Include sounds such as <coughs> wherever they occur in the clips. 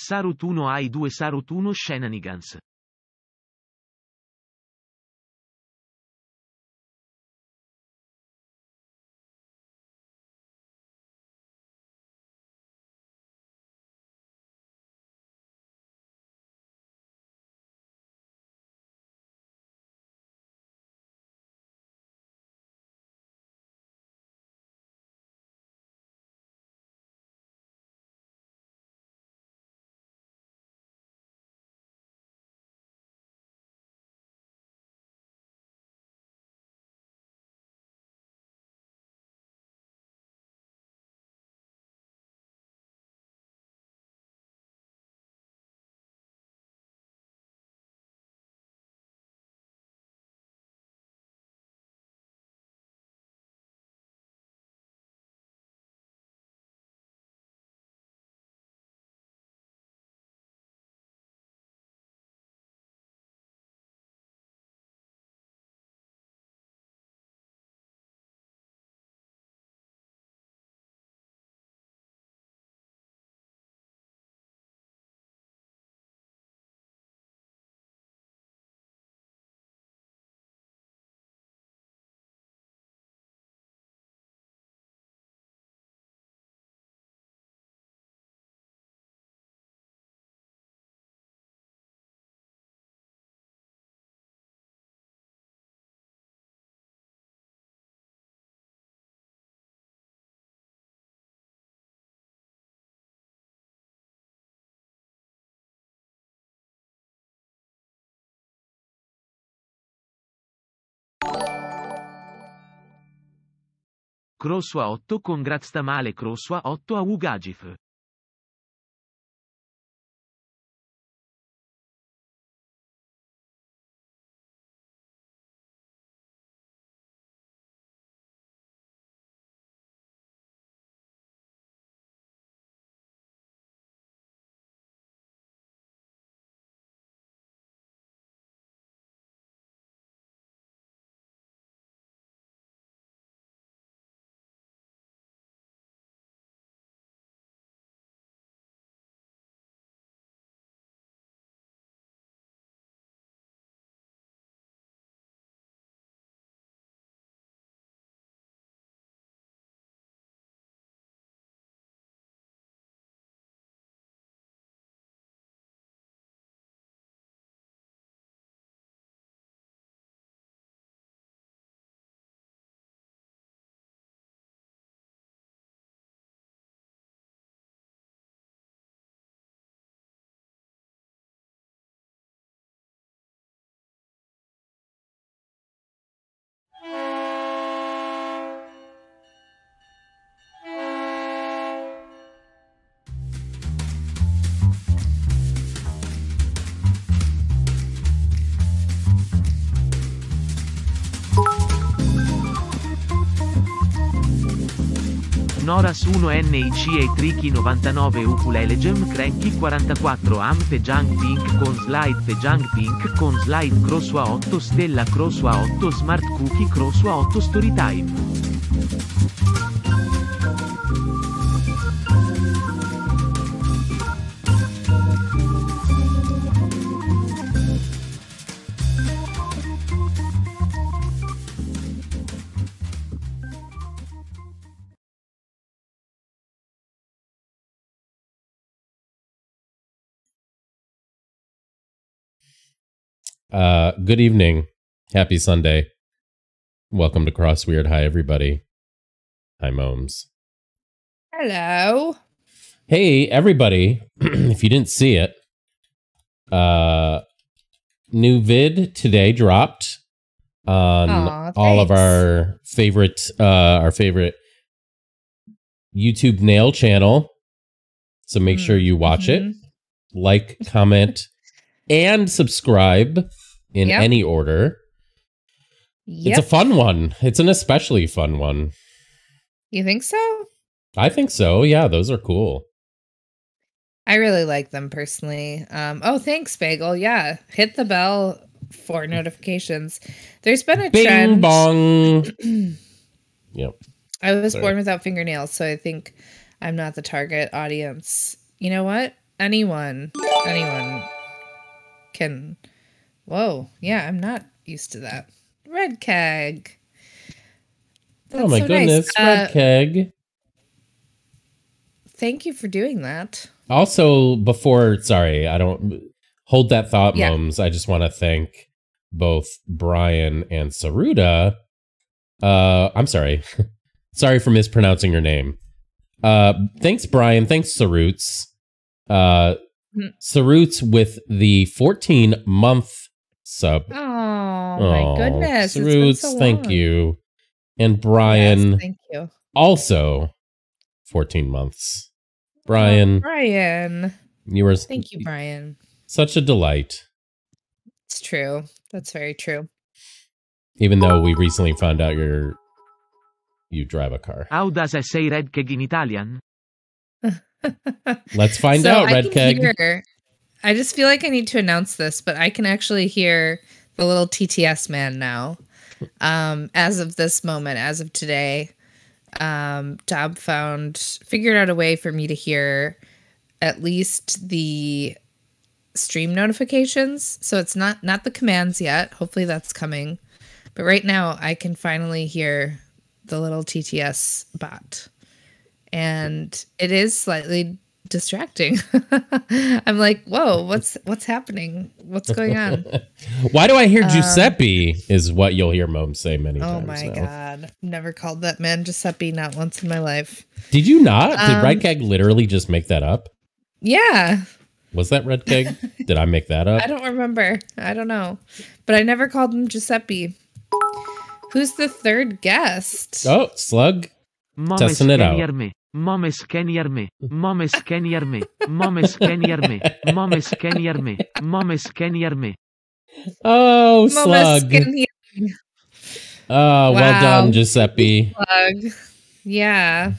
Sarut 1 AI 2 Sarut 1 Shenanigans. Crossua 8 con Graztamale Crossua 8 a Ugagif. Noras 1 NIC e Tricky 99 Ukulele Gem Cranky 44 Am Tejang Pink con Slide Tejang Pink con Slide Crossua 8 Stella Crossua 8 Smart Cookie Crossua 8 Storytime Uh, good evening. Happy Sunday. Welcome to Cross Weird. Hi, everybody. Hi, Momes. Hello. Hey, everybody. <clears throat> if you didn't see it, uh, new vid today dropped on Aw, all of thanks. our favorite, uh, our favorite YouTube nail channel. So make sure you watch it, Mhm. like, comment, and subscribe in Yep. any order. Yep. It's a fun one. It's an especially fun one. you think so? I think so. Yeah, those are cool. I really like them personally. Um, oh, thanks, Bagel. Yeah, hit the bell for notifications. There's been a Bing trend. bong. <clears throat> yep. I was Sorry. born without fingernails, so I think I'm not the target audience. You know what? anyone, anyone can. Whoa, yeah, I'm not used to that. Red keg. oh my so nice. goodness, red Uh, keg. Thank you for doing that. Also, before, sorry, I don't hold that thought, Yeah. Mums. I just want to thank both Brian and Saruda. Uh, I'm sorry. <laughs> sorry for mispronouncing your name. Uh, thanks, Brian. Thanks, Saroots. Uh, Mm. Saroots with the 14 month sub. Oh Aw, my oh, goodness. it's been Saroots, so thank long. you. And Brian, Yes, thank you. also 14 months. Oh, Brian, Brian. you were Thank you, Brian. such a delight. It's true. That's very true. Even though we recently found out you're you drive a car. How does I say red keg in Italian? <laughs> Let's find So out, I Red can Keg. hear- I just feel like I need to announce this, but I can actually hear the little TTS man now. Um, as of this moment, as of today, um, Dob found figured out a way for me to hear at least the stream notifications. So it's not not the commands yet. Hopefully that's coming. But right now I can finally hear the little TTS bot. And it is slightly distracting. <laughs> I'm like, "Whoa, what's what's happening? What's going on?" <laughs> Why do I hear Um, Giuseppe? Is what you'll hear Mom say many oh times. Oh my now. god. Never called that man Giuseppe not once in my life. Did you not? Did Um, Red Keg literally just make that up? Yeah, Was that Red Keg? <laughs> Did I make that up? I don't remember. I don't know. But I never called him Giuseppe. Who's the third guest? Oh, Slug. Mome Testing it out. me. Mome scaniar me. Mome scaniar me. Mome scaniar me. Mome scaniar me. Mome scaniar me. Oh, Mama Slug. Skinny Oh, well Wow. done, Giuseppe. Plug. Yeah.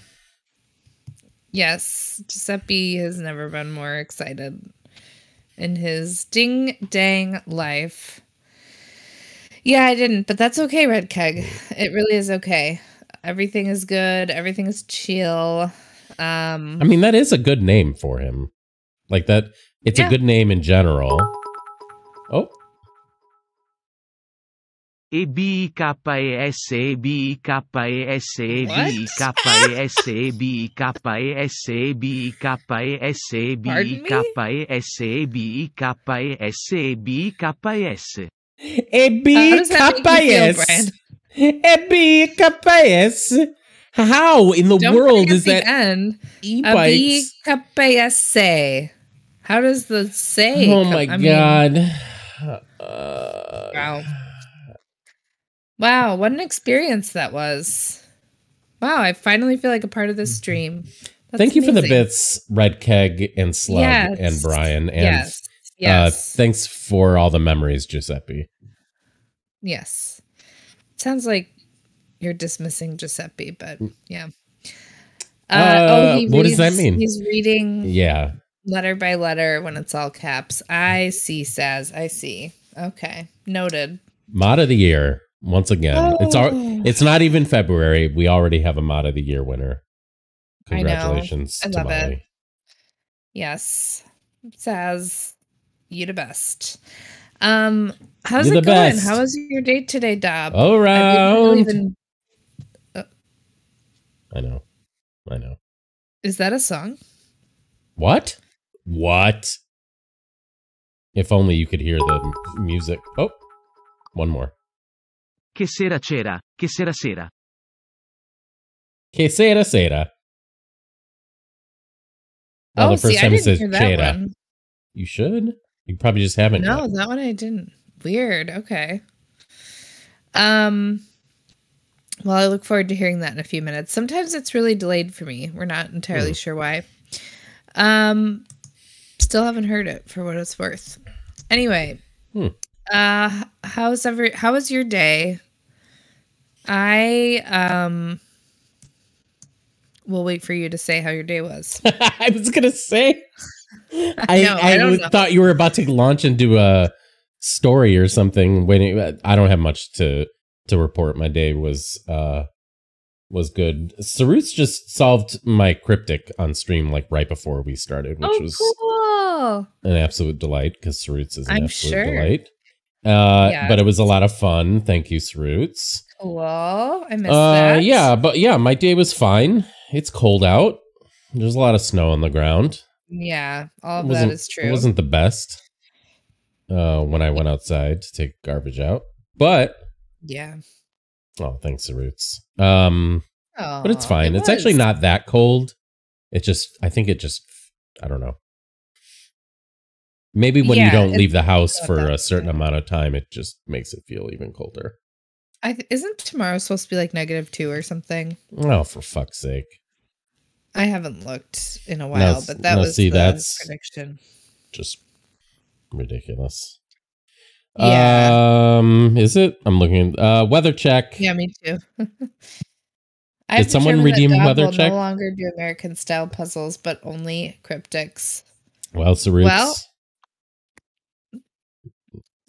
Yes, Giuseppe has never been more excited in his ding dang life. Yeah, I didn't, but that's okay, Red Keg. It really is okay. Everything is good. Everything is chill. Um, I mean, that is a good name for him. Like that, it's Yeah. a good name in general. Oh, E B I K E S E B I K E S E B I K E S E B I K E S E B I K E S E B I Pardon K E S E B I K E S E B I K E S. how does that make you EBKS. How in the Don't world is the that end. e-bikes? say. How does the say? Oh my I mean, god. Uh, Wow. Wow, what an experience that was. Wow, I finally feel like a part of this dream. That's. Thank you for the bits, Red Keg and Slug Yes. and Brian. And yes. uh, Yes. thanks for all the memories, Giuseppe. yes. Sounds like you're dismissing Giuseppe, but yeah. Uh, what does that mean? He's reading Yeah. letter by letter when it's all caps. I see, Saz. I see. Okay. Noted. Mod of the year once again. It's our, Oh. it's not even February. We already have a Mod of the year winner. I know. Congratulations I to love it. Yes. Saz, you the best. Um, how's You it going? best. How was your date today, Dob? All I around. didn't I know. I know. is that a song? What? What? If only you could hear the music. Oh, one more. Che sera c'era, che sera sera. Que sera sera. Oh, the see, first I time it didn't says hear that one. You should. You probably just haven't. No, yet. that one I didn't. Weird. Okay. Um. Well, I look forward to hearing that in a few minutes. Sometimes it's really delayed for me. We're not entirely Hmm. sure why. Um. Still haven't heard it for what it's worth. Anyway. Hmm. Uh. How's every? How was your day? I um. Will wait for you to say how your day was. <laughs> I was gonna say. I know, I, I don't was- know. thought you were about to launch into a story or something. Waiting, I don't have much to to report. My day was uh was good. Sarut's just solved my cryptic on stream like right before we started, which oh, was cool! an absolute delight because Saroots is an I'm absolute sure. delight. Uh, Yeah. But it was a lot of fun. Thank you, Saroots. Cool. I missed Uh, that. yeah, but yeah, my day was fine. It's cold out. There's a lot of snow on the ground. Yeah. All of that is true. It wasn't the best uh, when I went outside to take garbage out. But yeah. oh, thanks, Saroots. Um, Oh, but it's fine. it's actually not that cold. It just, I think it just, I don't know. Maybe when you don't leave the house for a certain bad. amount of time, it just makes it feel even colder. I th- isn't tomorrow supposed to be like negative two or something? Oh, for fuck's sake. I haven't looked in a while, s- but that was see, the that's- prediction. Just ridiculous. Yeah. Um, is it? I'm looking. Uh, weather check. Yeah, me too. <laughs> Did someone redeem weather will check? No longer do American style puzzles, but only cryptics. Well, Saroots. Well,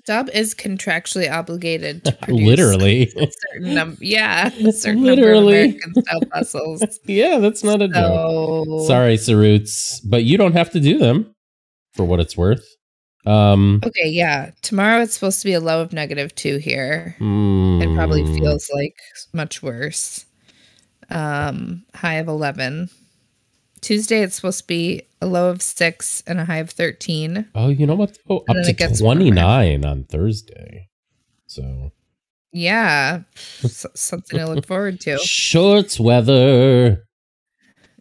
Dub is contractually obligated to <laughs> produce literally. a certain num- yeah, <laughs> a certain Literally. number of American style puzzles. <laughs> yeah, that's not a joke. Sorry, Saroots, but you don't have to do them for what it's worth. Um, Okay, yeah. Tomorrow it's supposed to be a low of negative two here. mm, It probably feels like much worse. Um, high of eleven. Tuesday it's supposed to be a low of six and a high of thirteen. Oh, you know what? Oh, up to it gets warmer. 29 on Thursday. So, Yeah, something to look forward to. <laughs> shorts weather.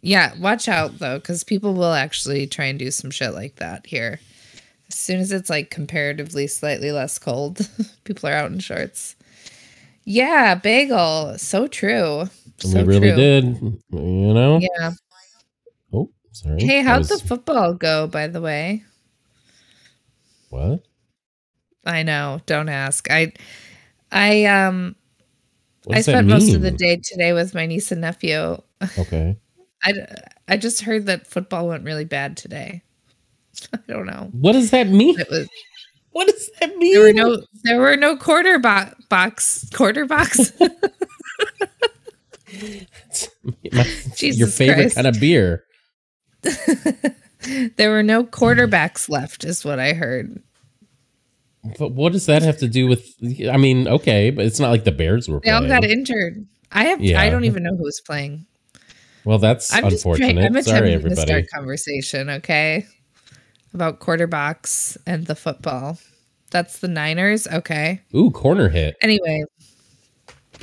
Yeah, watch out though, because people will actually try and do some shit like that here. As soon as it's like comparatively slightly less cold, <laughs> people are out in shorts. Yeah, bagel. So true. So we really true. did. You know? Yeah. Sorry. Hey, how'd was- the football go, by the way? What? I know. Don't ask. I, I um, I spent most of the day today with my niece and nephew. Okay. <laughs> I, I just heard that football went really bad today. <laughs> I don't know. What does that mean? It was <laughs> What does that mean? there were no there were no quarter bo- box quarter box. My- your favorite Christ. kind of beer. <laughs> there were no quarterbacks left, is what I heard. But what does that have to do with? I mean, okay, but it's not like the Bears were They all got injured. I have Yeah. I don't even know who was playing. Well, that's I'm just trying, unfortunate. I'm Sorry, attempting to start conversation, okay? About quarterbacks and the football. That's the Niners, okay. Ooh, corner hit. Anyway,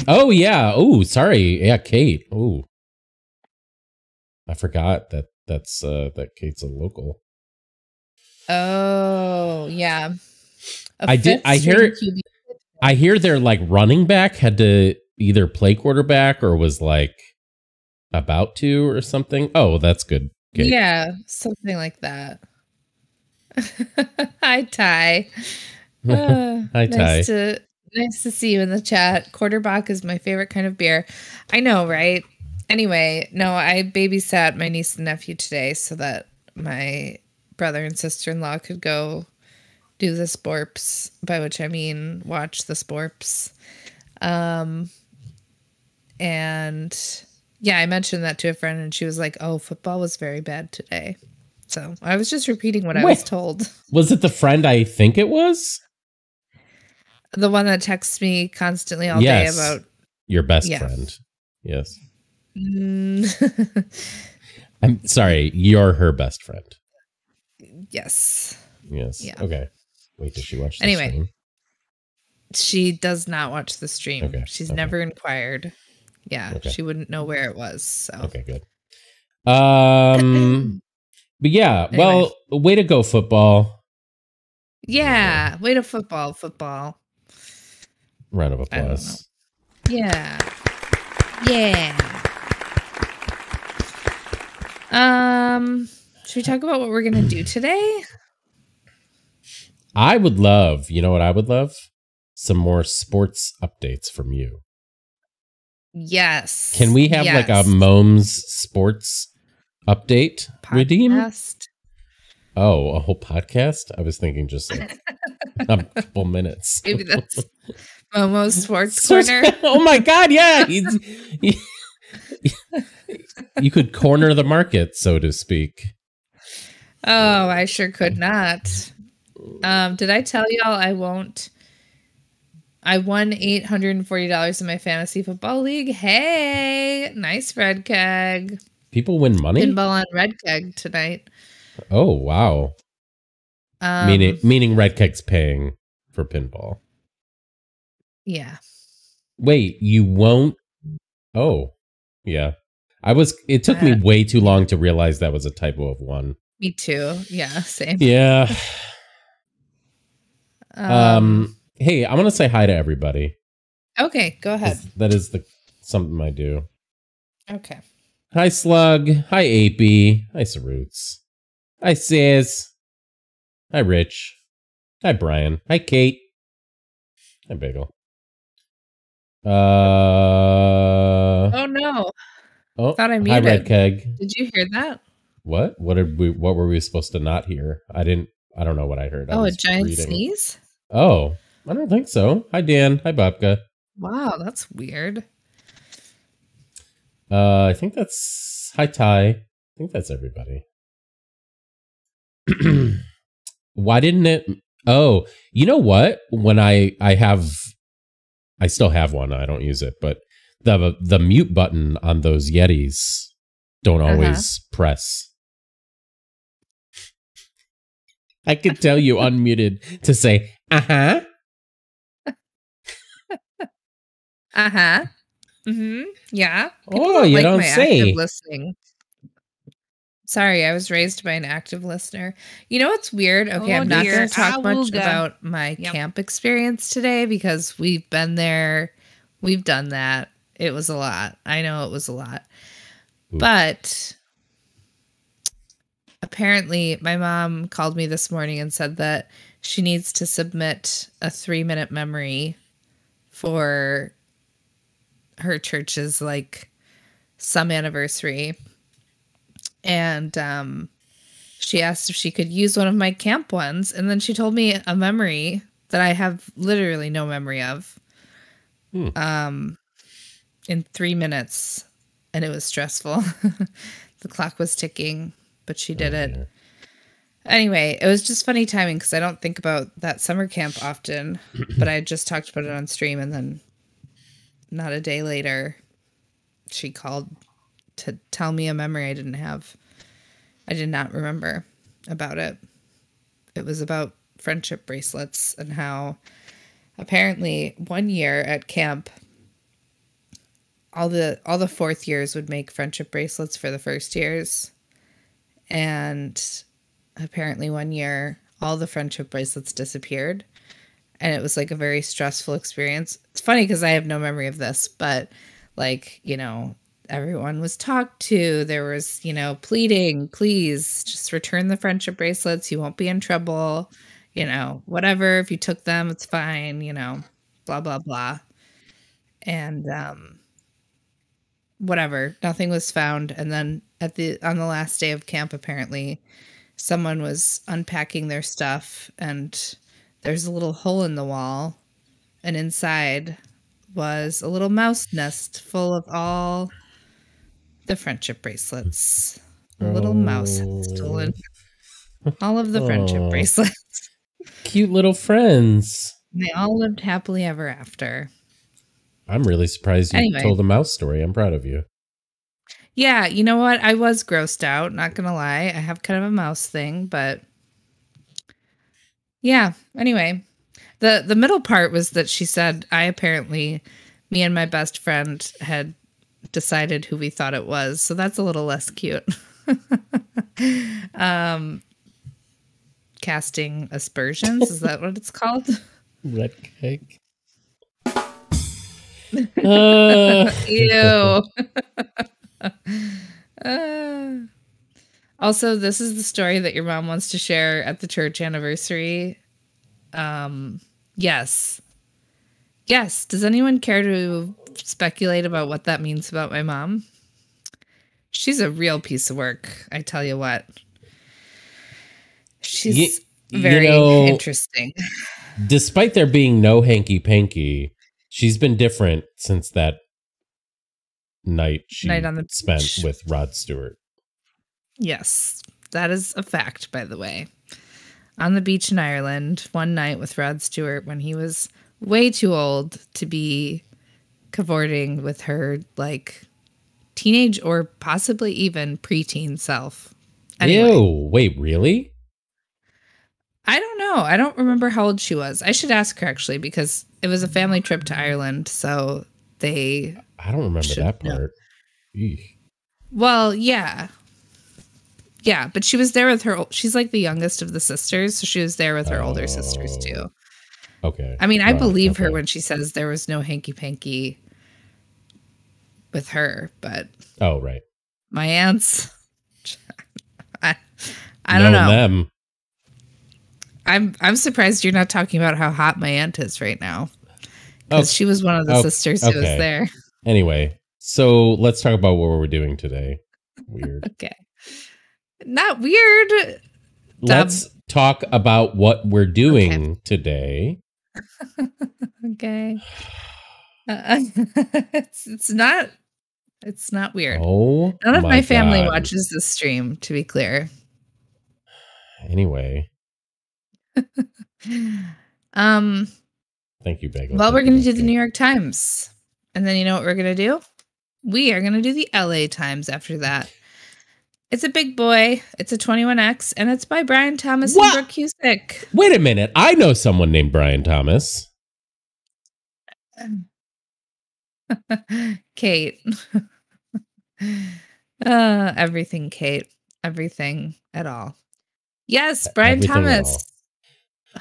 Oh yeah. Oh, sorry. Yeah, Kate. Oh, I forgot that that's uh that Kate's a local. oh yeah. A I did- I hear QB I hear their like running back had to either play quarterback or was like about to or something. Oh, that's good. Kate. Yeah, something like that. <laughs> Hi, Ty. <laughs> Uh, Hi, Ty. Nice to nice to see you in the chat. Quarterback is my favorite kind of beer. I know, right? Anyway, no, I babysat my niece and nephew today so that my brother and sister in law could go do the sports, by which I mean watch the sports. Um, and yeah, I mentioned that to a friend, and she was like, "Oh, football was very bad today." So I was just repeating what I was told. Was it the friend I think it was? The one that texts me constantly all Yes. day about. Your best Yeah. friend. Yes. Mm, <laughs> I'm sorry. You're her best friend. yes, Yes. Yeah. Okay. Wait, does she watch? The Anyway. stream? she does not watch the stream. Okay, She's okay. never inquired. Yeah, Okay. she wouldn't know where it was. So Okay, good. Um, <coughs> but yeah. Well, way to go, football. yeah, way to football, football. Round of applause. Yeah. Yeah. Um, should we talk about what we're gonna do today? I would love. You know what I would love? Some more sports updates from you. Yes. Can we have like a Yes. Moms sports update redeem? Podcast? Oh, a whole podcast? I was thinking just like a <laughs> couple minutes. Maybe that's Momo's <laughs> Sports Corner. <laughs> oh my god, yeah. He's- he- <laughs> you could corner the market, so to speak. Oh, I sure could not. Um, did I tell y'all I won't? I won eight hundred and forty dollars in my fantasy football league. Hey, nice red keg. People win money. Pinball on red keg tonight. Oh wow. Um, meaning meaning Red Keg's paying for pinball. yeah. Wait, you won't? Oh, yeah. I was. It took me Uh, way too long to realize that was a typo of one. Me too. Yeah, same. Yeah. Um, Um. Hey, I want to say hi to everybody. okay, go ahead. That is the something I do. Okay. Hi, Slug. Hi, Apey. Hi, Saroots. Hi, Sis. Hi, Rich. Hi, Brian. Hi, Kate. Hi, Bagel. Uh. Oh no. Oh, thought I Hi. Red Keg. Did you hear that? What? What did we? What were we supposed to not hear? I didn't. I don't know what I heard. Oh, a giant reading. sneeze? Oh, I don't think so. Hi, Dan. Hi, Babka. Wow, that's weird. Uh, I think that's hi, Ty. I think that's everybody. <clears throat> Why didn't it? Oh, you know what? When I I have, I still have one. I don't use it, but the the mute button on those Yetis don't Uh-huh. always press. I could tell you unmuted to say uh huh. <laughs> Uh huh. Mm-hmm. Yeah. People Oh, you don't my say. listening. Sorry, I was raised by an active listener. You know what's weird? Okay, Oh, I'm not going to talk much Awooga. about my Yep. camp experience today because we've been there. We've done that. It was a lot. I know it was a lot. Ooh. But apparently, my mom called me this morning and said that she needs to submit a three minute memory for her church's like some anniversary and um she asked if she could use one of my camp ones and then she told me a memory that i have literally no memory of Hmm. um in three minutes and it was stressful <laughs> the clock was ticking but she did it dear. Anyway, it was just funny timing because I don't think about that summer camp often, but I just talked about it on stream, and then not a day later, she called to tell me a memory I didn't have. I did not remember about it. It was about friendship bracelets and how apparently one year at camp all the all the fourth years would make friendship bracelets for the first years and apparently one year all the friendship bracelets disappeared and it was like a very stressful experience it's funny because i have no memory of this but like you know everyone was talked to. There was you know pleading please just return the friendship bracelets. You won't be in trouble. You know whatever. If you took them it's fine you know blah blah blah. And um whatever. Nothing was found. And then at the on the last day of camp apparently someone was unpacking their stuff and there's a little hole in the wall. And inside was a little mouse nest full of all the friendship bracelets a little mouse had oh. stolen all of the friendship Oh. bracelets <laughs> Cute little friends. they all lived happily ever after I'm really surprised you Anyway. told a mouse story. I'm proud of you. Yeah, you know what? I was grossed out, not gonna lie. I have kind of a mouse thing, but yeah, anyway. The the middle part was that she said I apparently me and my best friend had decided who we thought it was. So that's a little less cute. <laughs> um casting aspersions, is that what it's called? Red cake. Uh, <laughs> Ew. <laughs> Uh, also, this is the story that your mom wants to share at the church anniversary. Um, yes. Yes. Does anyone care to speculate about what that means about my mom? She's a real piece of work, I tell you what. She's you very know- interesting. <sighs> despite there being no hanky panky, she's been different since that night she Night on the spent beach. with Rod Stewart. Yes. that is a fact, by the way. On the beach in Ireland one night with Rod Stewart when he was way too old to be cavorting with her like teenage or possibly even preteen self. Anyway, Ew. Wait, really? I don't know. I don't remember how old she was. I should ask her actually because it was a family trip to Ireland, so they I don't remember Should that part. Eesh. Well, yeah. Yeah, but she was there with her. She's like the youngest of the sisters, so she was there with her older sisters Oh. too. Okay. I mean, I believe her when she says there was no hanky panky with her, but Oh, right. my aunts, <laughs> I, I don't know. Them. I'm I'm surprised you're not talking about how hot my aunt is right now because Oh, she was one of the oh, sisters who was there. Anyway, so let's talk about what we're doing today. Weird. <laughs> Okay, not weird. let's talk about what we're doing today. <laughs> Okay. Uh, <laughs> it's it's not it's not weird. Oh, None of my, family God. watches this stream, to be clear. Anyway, <laughs> Um, thank you, Bagel. well, Thank we're gonna do the New York Times, and then you know what we're gonna do? We are gonna do the LA Times after that. It's a big boy. It's a 21X, and it's by Brian Thomas What? and Brooke Husic. Wait a minute. I know someone named Brian Thomas. <laughs> Kate. <laughs> uh, everything, Kate. Everything at all. Yes, Brian Everything Thomas,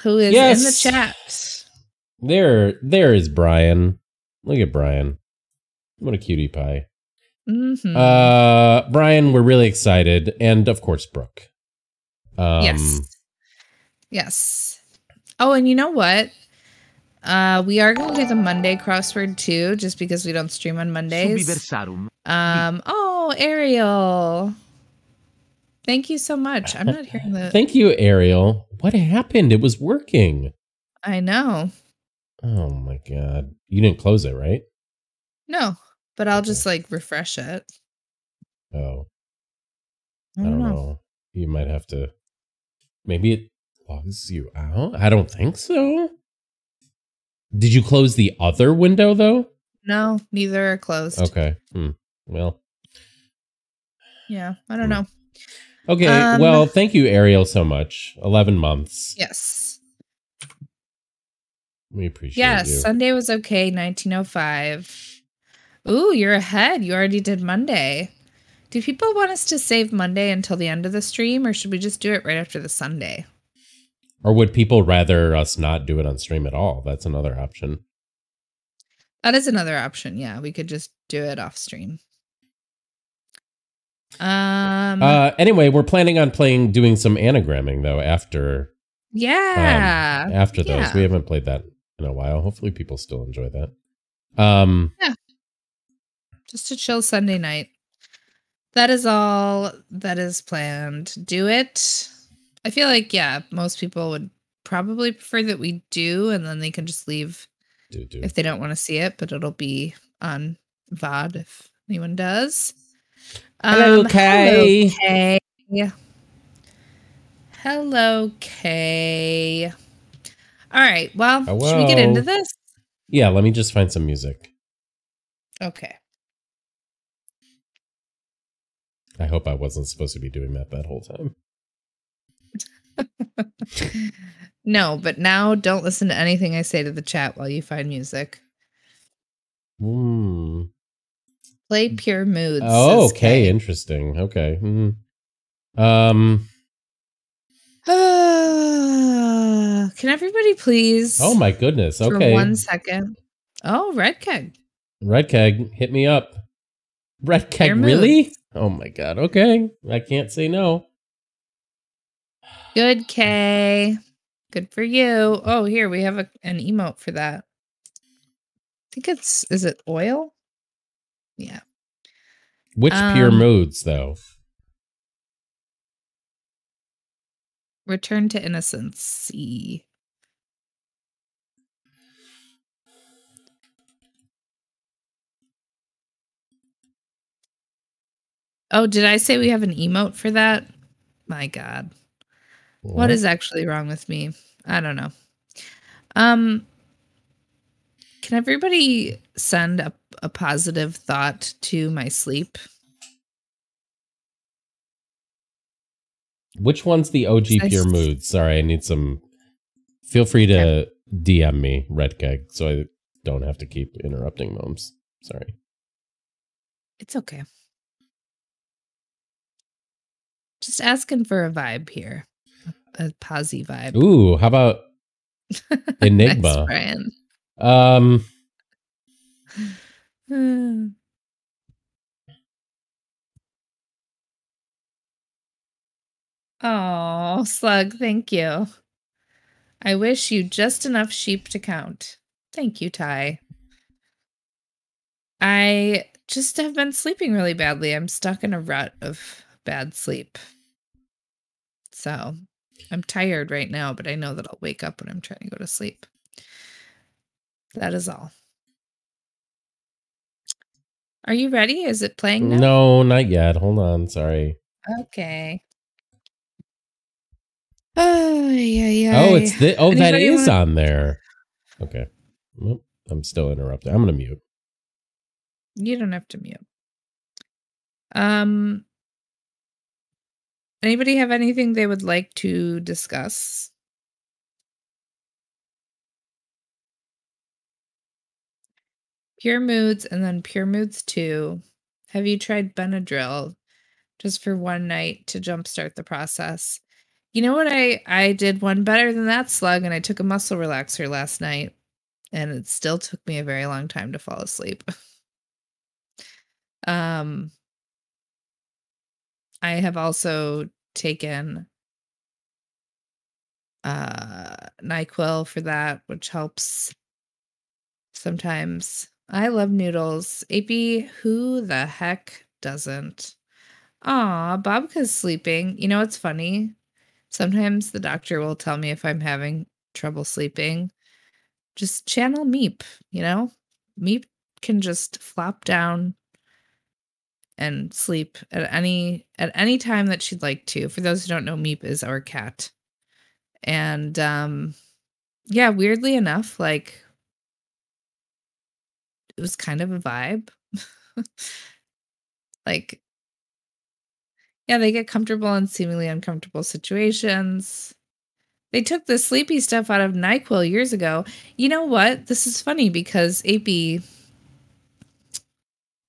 who is in the chat. There, there is Brian. Look at Brian. What a cutie pie. Mhm. Uh, Brian, we're really excited, and of course, Brooke. Um, yes. Yes. Oh, and you know what? Uh, we are going to do the Monday crossword too, just because we don't stream on Mondays. Um. Oh, Ariel. Thank you so much. I'm not hearing the. Thank you, Ariel. What happened? It was working. I know. Oh my god! You didn't close it, right? No, but I'll just like refresh it. Oh, I I don't don't know. know. You might have to. Maybe it logs you out. I don't think so. Did you close the other window though? No, neither are closed. Okay. Hmm. Well. Yeah, I don't know. Okay. Um, well, thank you, Ariel, so much. Eleven months. Yes. We appreciate Yes, you. Sunday was okay, 1905. Ooh, you're ahead. You already did Monday. Do people want us to save Monday until the end of the stream, or should we just do it right after the Sunday? Or would people rather us not do it on stream at all? That's another option. That is another option. Yeah, we could just do it off stream. Um. Uh, anyway, we're planning on playing, doing some anagramming though after yeah. after those. yeah. We haven't played that in a while. Hopefully, people still enjoy that. Um, just a chill Sunday night. That is all that is planned. Do it. I feel like yeah, most people would probably prefer that we do, and then they can just leave do do. if they don't want to see it, but it'll be on VOD if anyone does. Hello, Um, Kay. Hello, Kay. Hello, Kay. All right. Well, should we get into this? Yeah, let me just find some music. Okay. I hope I wasn't supposed to be doing that that whole time. <laughs> no, but now don't listen to anything I say to the chat while you find music. Hmm. Play pure moods. Oh, okay, Kay. interesting. Okay. Hmm. Um. <sighs> Can everybody please? Oh my goodness. For Okay. one second. Oh, red keg. Red keg, hit me up. Red keg, Your really? Oh my god. Okay, I can't say no. Good, K. Good for you. Oh, here we have a, an emote for that. I think it's is it oil? Yeah. Which pure Um, moods though? Return to innocence. C. Oh, did I say we have an emote for that? My God. What is actually wrong with me? I don't know. Um can everybody send a, a positive thought to my sleep? Which one's the OG Pure Mood? Sorry, I need some. Feel free to DM me, Red Keg, so I don't have to keep interrupting moms. Sorry. It's okay. Just asking for a vibe here. A posy vibe. Ooh, how about <laughs> Enigma? Thanks, Brian. um, <sighs> Hmm. Oh, Slug, thank you. I wish you just enough sheep to count. Thank you, Ty. I just have been sleeping really badly. I'm stuck in a rut of bad sleep. So I'm tired right now, but I know that I'll wake up when I'm trying to go to sleep. That is all. Are you ready? Is it playing now? no, not yet. Hold on. Sorry. Okay. Oh, yeah, yeah. Oh, it's the. Oh, that Anybody is wanna- on there. Okay. Well, I'm still interrupting. I'm gonna mute. You don't have to mute. Um anybody have anything they would like to discuss? Pure Moods and then Pure Moods 2. Have you tried Benadryl just for one night to jumpstart the process? You know what I I did one better than that slug and I took a muscle relaxer last night and it still took me a very long time to fall asleep. <laughs> Um, I have also taken uh NyQuil for that, which helps sometimes. I love noodles. AP, who the heck doesn't? Aw, Bobka's sleeping. You know what's funny? Sometimes the doctor will tell me if I'm having trouble sleeping. Just channel Meep, you know? Meep can just flop down and sleep at any at any time that she'd like to. For those who don't know, Meep is our cat. And um yeah, weirdly enough, like it was kind of a vibe. <laughs> like yeah, they get comfortable in seemingly uncomfortable situations. They took the sleepy stuff out of NyQuil years ago. You know what? This is funny because AP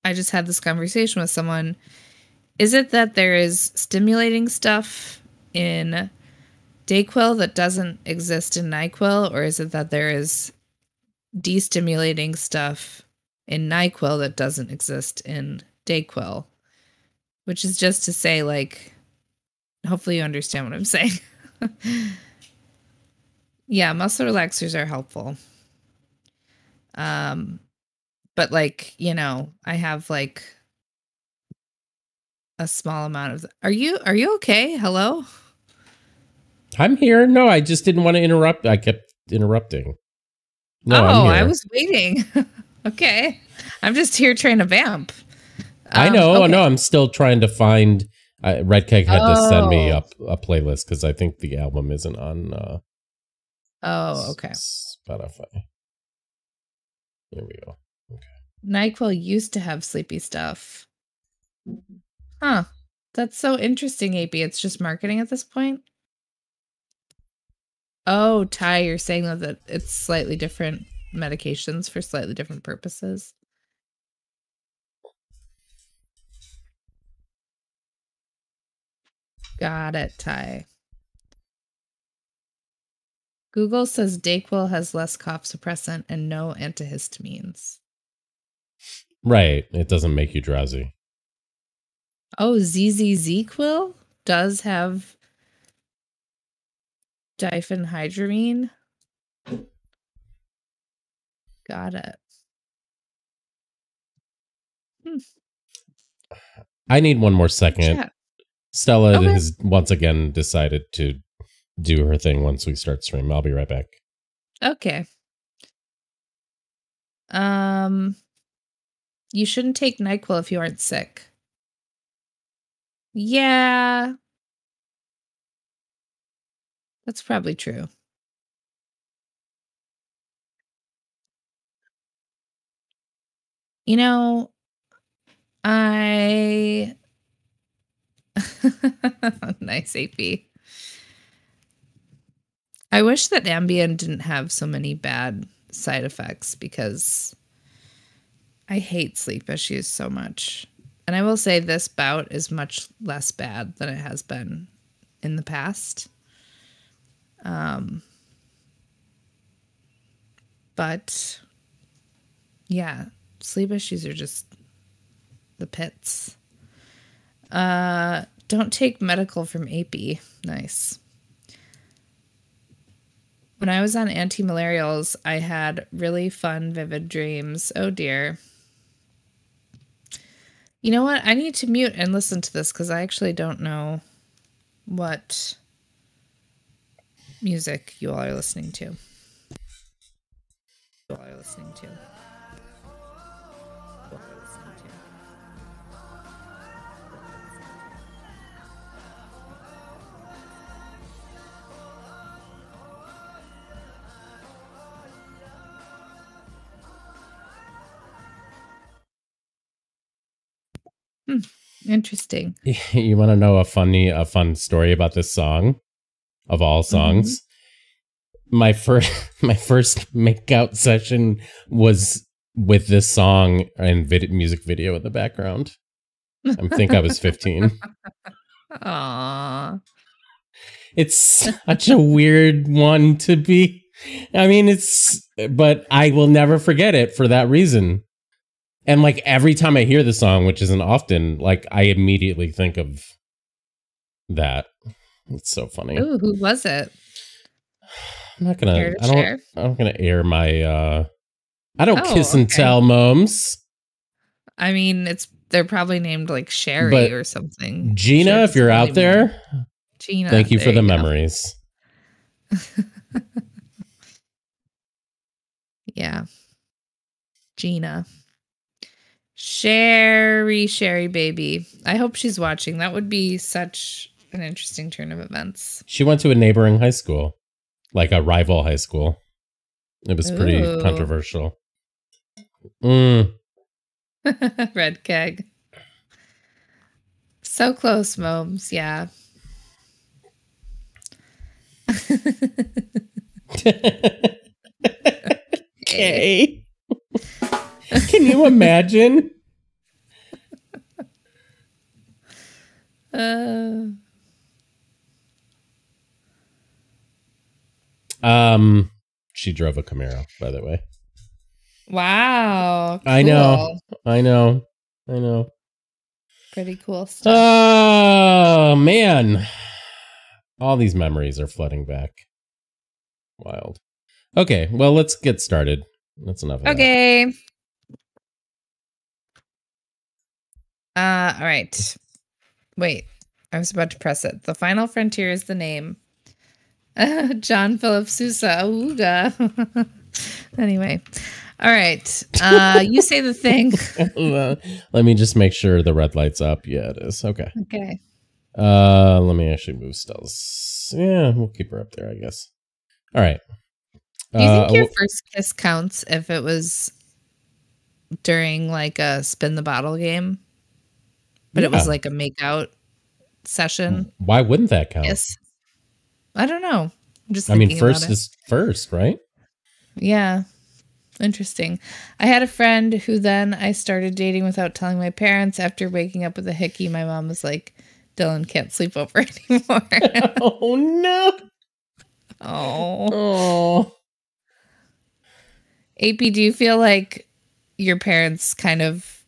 I just had this conversation with someone. Is it that there is stimulating stuff in Dayquil that doesn't exist in NyQuil, or is it that there is destimulating stuff in NyQuil that doesn't exist in Dayquil? Which is just to say, like, hopefully you understand what I'm saying. <laughs> yeah, muscle relaxers are helpful. Um, but like you know i have like a small amount of are you are you okay hello I'm here. No, I just didn't want to interrupt. I kept interrupting. No, oh I'm here. i was waiting <laughs> okay i'm just here trying to vamp I Um, know. okay. No, I'm still trying to find. Uh, Red Keg had to send me Oh. up a playlist because I think the album isn't on. Uh, oh okay Spotify. Here we go. Nyquil used to have sleepy stuff. Mm-hmm. Huh. That's so interesting ap it's just marketing at this point? Oh ty you're saying that that it's slightly different medications for slightly different purposes? Got it, Ty. Google says Dayquil has less cough suppressant and no antihistamines. Right. It doesn't make you drowsy. Oh, ZzzQuil does have diphenhydramine. Got it. I need one more second. Chat. Stella Okay. has once again decided to do her thing once we start stream. I'll be right back. Okay. Um, you shouldn't take Nyquil if you aren't sick. Yeah. That's probably true. You know, I <laughs> nice AP. I wish that Ambien didn't have so many bad side effects because I hate sleep issues so much. And I will say this bout is much less bad than it has been in the past. Um but yeah, sleep issues are just the pits. Uh don't take medical from AP. Nice. When I was on anti-malarials, I had really fun, vivid dreams. Oh dear. You know what? I need to mute and listen to this because I actually don't know what music you all are listening to. You all are listening to. Hmm, interesting. <laughs> you want to know a funny a fun story about this song? Of all songs? Mm-hmm. My first <laughs> my first makeout session was with this song and vid- music video in the background. I think i was 15 <laughs> Aww. it's such a weird one to be. I mean it's but i will never forget it for that reason and like every time i hear the song which isn't often like i immediately think of that it's so funny Ooh, who was it? i'm not gonna i don't share? i'm not gonna air my uh i don't Oh, kiss and okay. tell moms I mean, it's they're probably named like Sherry But or something. gina if you're out there me. Gina. thank you for the go. memories <laughs> Yeah. Gina. Sherry, Sherry baby. I hope she's watching. That would be such an interesting turn of events. she went to a neighboring high school like a rival high school it was pretty controversial mm. <laughs> Red keg. So close, Momes. Yeah. <laughs> okay. <laughs> <laughs> Can you imagine? Uh, Um, she drove a Camaro, by the way. wow. I know. I know. I know. Pretty cool stuff. Oh man, all these memories are flooding back. Wild. Okay, well, let's get started. That's enough. Of that. Okay. Uh, all right. Wait, I was about to press it. The Final Frontier is the name. <laughs> John Philip Sousa. Ooga. <laughs> anyway, all right. Uh, you say the thing. <laughs> let me just make sure the red light's up. Yeah, it is. Okay. Okay. Uh, let me actually move Stella's. Yeah, we'll keep her up there, I guess. All right. Do you think Uh, your wh- first kiss counts if it was during like a spin the bottle game? But it was like a make out session. why wouldn't that count? Yes. I don't know. I'm just I mean, first is first, right? Yeah. Interesting. I had a friend who then I started dating without telling my parents. After waking up with a hickey, my mom was like, Dylan can't sleep over <laughs> anymore. <laughs> oh no! oh. Oh, AP, do you feel like your parents kind of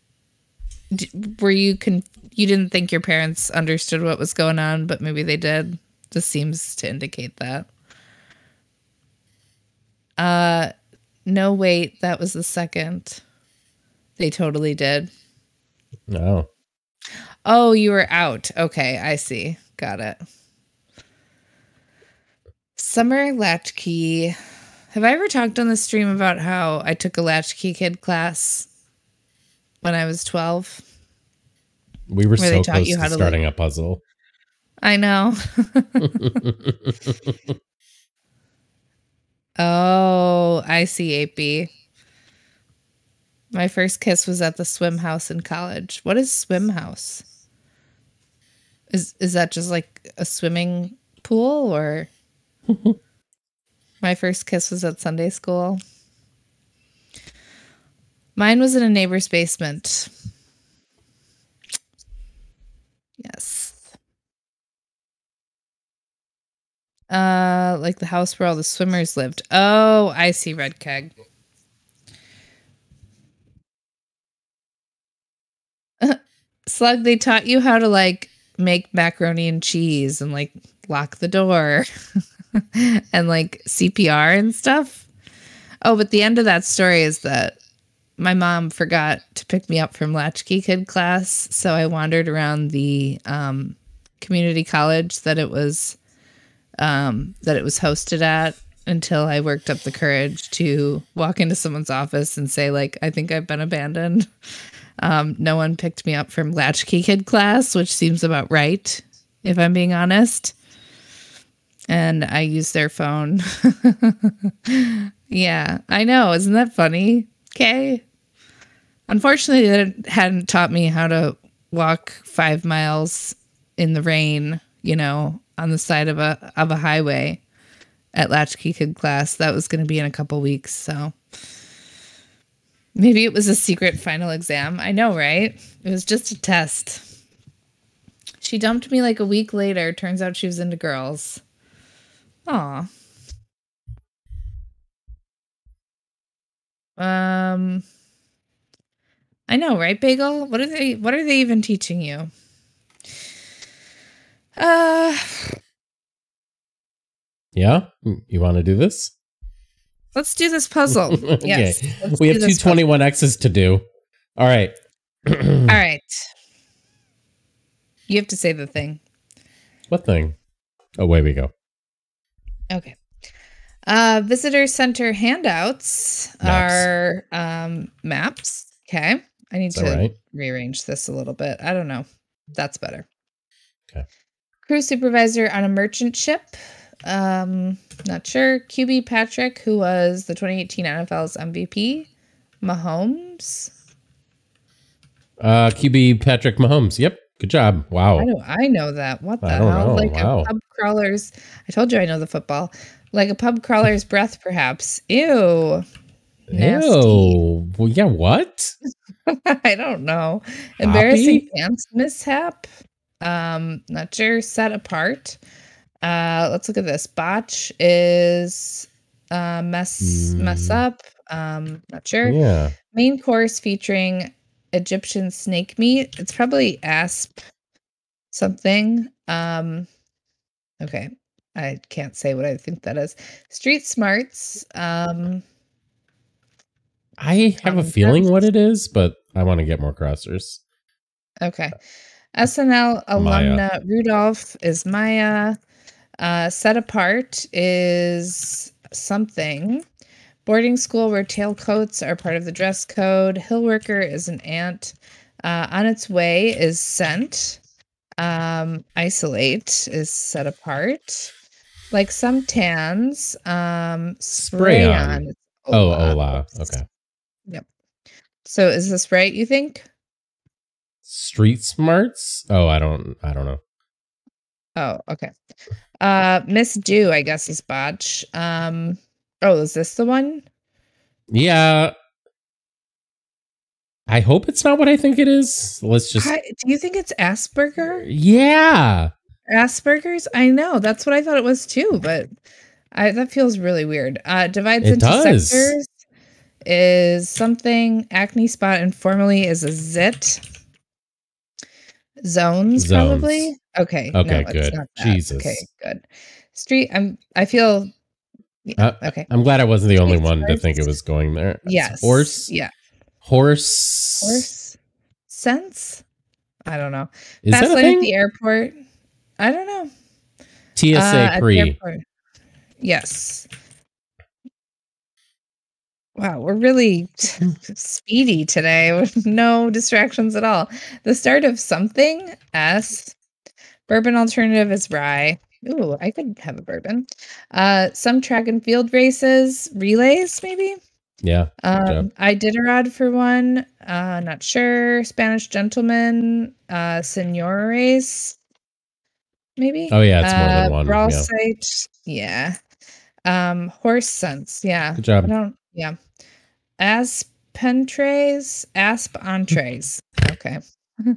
were you con- you didn't think your parents understood what was going on, but maybe they did? This seems to indicate that. Uh no wait, that was the second. They totally did. no. Oh, you were out. Okay, I see. Got it. Summer latchkey. Have I ever talked on the stream about how I took a latchkey kid class when I was 12. We were so close to, to starting like, a puzzle. I know. <laughs> oh, I see 8B. My first kiss was at the swim house in college. What is swim house? Is is that just like a swimming pool or <laughs> my first kiss was at Sunday school? Mine was in a neighbor's basement. Yes. Uh like the house where all the swimmers lived. Oh, I see red keg. <laughs> Slug, they taught you how to like make macaroni and cheese and like lock the door <laughs> and like CPR and stuff. Oh, but the end of that story is that my mom forgot to pick me up from Latchkey Kid class, so I wandered around the um, community college that it was um, that it was hosted at until I worked up the courage to walk into someone's office and say like, "I think I've been abandoned." <laughs> Um, no one picked me up from Latchkey Kid class, which seems about right, if I'm being honest. And I used their phone. <laughs> yeah, I know. Isn't that funny? Okay. Unfortunately, they hadn't taught me how to walk five miles in the rain, you know, on the side of a of a highway at Latchkey Kid class. That was going to be in a couple weeks, so maybe it was a secret final exam. I know, right? It was just a test. She dumped me like a week later. Turns out she was into girls. Aw. Um I know, right, Bagel? What are they what are they even teaching you? Uh Yeah? You want to do this? let's do this puzzle. <laughs> okay. Yes. We have two this puzzle. 21Xs to do. All right. <clears throat> All right. You have to say the thing. What thing? Oh, away we go. Okay. Uh visitor center handouts Maps. are um maps. Okay. I need to right? rearrange this a little bit. I don't know. That's better. Okay. Crew supervisor on a merchant ship. Um, not sure. QB Patrick, who was the 2018 NFL's MVP. Mahomes. Uh, QB Patrick Mahomes. Yep. Good job. Wow. I know. I know that. What the hell? know. Like Wow. a pub crawler's. I told you I know the football. Like a pub crawler's breath, perhaps. Ew. Nasty. Ew. Well, yeah. What? <laughs> I don't know. Embarrassing Copy? pants mishap. Um, not sure. Set apart. Uh, let's look at this. Botch is uh mess mess Mm. up. Um, not sure. Yeah. Main course featuring Egyptian snake meat. It's probably asp something. Um, okay. I can't say what I think that is. Street smarts. Um, I have a feeling what it is, but I want to get more crossers. Okay. SNL alumna Rudolph is Maya. Uh, set apart is something. Boarding school where tailcoats are part of the dress code. Hill worker is an ant. Uh, on its way is sent. Um, isolate is set apart. Like some tans, um, spray, Spray on. on. is Oh, Ola. Okay. So is this right? You think? Street smarts? Oh, I don't. I don't know. Oh, okay. Uh Miss Do, I guess, is botch. Um oh, is this the one? Yeah. I hope it's not what I think it is. Let's just. I, do you think it's Asperger? Yeah. Asperger's? I know. That's what I thought it was too, but I that feels really weird. Uh divides It into does. sectors is something acne spot informally is a zit. Zones, Zones. probably. Okay. Okay, it's good. Jesus. Okay, good. Street. I'm. I feel. Yeah, Uh, okay. I'm glad I wasn't the only Street one to think it was going there. Yes. Horse. Yeah. Horse. Horse sense. I don't know. Is Fast that lane at the airport. I don't know. TSA Uh, pre. Yes. Wow, we're really <laughs> speedy today with no distractions at all. The start of something, S. Bourbon alternative is rye. Ooh, I could have a bourbon. Uh, some track and field races, relays, maybe. Yeah. Um, Iditarod for one. Uh, not sure. Spanish gentleman. Uh, senora race. Maybe. Oh yeah, it's more uh, than one. Brawl Yeah. site. Yeah. Um, horse sense. Yeah. Good I job. don't. Yeah. Aspentrays. Asp entrees. Okay. <laughs>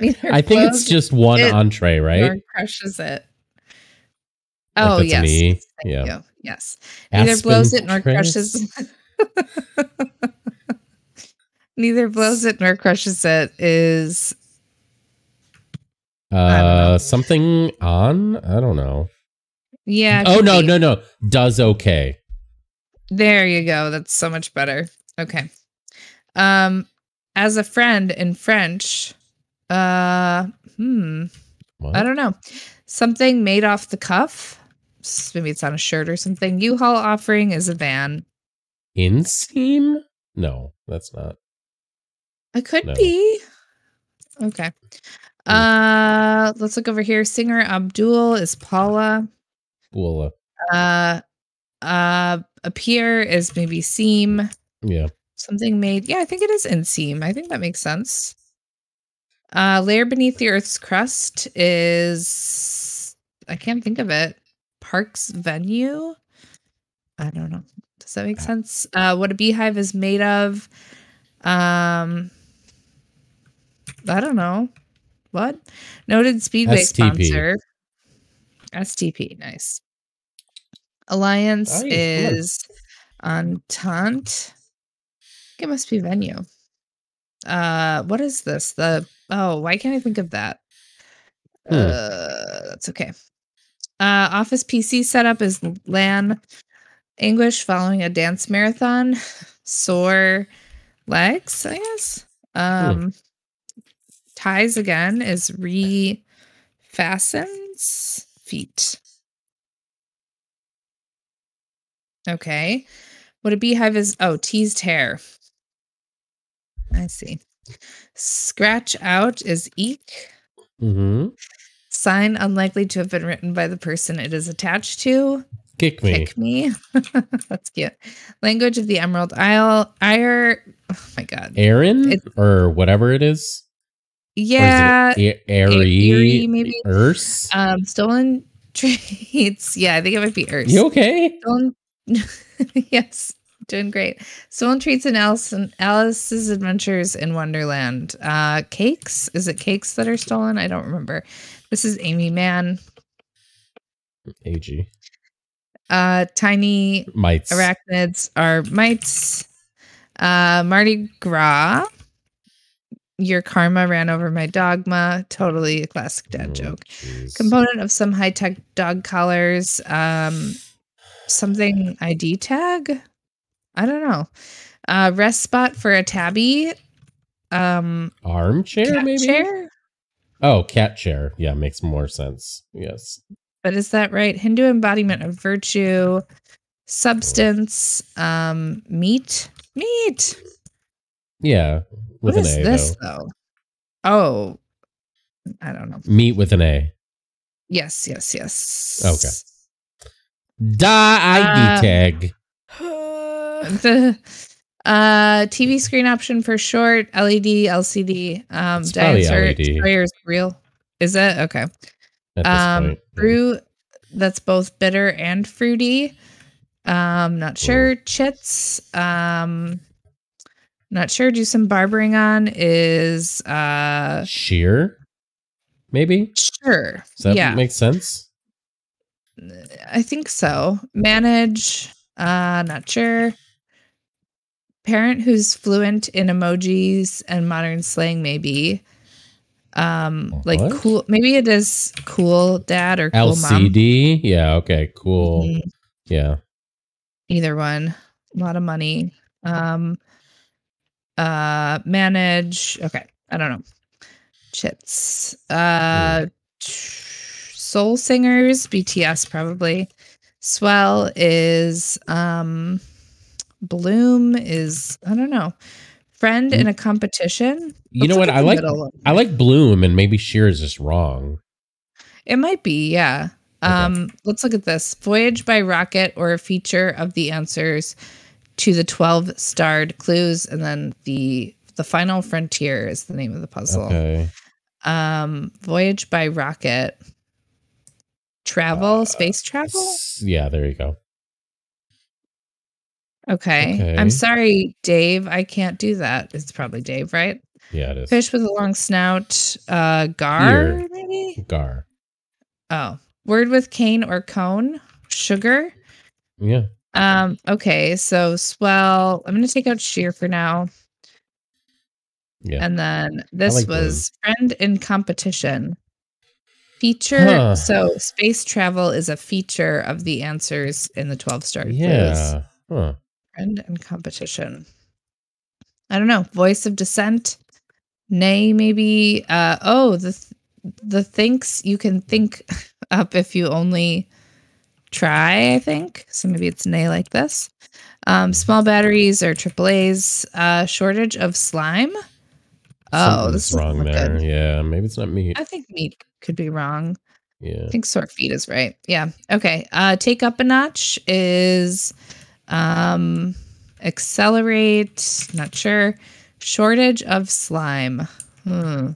I think it's just one it entree, right? crushes it. Oh an yes. E? Thank Yeah. you. Yes. Neither blows it nor crushes. <laughs> Neither blows it nor crushes it is. Uh, something on? I don't know. yeah. Oh no, be. no, no. Does okay. There you go. That's so much better. Okay. Um as a friend in French, uh hmm, What? I don't know. Something made off the cuff. Maybe it's on a shirt or something. U-Haul offering is a van. Inseam? No, that's not. It could No. be. Okay. Uh let's look over here. Singer Abdul is Paula. Uh, Uh uh appear is maybe seam. Yeah. Something made. Yeah, I think it is inseam. I think that makes sense. Uh layer beneath the earth's crust is I can't think of it. Parks venue? I don't know. Does that make Ah. sense? Uh what a beehive is made of. Um I don't know. What? Noted Speedway STP. sponsor. STP, nice. Alliance on. is Entente. It must be venue. Uh what is this? The oh, why can't I think of that? Hmm. Uh that's okay. Uh office PC setup is LAN English following a dance marathon. <sighs> Sore legs, I guess. Um ties again is re fastens feet. Okay. What a beehive is oh, teased hair. I see. Scratch out is eek. Mm-hmm. Sign unlikely to have been written by the person it is attached to. Kick me. Kick me. <laughs> That's cute. Language of the Emerald Isle. Ire. Oh my god. Aaron It- or whatever it is. Yeah. Or is it A- Airy? Eerie, maybe? Erse? Um, stolen <laughs> traits. Yeah, I think it might be Erse. You okay? Stolen. <laughs> yes, doing great. Stolen treats in Alice and Alice's Adventures in Wonderland. Uh, cakes. Is it cakes that are stolen? I don't remember. This is Amy Mann. AG. Uh, tiny Mites. arachnids are mites. Uh, Mardi Gras. Your karma ran over my dogma. Totally a classic dad Oh, joke. jeez. Component of some high tech dog collars. Um, something ID tag. I don't know. Uh, rest spot for a tabby. Um, Armchair, maybe? chair. Oh, cat chair. Yeah, makes more sense. Yes. But is that right? Hindu embodiment of virtue, substance, um, meat, meat. Yeah. With What an is A, this though. though? Oh, I don't know. Meat with an A. Yes, yes, yes. Okay. Da ID Uh, tag. The <laughs> uh TV screen option for short LED LCD um It's E LED. is real. Is it okay? Um point. brew that's both bitter and fruity. Um not sure. Chits. Um not sure. Do some barbering on is uh Sheer? Maybe? sure. Does that yeah. make sense? I think so. Manage, uh, not sure. Parent who's fluent in emojis and modern slang, maybe. Um, like What? cool. Maybe it is cool dad or cool mom. LCD? Yeah, okay, cool. Mhm. Yeah. Either one. A lot of money. Um, uh, manage. Okay, I don't know. Chits. Uh, soul singers. BTS probably. Swell is um, Bloom is I don't know. Friend in a competition. You Let's know what? I like. I like Bloom and maybe Sheer is just wrong. It might be, yeah. Um, let's look at this. Voyage by rocket or a feature of the answers to the 12 starred clues and then the the final frontier is the name of the puzzle. Okay. Um, voyage by rocket. Travel, Uh, space travel? Yeah, there you go. Okay. okay. I'm sorry, Dave. I can't do that. It's probably Dave, right? Yeah, it is. Fish with a long snout. Uh gar Ear. maybe? Gar. Oh. Word with cane or cone. Sugar. Yeah. Um, okay, so swell. I'm gonna take out sheer for now. Yeah. And then this like was friend in competition. Feature. Huh. So space travel is a feature of the answers in the 12 star quiz. Yeah. Huh. Friend and competition. I don't know. Voice of dissent. Nay, maybe. Uh oh, the th- the thinks you can think <laughs> up if you only try, I think. So maybe it's nay like this. Um, small batteries or AAA's. Uh shortage of slime. Oh, this is wrong there. good. Yeah, maybe it's not meat. I think meat could be wrong. Yeah. I think sore feet is right. Yeah. Okay. Uh take up a notch is um accelerate, not sure. Shortage of slime. Hmm.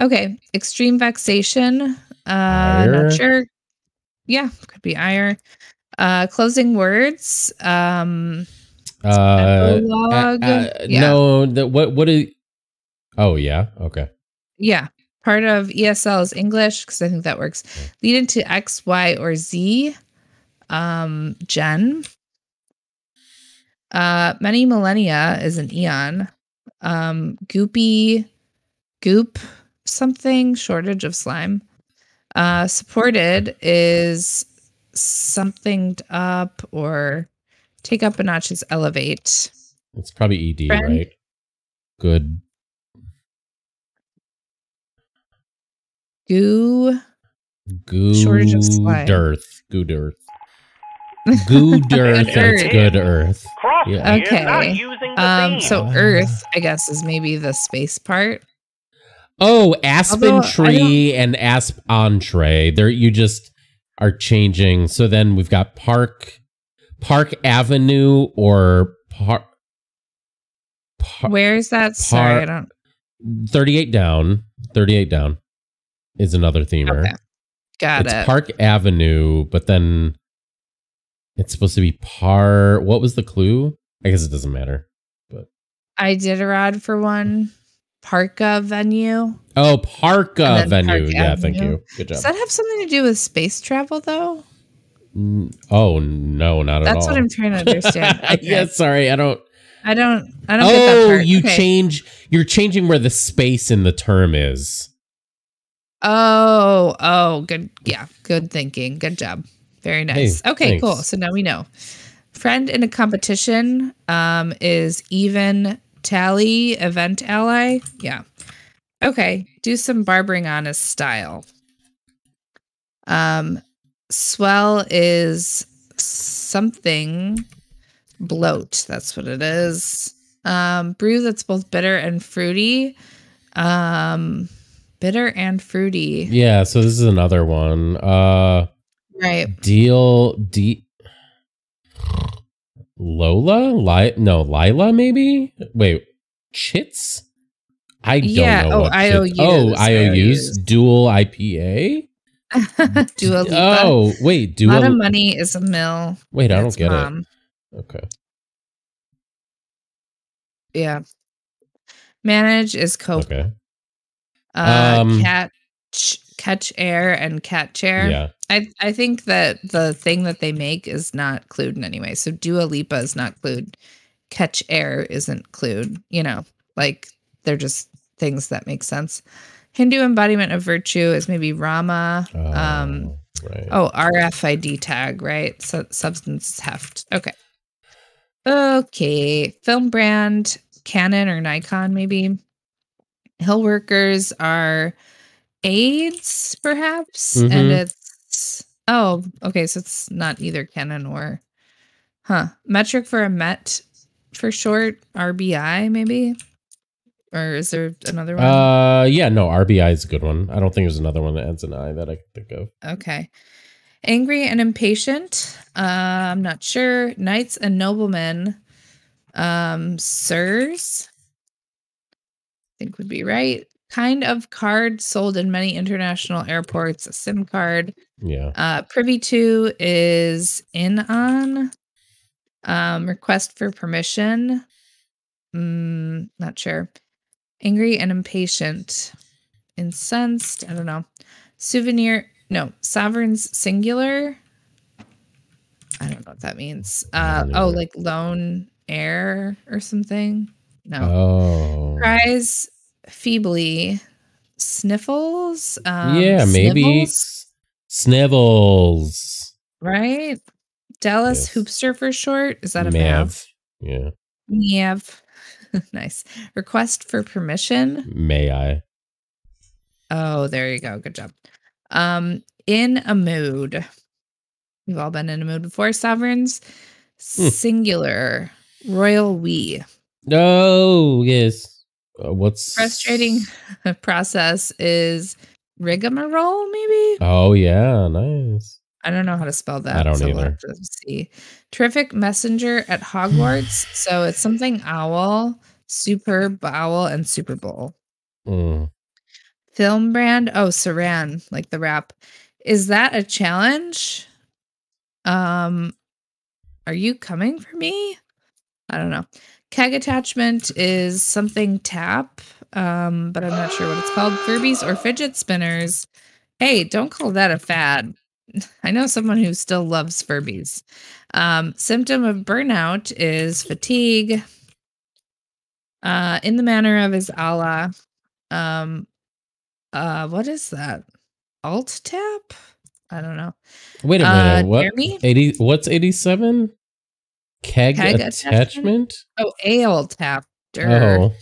Okay. Extreme vexation. Uh not sure. Yeah, could be ire. Uh closing words. Um Uh, uh, uh, yeah. No, the, what what is Oh, yeah. Okay. Yeah. Part of ESL is English because I think that works. Lead into X, Y, or Z. Um, Gen. Uh, many millennia is an eon. Um, goopy, goop, something, shortage of slime. Uh, supported is something up or take up a notch is elevate. It's probably ED, Friend? right? Good. Goo. Goo Shortage of slime. Dearth. Good earth. <laughs> Good earth. Good That's earth. good earth. Cross Yeah. is not Okay. using the Um, so. Earth, I guess, is maybe the space part. Oh, aspen Although, tree and asp entree. There you just are changing. So then we've got Park Park Avenue or Park Par- Where's that? Sorry, I don't. 38 down. 38 down is another themer. Okay, got it's it. Park Avenue, but then it's supposed to be par. What was the clue? I guess it doesn't matter. But I did a rod for one. Parka venue. Oh, Park And then Venue. Park yeah, thank you. Good job. Does that have something to do with space travel, though? Mm, oh no, not at all. That's what I'm trying to understand. <laughs> Okay. yeah, sorry, I don't. I don't. I don't get that Oh, you Okay. change. You're changing where the space in the term is. Oh, oh, good. Yeah, good thinking. Good job. Very nice. Hey, okay, cool. So now we know. Friend in a competition um, is even tally event ally. Yeah. Okay. Do some barbering on his style. Um, swell is something bloat. That's what it is. Um, brew that's both bitter and fruity. Um, bitter and fruity. Yeah, so this is another one. Uh, Right. deal D. Lola, Li- no, Lila, maybe. Wait, chits. I don't Yeah, know. oh, what chits- IOUs, Oh, IOUs, IOUs. dual IPA. <laughs> Dua Lipa. Oh, wait, a lot of money is a mill. Wait, I don't get mom. it. Okay. Yeah. Manage is cope. Okay. Uh, Um, catch, catch air, and cat chair. Yeah. I I think that the thing that they make is not clued in any way. So Dua Lipa is not clued. Catch air isn't clued. You know, like they're just things that make sense. Hindu embodiment of virtue is maybe Rama. um, Oh, right. Oh, RFID tag, right? So substance heft. Okay. Okay. Film brand, Canon or Nikon, maybe. Hill workers are aides, perhaps. And Mhm. it's oh, okay. So it's not either Canon or huh. Metric for a Met for short, RBI, maybe. Or is there another one? Uh, yeah, no, RBI is a good one. I don't think there's another one that ends in I that I can think of. Okay. Angry and impatient. Uh, I'm not sure. Knights and noblemen. Um, sirs. I think would be right. Kind of card sold in many international airports. A SIM card. Yeah. Uh, privy to is in on. Um, request for permission. Mm, not sure. Angry and impatient. Incensed. I don't know. Souvenir. No. Sovereigns singular. I don't know what that means. Uh, oh, like lone air or something. No. Oh. Cries feebly. Sniffles. Um, yeah, maybe snivels, snivels. right? Dallas Yes. Hoopster for short. Is that a math? Yeah. Meow. <laughs> nice. Request for permission. May I? Oh, there you go. Good job. Um, in a mood. We've all been in a mood before. Sovereigns, Hmm. singular, royal we. No. Yes. Uh, what's Frustrating <laughs> process is rigmarole, maybe? Oh yeah, nice. I don't know how to spell that. I don't so we'll either. to see. Terrific messenger at Hogwarts. <sighs> so it's something owl, superb owl, and Super Bowl. Mm. Film brand. Oh, Saran, like the wrap. Is that a challenge? Um, are you coming for me? I don't know. Keg attachment is something tap, um, but I'm not sure what it's called. Furbies or fidget spinners. Hey, don't call that a fad. <laughs> I know someone who still loves Furbies. Um, symptom of burnout is fatigue. Uh, in the manner of his Allah. Um, uh, what is that? Alt tap? I don't know. Wait a Uh, minute. What? Eighty? What's eighty-seven? Keg, Keg attachment? attachment? Oh, ale tap. Durr. Oh.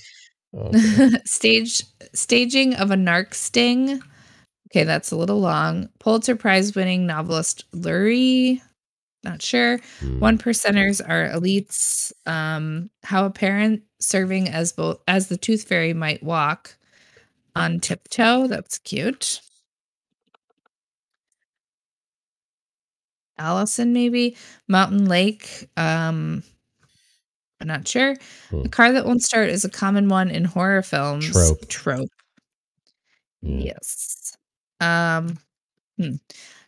Okay. <laughs> Stage staging of a narc sting. Okay, that's a little long. Pulitzer Prize winning novelist Lurie. Not sure. Hmm. One percenters are elites. Um, how a parent serving as both as the tooth fairy might walk on tiptoe. That's cute. Alison, maybe Mountain Lake. Um, I'm not sure. Hmm. The car that won't start is a common one in horror films. Trope. Trope. Yes. Um. hmm.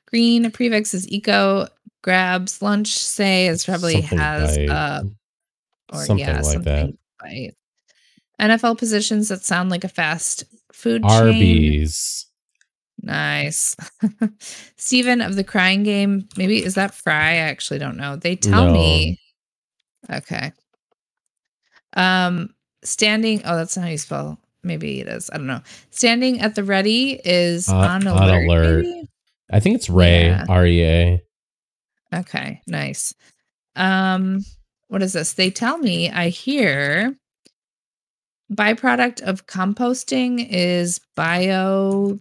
Green prefix is eco. Grabs lunch. Say is probably Something has bite. uh or Something yeah, like that. something bite. NFL positions that sound like a fast food chain. Arby's. Nice. <laughs> Stephen of the crying game. Maybe is that Fry? I actually don't know. They tell No. me. Okay. Um standing oh that's not how you spell. Maybe it is. I don't know. Standing at the ready is Uh, on on alert. alert. I think it's Rea. Yeah. R E A. Okay, nice. Um, what is this? They tell me I hear byproduct of composting is bio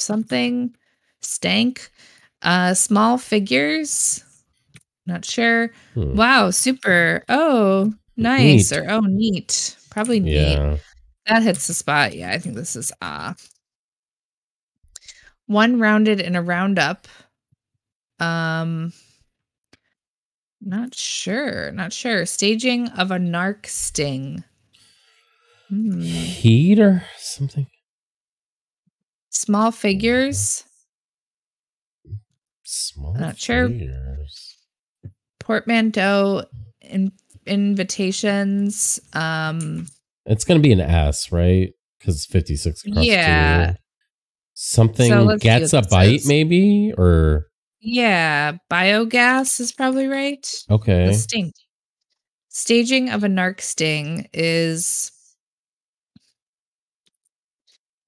something stank. Uh small figures. Not sure. Hmm. Wow, super. Oh, nice. Neat. Or oh neat. Probably neat. Yeah. That hits the spot. Yeah, I think this is ah. One rounded in a roundup. Um not sure. Not sure. Staging of a narc sting. Hmm. Heat or something. Small figures. Small. Not sure. figures. Portmanteau in, invitations. Um It's gonna be an S, right? Because fifty six across Yeah. two. Something So gets a bite, maybe, or yeah, biogas is probably right. okay. The sting. Staging of a narc sting is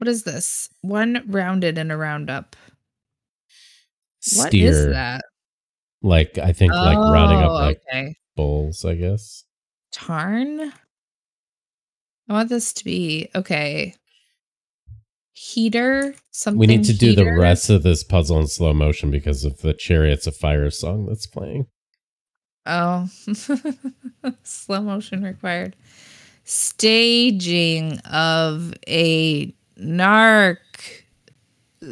what is this? One rounded in a roundup. What is Steer. that? Like I think, like rounding up Oh, like okay. bulls. I guess. Tarn. I want this to be okay. Heater. Something. we need to do the rest of this puzzle in slow motion because of the Chariots of Fire song that's playing. Oh, <laughs> slow motion required. staging of a narc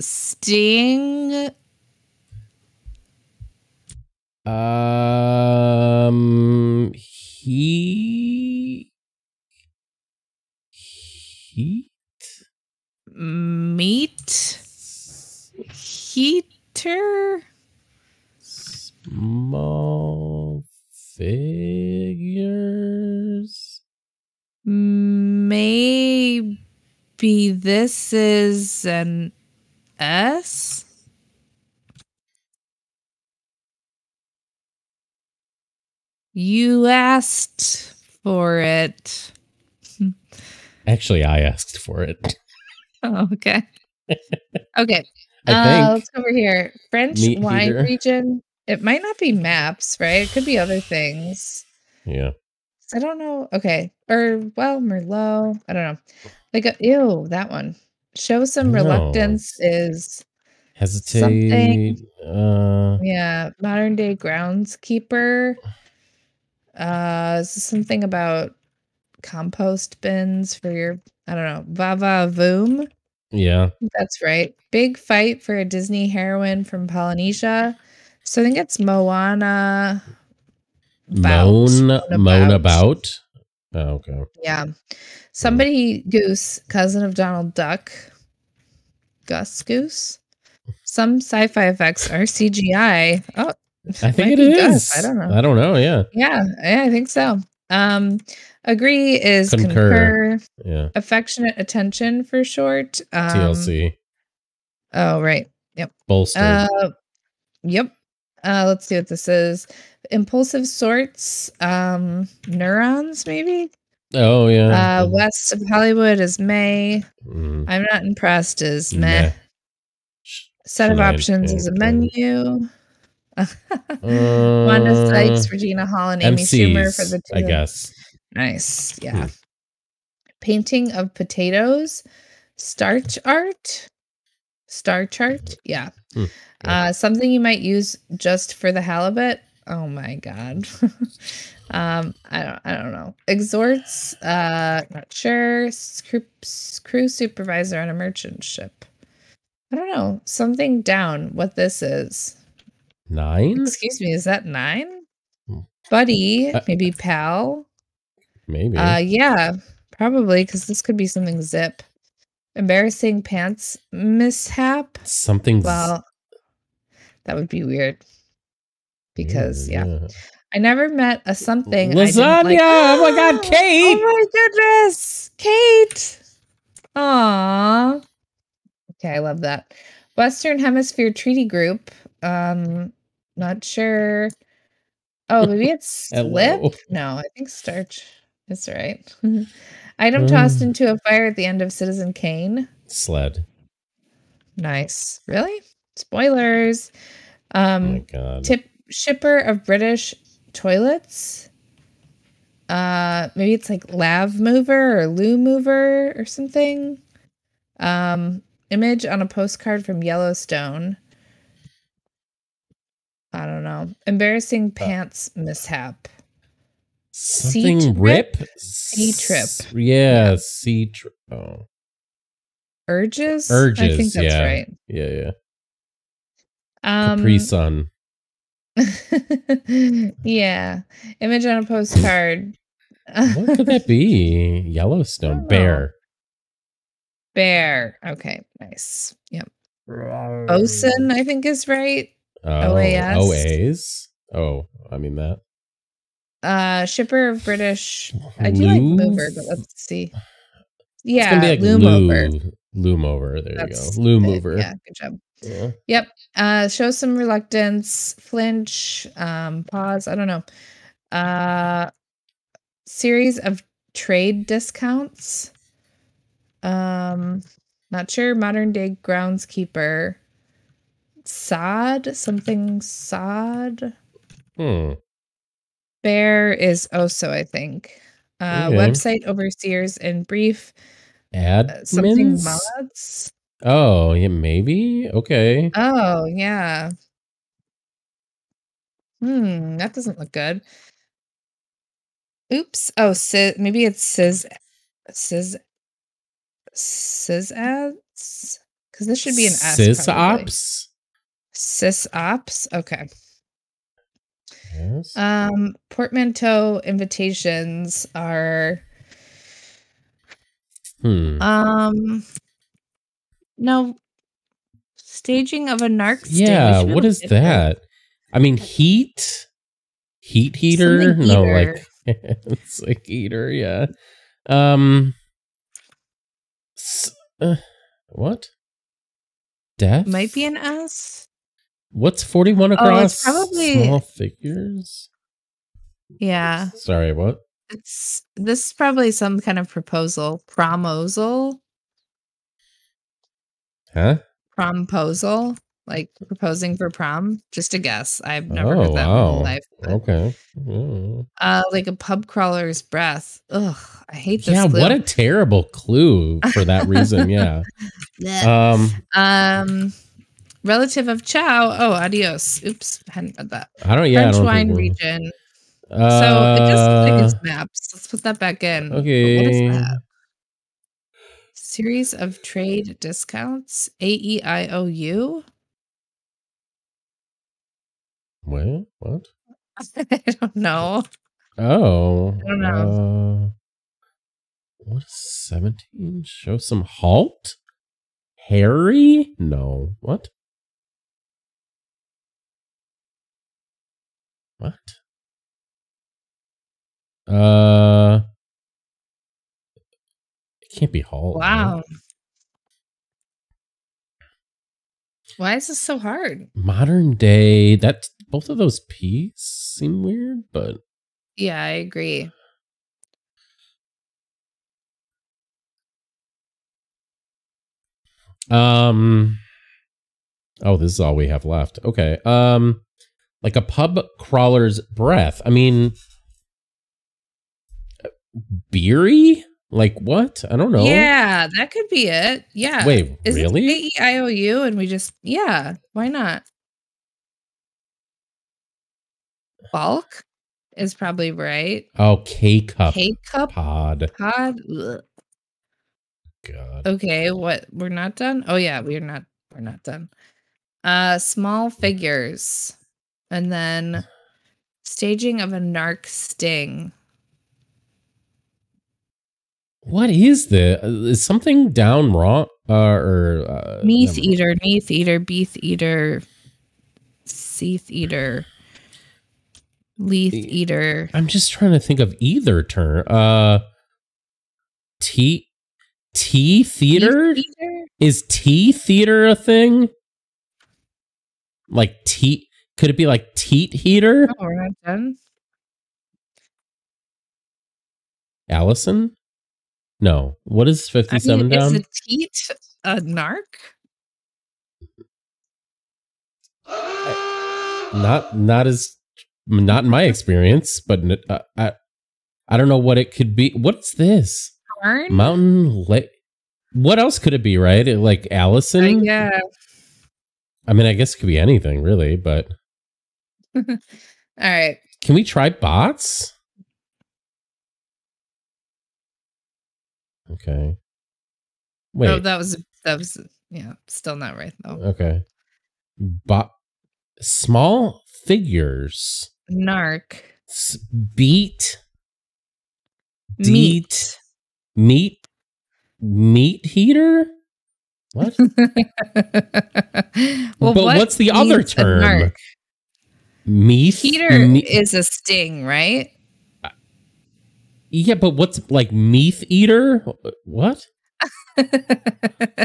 sting. Um, he, he, meat heater small figures. maybe this is an s? You asked for it. <laughs> Actually, I asked for it. <laughs> oh, okay. <laughs> Okay. I uh, let's go over here. French wine heater. region. It might not be maps right? It could be other things. Yeah. I don't know. Okay. Or well, Merlot. I don't know. Like a, ew, that one. Show some No. reluctance is Hesitate. Something- Uh, yeah, modern day groundskeeper. Uh this is something about compost bins for your I don't know, Vava Voom. yeah. That's right. Big fight for a Disney heroine from Polynesia. So I think it's Moana. Moan, Moan moan about. about. Oh, okay. Yeah. Somebody Goose, cousin of Donald Duck. Gus Goose. Some sci-fi effects are CGI. Oh, I think it is. Gus. I don't know. I don't know. Yeah. Yeah, yeah, I think so. Um, agree is Concur. concur. Yeah. Affectionate attention for short. Um, TLC. Oh, right. Bolstered. Uh, yep. Uh, let's see what this is. Impulsive sorts. Um, neurons, maybe. oh, yeah. Uh, west of Hollywood is May. Mm, I'm not impressed. Is meh. Set of options is a menu. <laughs> <laughs> Wanda Uh, Sykes, Regina Hall, and Amy Schumer for the two. I guess. Nice. Yeah. Hmm. Painting of potatoes. Starch art. Star chart. Yeah. Hmm. Uh, something you might use just for the halibut. Oh my god. <laughs> um, I don't. I don't know. Exhorts. Uh, not sure. Crew, crew supervisor on a merchant ship. I don't know. Something down. What this is. Nine? Excuse me. Is that nine? Hmm. Buddy. Uh, Maybe pal. Maybe. Uh, yeah, probably because this could be something zip. Embarrassing pants mishap. Something. Well, that would be weird. Because yeah, I never met a something. Lasagna! like- Oh my God, <gasps> Kate! Oh my goodness, Kate! Aww. Okay, I love that. Western Hemisphere Treaty Group. Um, not sure. Oh, maybe it's <laughs> slip. No, I think starch. That's right. <laughs> Item tossed Mm. into a fire at the end of Citizen Kane. Sled. Nice. Really? Spoilers. Oh my Um, God. tip shipper of British toilets. Uh, maybe it's like lav mover or loo mover or something. Um, image on a postcard from Yellowstone. I don't know. Embarrassing pants mishap. Something trip? rip? Sea trip. Yeah, sea trip. Oh. Urges. I Urges, think that's yeah. right. Yeah, yeah. Um, Capri Sun. <laughs> yeah. Image on a postcard. What could that be? Yellowstone. <laughs> Bear. Bear. Okay, nice. Yep. Ocean, I think is right. Oh, OAS. OAs. Oh, I mean that. Uh shipper of British. I do like mover, but let's see. Yeah, it's gonna be like loom over. Loom over. There That's you go. Loom it. over. Yeah, good job. Yeah. Yep. Uh show some reluctance, flinch, um, pause. I don't know. Uh series of trade discounts. Um not sure. Modern day groundskeeper. Sod, something sod. Hmm. Bear is also, I think. Uh Okay. website overseers in brief. Uh, something mods. Oh, yeah, maybe. Okay. Oh, yeah. Hmm, that doesn't look good. Oops. Oh, si- maybe it's sis sis sis ads because this should be an S. Sys probably. ops. Sys ops. Okay. Yes. Um, portmanteau invitations are hmm. um no staging of a narc. Yeah. What is that? I mean, heat. Heat heater. Something No, heater. like <laughs> it's like heater. Yeah. Um. s- uh, what? Death Might be an S. What's 41 across? it's probably- small figures. Yeah, Sorry. What? it's this is probably some kind of proposal. Promosal. Huh? Promposal. Like proposing for prom. Just a guess. I've never oh heard that in my life. but- Okay. Mm. Uh, like a pub crawler's breath. Ugh, I hate this. Yeah. clue. What a terrible clue for that reason. yeah. <laughs> Um. Um, relative of Chow. Oh, adios. Oops, hadn't read that. I don't. Yeah. French I don't wine region. So it just like Uh, it's maps. Let's put that back in. But What Okay. is that? Series of trade discounts. A E I O U. What? What? <laughs> I don't know. Oh. I don't know. Uh, what is 17? Show some halt? Harry? No. What? What? Uh it can't be right? Wow. Why is this so hard? Modern day that both of those P's seem weird, but Yeah, I agree. Um. Oh, this is all we have left. Okay. Um, like a pub crawler's breath. I mean, beery. Like what? I don't know. Yeah, that could be it. Yeah. Wait, Is really? A E I O U? And we just yeah, why not? Bulk is probably right. Oh, K cup K cup pod. pod. Ugh. God. Okay, what we're not done? Oh yeah, we're not we're not done. Uh small figures. And then staging of a narc sting. What is this? Is something down wrong? Uh, or uh, Meath never- eater, neath eater, beef eater, seath eater, leaf eater. I'm just trying to think of either term. Uh, T T theater. Beef eater? Is tea theater a thing? Like tea? Could it be like teat heater? Oh, we're not done. Alison? No. What is I 57 mean, down? is a teat a narc? not not as not in my experience, but uh, I I don't know what it could be. What's this? Corn? Mountain Lake. What else could it be? Right? Like Alison? yeah. I mean, I guess it could be anything, really. But <laughs> All right. can we try bots? Okay. Oh, Wait. Oh, that was that was yeah, still not right though. Okay. But small figures Narc. S- beat Meat. deet meat meat heater. What? <laughs> well, but what what's the other term? Narc? Meat Heater me- is a sting, right? yeah, but what's like meat eater? What? <laughs>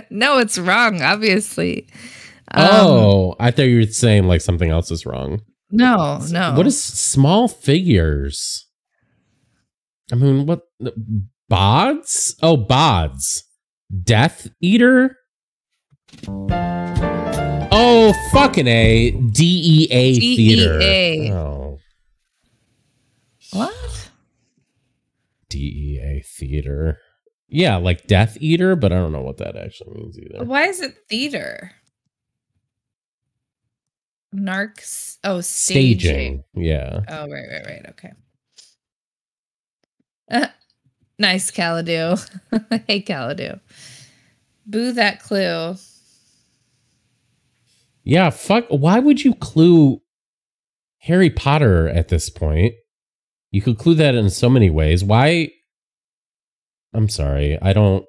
no, it's wrong, obviously. Um, oh, I thought you were saying like something else is wrong. no, no. What is small figures? I mean, what bods? Oh, bods. Death Eater. Oh, fucking a D E A theater. DEA. Oh, what? D E A theater. Yeah, like Death Eater, but I don't know what that actually means either. Why is it theater? Narcs. Oh, staging. Staging. Yeah. Oh, right, right, right. Okay. <laughs> nice, Caladu. <laughs> hey, Caladu. Boo that clue. Yeah, fuck. Why would you clue Harry Potter at this point? You could clue that in so many ways. Why? I'm sorry. I don't.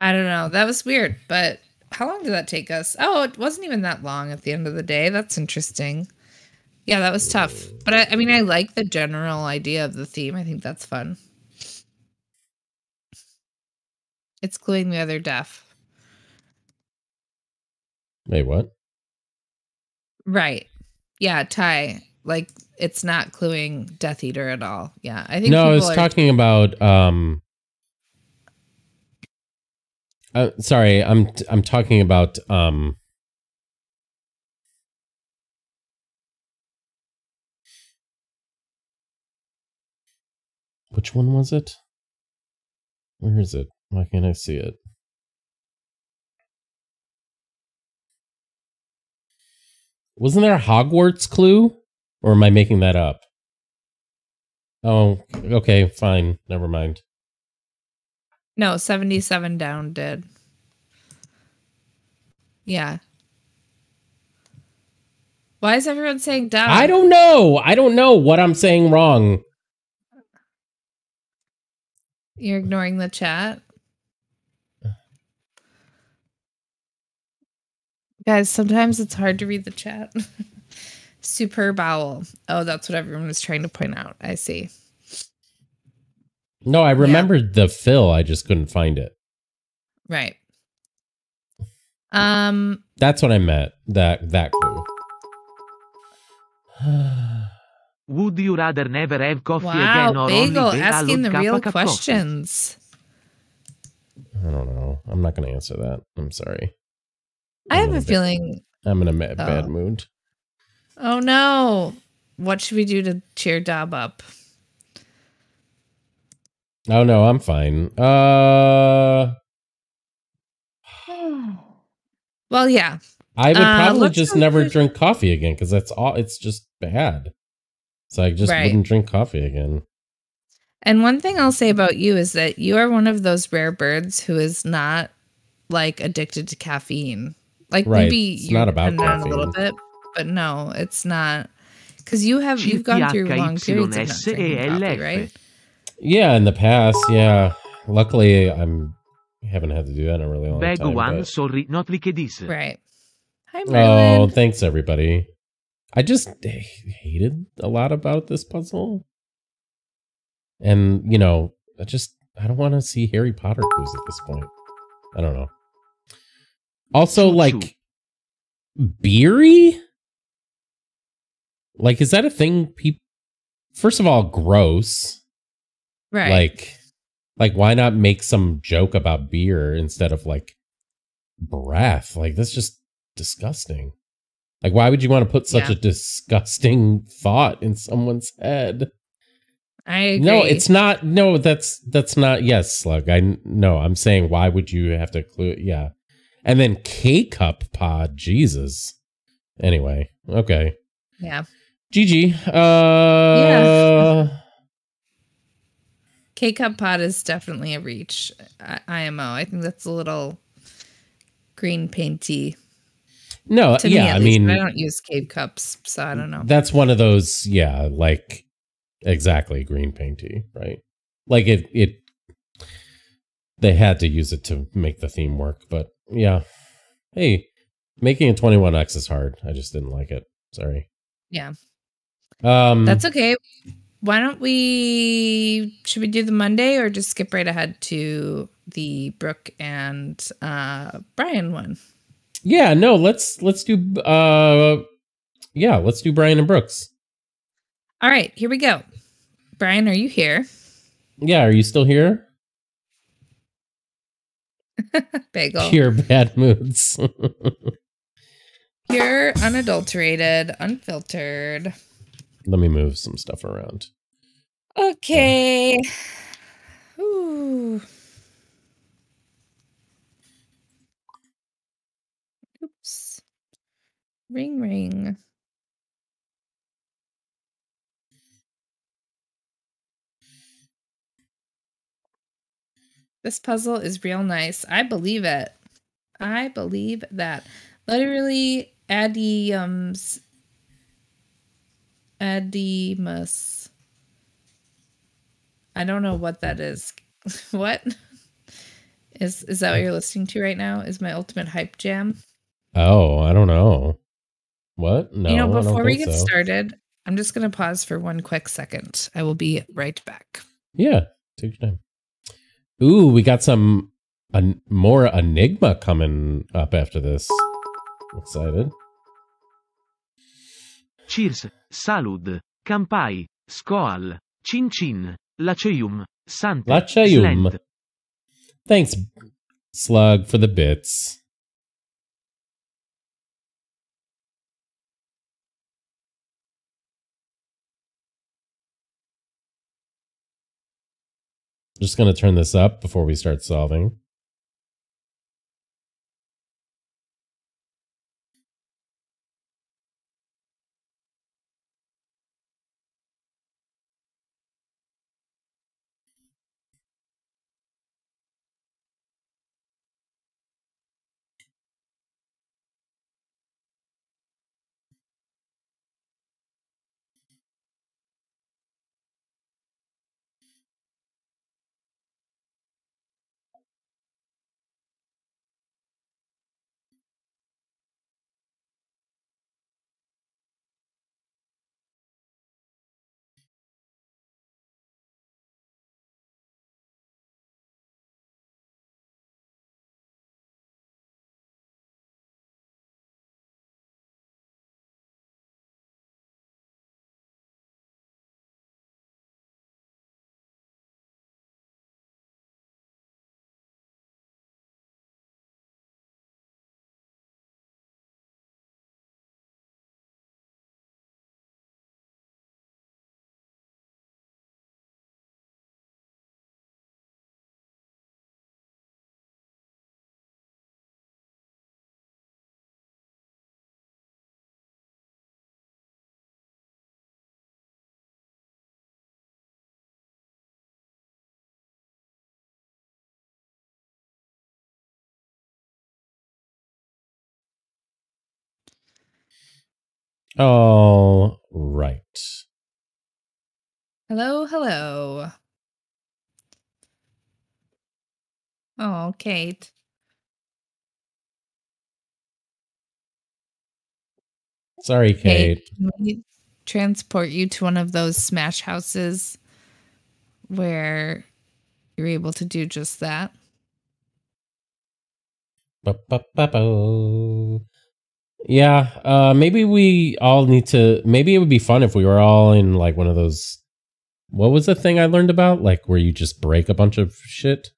I don't know. That was weird, but how long did that take us? Oh, it wasn't even that long at the end of the day. That's interesting. Yeah, that was tough. But I, I mean, I like the general idea of the theme. I think that's fun. It's cluing the other deaf. Wait, what? Right. Yeah, Ty. Like it's not cluing Death Eater at all. Yeah, I think. No, I was are- talking about. um uh, Sorry, I'm I'm talking about. um Which one was it? Where is it? Why can't I see it? Wasn't there a Hogwarts clue? Or am I making that up? Oh, okay, fine. Never mind. No, seventy-seven down did. Yeah. Why is everyone saying down? I don't know. I don't know what I'm saying wrong. You're ignoring the chat. Guys, sometimes it's hard to read the chat. <laughs> Superb owl. Oh, that's what everyone was trying to point out. I see. No, I remembered the fill. I just couldn't find it. Right. Um, That's what I meant. That that clue. <sighs> Would you rather never have coffee wow, again or Bagel only asking the real cup of coffee? questions. I don't know. I'm not going to answer that. I'm sorry. I have a feeling. I'm in a ma- bad Oh. mood. Oh no! What should we do to cheer Dob up? Oh no, I'm fine. Uh <sighs> Well, yeah. I would Uh, probably let's just never drink coffee again because that's all. It's just bad. So I just Right. wouldn't drink coffee again. And one thing I'll say about you is that you are one of those rare birds who is not like addicted to caffeine. Like Right. maybe It's you're not about dependent on a little bit, but no, it's not. Because you have you've gone through long periods of not drinking coffee, right? Yeah, in the past, yeah. Luckily, I'm haven't had to do that in a really long Bag time. one, but- sorry, not like this. Right. Hi, Oh, thanks everybody. I just hated a lot about this puzzle. And, you know, I just I don't want to see Harry Potter clues at this point. I don't know. Also, Choo-choo. like beery? Like, is that a thing people first of all, gross. right. Like like why not make some joke about beer instead of like breath? Like that's just disgusting. Like why would you want to put such Yeah. a disgusting thought in someone's head? I agree. No, it's not no, that's that's not yes, slug. I no, I'm saying why would you have to clue yeah. And then K cup pod, Jesus. Anyway, okay. yeah. GG. Uh K cup pod is definitely a reach. I- IMO. I think that's a little green painty no, to yeah, me. I least, mean I don't use K cups, so I don't know. That's one of those, yeah, like exactly green painty, right? Like it it they had to use it to make the theme work, but yeah. Hey, making a 21x is hard. I just didn't like it. Sorry. Yeah. Um That's okay. Why don't we should we do the Monday or just skip right ahead to the Brooke and uh Brian one? Yeah, no, let's let's do uh yeah, let's do Brian and Brooks. All right, here we go. Brian, are you here? Yeah, are you still here? <laughs> Bagel. Pure bad moods. <laughs> Pure, unadulterated, unfiltered. Let me move some stuff around. Okay. Ooh. Oops. Ring ring. This puzzle is real nice. I believe it. I believe that. Literally, Adiums. Adimus. I don't know what that is. <laughs> what? Is is that what you're listening to right now? Is my ultimate hype jam? Oh, I don't know. What? No. you know, before we get so. started, I'm just gonna pause for one quick second. I will be right back. Yeah, take your time. Ooh, we got some an, more enigma coming up after this. Excited. Cheers, Salud, Kanpai, Skoal, Cin Cin, Laceium, Sante, Laceium. Thanks, Slug, for the bits. Just gonna turn this up before we start solving. All right. Hello, hello. Oh, Kate. Sorry, Kate. Kate, can we transport you to one of those smash houses where you're able to do just that? Ba-ba-ba-bo. Yeah, uh, maybe we all need to. Maybe it would be fun if we were all in like one of those. What was the thing I learned about? Like where you just break a bunch of shit.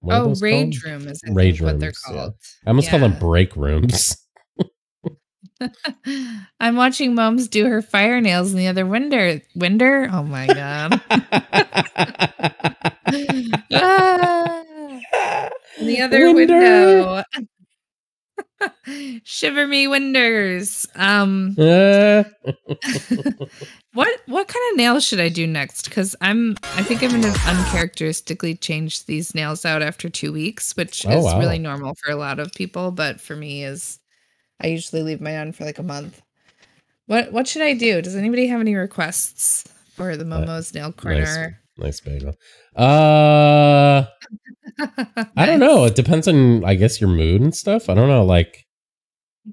What oh, rage called? room is I Rage think what they're rooms, yeah. called. I almost call them break rooms. <laughs> <laughs> I'm watching Moms do her fire nails in the other window. Window? Oh my god. <laughs> Ah, the other Winder. window. <laughs> Shiver me winders. Um Uh, <laughs> what what kind of nails should I do next? Because I'm I think I'm gonna uncharacteristically change these nails out after two weeks, which Oh, is wow. really normal for a lot of people, but for me is I usually leave mine on for like a month. What what should I do? Does anybody have any requests for the Momo's nail corner? nice bagel. Uh, <laughs> I don't know. It depends on, I guess, your mood and stuff. I don't know. Like,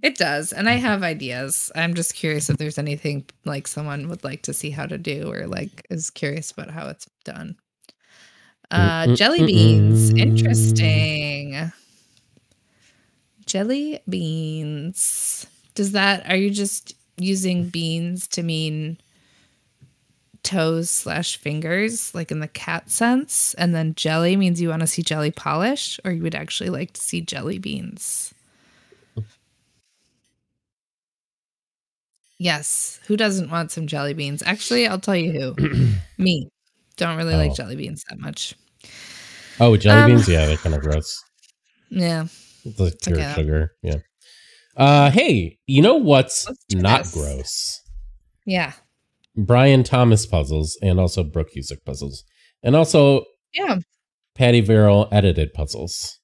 It does, and I have ideas. I'm just curious if there's anything like someone would like to see how to do, or like is curious about how it's done. Uh, Mm, mm, jelly mm, beans, mm. interesting. Jelly beans. Does that? Are you just using beans to mean toes slash fingers, like in the cat sense, and then jelly means you want to see jelly polish, or you would actually like to see jelly beans? Yes. Who doesn't want some jelly beans? Actually, I'll tell you who. <clears throat> Me. Don't really Oh. like jelly beans that much. oh, jelly Um, beans. Yeah, they're kind of gross. Yeah. The pure Okay. sugar. Yeah. Uh, hey, you know what's not gross? Yeah. Brian Thomas puzzles and also Brooke Husic puzzles. And also, Yeah. Patti Varol edited puzzles.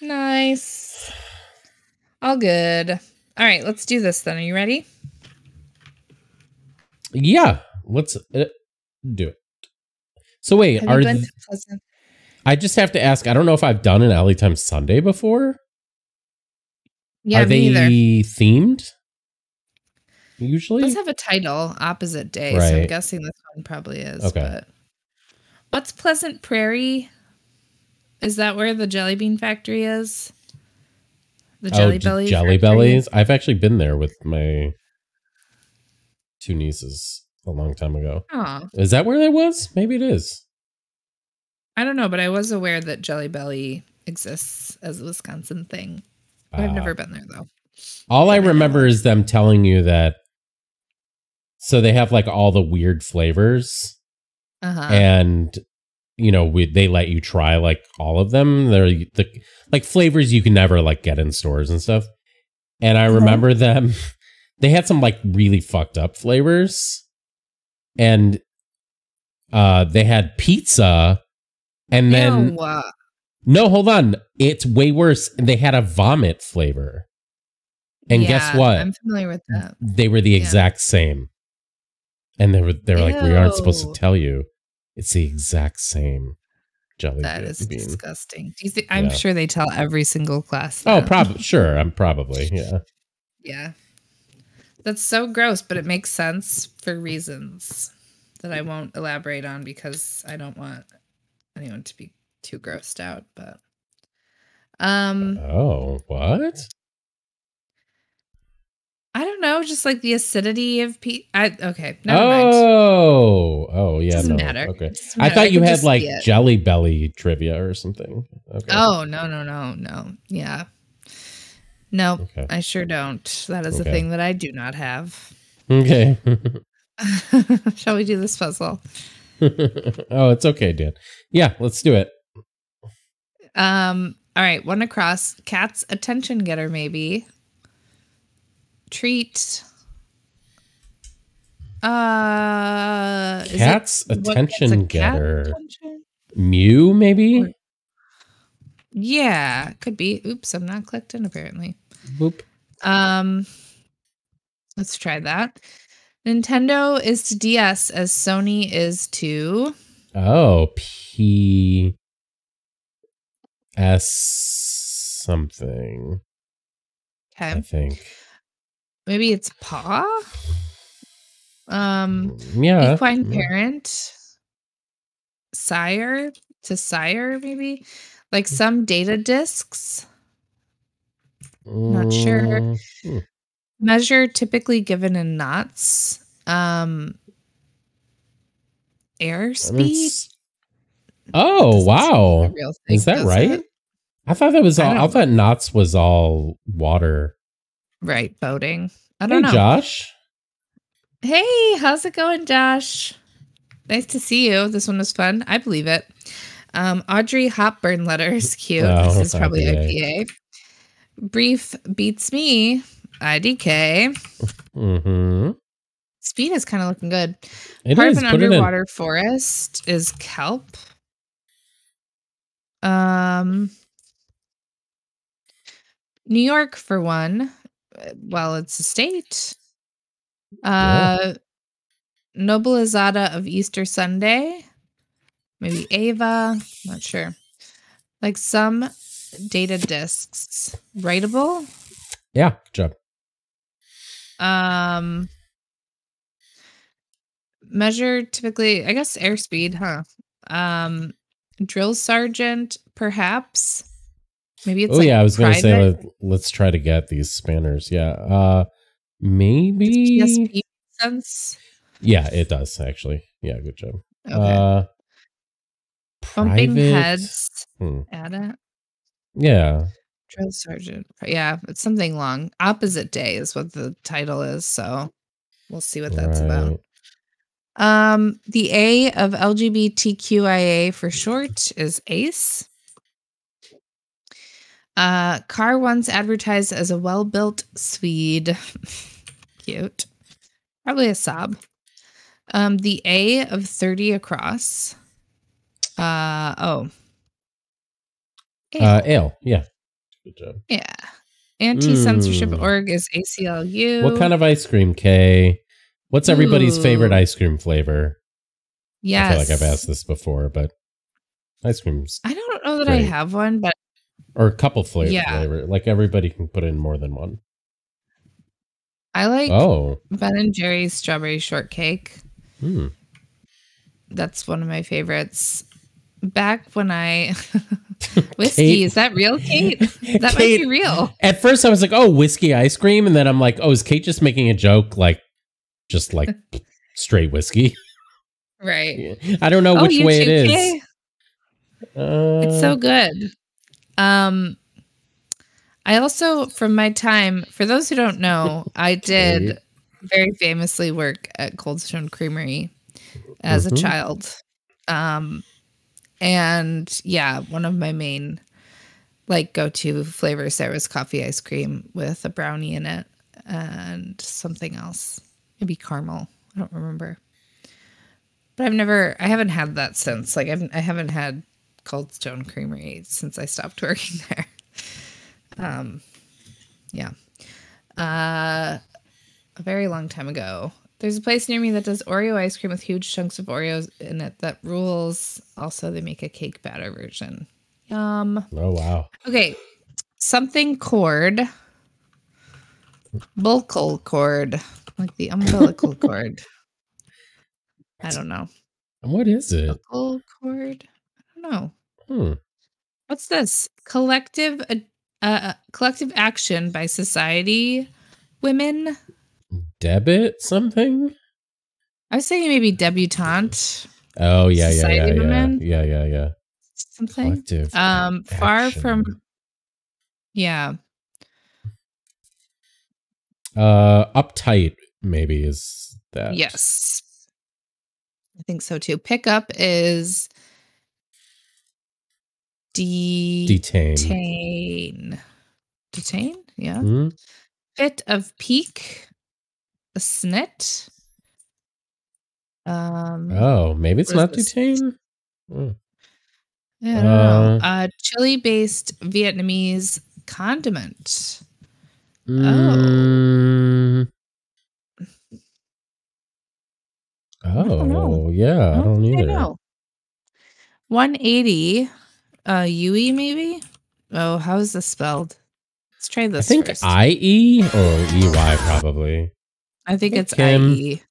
Nice. All good. All right, let's do this then. Are you ready? Yeah, let's uh, do it. So wait, Have are th-? I just have to ask? I don't know if I've done an LA Times Sunday before. Yeah, are they either. themed? Usually, Let's have a title, opposite day. So I'm guessing this one probably is. Okay. But what's Pleasant Prairie? Is that where the Jelly Bean Factory is? The Jelly oh. Jelly Factory? Bellies. I've actually been there with my two nieces a long time ago. Oh, Is that where that was? Maybe it is. I don't know, but I was aware that Jelly Belly exists as a Wisconsin thing. I've Ah. never been there though. All I remember is them telling you that. So they have like all the weird flavors, Uh huh. and you know we, they let you try like all of them. They're the like flavors you can never like get in stores and stuff. And I Uh-huh. remember them. <laughs> They had some like really fucked up flavors, and uh they had pizza, and then no, uh, no, hold on, it's way worse. They had a vomit flavor, and guess what? I'm familiar with that. they were the Yeah. exact same. And they were they were like, we aren't supposed to tell you. It's the exact same jelly That bean. is disgusting. Do you think? I'm Yeah. sure they tell every single class. Oh, probably sure. I'm probably <laughs> yeah. Yeah. That's so gross, but it makes sense for reasons that I won't elaborate on because I don't want anyone to be too grossed out. But um Oh, what? I don't know, just like the acidity of pe I okay, never mind. Oh, oh yeah. Doesn't no. matter. Okay. Doesn't I matter. thought you could had like. Jelly Belly trivia or something. Okay. Oh no, no, no, no. Yeah. No, Okay. I sure don't. That is Okay. a thing that I do not have. Okay. <laughs> Shall we do this puzzle? <laughs> oh, it's okay, Dan. Yeah, let's do it. Um, all right, one across. Cat's attention getter, maybe. Treat. Uh, it Cat's attention cat getter. attention? Mew, maybe? Or- Yeah, could be. Oops, I'm not clicked in apparently. Boop. Um, let's try that. Nintendo is to DS as Sony is to. Oh, P S something. okay I think. Maybe it's paw. Um, Yeah. equine parent sire to sire maybe like some data disks not sure. Mm, hmm. measure typically given in knots um I airspeed Oh, wow. Is that right? I thought that was all. I, don't- thought knots was all water. Right boating i don't know Josh. hey how's it going josh nice to see you this one was fun i believe it um audrey hopburn letters. cute Oh, this is probably IPA. ipa brief beats me idk Mm-hmm. Speed is kind of looking good. It Part is. of an Put underwater forest is kelp. Um, New York for one. Uh, Well, it's a state. Uh, Nobilizada of Easter Sunday. Maybe Ava. Not sure. Like some data disks. Writable. Yeah. Good job. Um, measure typically, I guess, airspeed, huh? Um, drill sergeant, perhaps. Maybe it's oh like yeah, I was gonna say let, let's try to get these spanners. Yeah. Uh, Does maybe. PSP make sense. Yeah, it does actually. Yeah, good job. Okay. Uh, Bumping private- heads. Hmm. Add it. Yeah. Drill sergeant. Yeah, it's something long. Opposite day is what the title is. So we'll see what that's about. Um, the A of LGBTQIA for short is ACE. Uh, car once advertised as a well-built Swede. <laughs> Cute. Probably a sob. Um, the A of 30 across. Uh oh. Uh, ale. Yeah. Good job. yeah. Anti censorship Mm. org is ACLU. What kind of ice cream, Kay? What's everybody's favorite ice cream flavor? Yes. I feel like I've asked this before, but ice cream's I don't know that I have one, but or a couple flavors. Yeah. flavor. Like everybody can put in more than one. I like Oh. Ben and Jerry's strawberry shortcake. Hmm. That's one of my favorites. Back when I <laughs> <laughs> whiskey Kate- is that real, Kate? That might be real. At first I was like, "Oh, whiskey ice cream," and then I'm like, "Oh, is Kate just making a joke like just like <laughs> straight whiskey?" Right. I don't know Oh, which way it is. Uh, It's so good. Um I also from my time, for those who don't know, I did very famously work at Cold Stone Creamery as Mhm. a child. Um and yeah, one of my main like go-to flavors there was coffee ice cream with a brownie in it and something else. Maybe caramel. I don't remember. But I've never I haven't had that since. Like I've I haven't had Cold Stone Creamery since I stopped <laughs> working there. Um yeah. Uh a very long time ago. There's a place near me that does Oreo ice cream with huge chunks of Oreos in it that rules. Also, they make a cake batter version. Yum. Oh wow. Okay. Something cord. Bulcal cord. Like the umbilical <laughs> cord. I don't know. What is it? Cord? Know. Hmm. What's this? Collective uh, collective action by society women. Debit something? I was saying maybe debutante Oh yeah, yeah, yeah, yeah, women? yeah, yeah, yeah. something. Collective. Um far from yeah. Uh, uptight maybe is that. Yes. I think so too. Pickup is detain. Detain. Detain? Yeah. Hmm? Fit of peak. A snit. Um Oh, maybe it's not is this? detain. Hmm. yeah, I don't know. uh, Uh chili based Vietnamese condiment. Mm. don't know. Oh, yeah, I don't think either. know. 180. Uh UE maybe? Oh, how is this spelled? Let's try this. I think first. IE or EY probably. I think Hey, it's IE.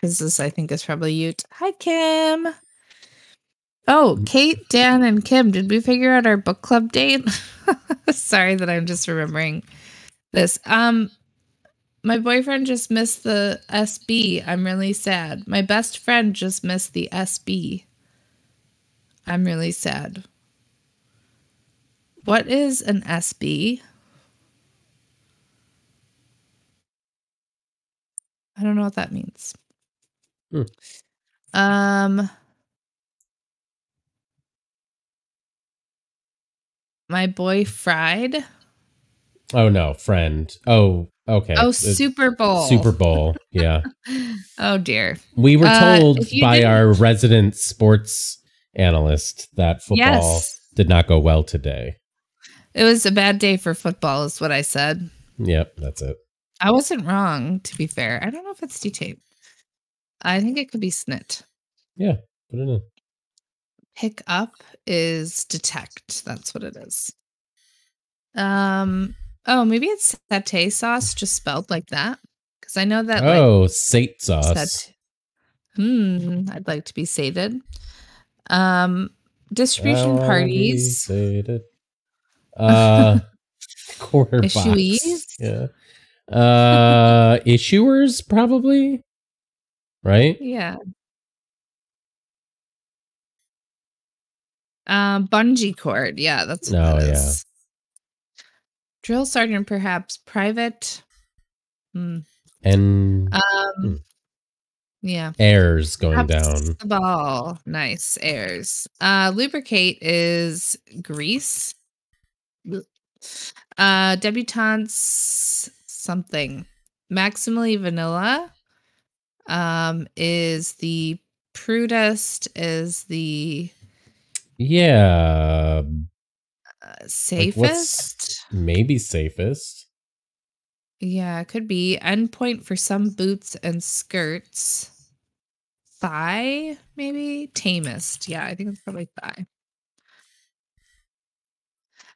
Because this, I think, is probably Ute. Hi, Kim. Mm. Oh, Kate, Dan, and Kim. Did we figure out our book club date? <laughs> Sorry that I'm just remembering this. Um, my boyfriend just missed the SB. I'm really sad. My best friend just missed the SB. I'm really sad. What is an SB? I don't know what that means. Hmm. Um My boy fried. Oh no, friend. Oh, okay. Oh, It's Super Bowl. Super Bowl. Yeah. <laughs> Oh dear. We were Uh, told you by didn't- our resident sports analyst that football Yes. did not go well today. It was a bad day for football, is what I said. Yep, that's it. I wasn't wrong, to be fair. I don't know if it's D-tape. I think it could be snit. Yeah, put it in. Pick up is detect. That's what it is. Um. Oh, maybe it's satay sauce, just spelled like that. Because I know that. like, Oh, sate sauce. Sat- hmm. I'd like to be sated. Um. Distribution I wanna be parties. sated. <laughs> Uh, quarter box. Yeah. Uh, <laughs> issuers probably. Right. Yeah. Um, bungee cord. Yeah, that's what Oh, that yeah. is. Drill sergeant, perhaps private. Hmm. And Um. Hmm. Yeah. airs going Perhaps down. The ball. Nice airs. Uh, lubricate is grease. Uh, debutantes something. Maximally vanilla. um, is the prudest, is the Yeah, uh, Like, safest. maybe safest. Yeah, it could be endpoint for some boots and skirts. Thigh, maybe tamest. Yeah, I think it's probably thigh.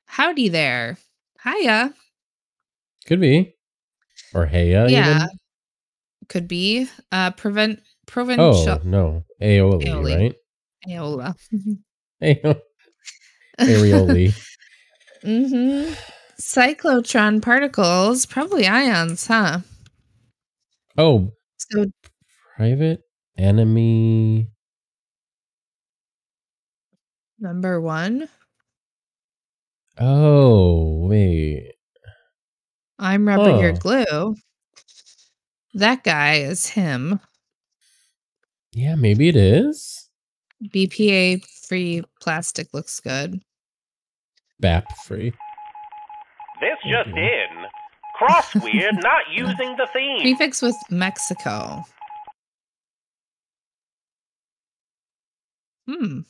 Howdy there. Hiya. Could be. Or Heya yeah, even. could be. Uh, prevent provincial Oh no, aioli, Aioli. right? Aola. <laughs> Aio- Areoli. Mm-hmm. Cyclotron particles, probably ions, huh? Oh, So private enemy. number one, Oh wait. I'm rubbing your glue. That guy is him. Yeah, maybe it is. BPA free plastic looks good. BAP free. This just Mhm. in. Crossweird not using the theme. Prefix with Mexico. Hmm.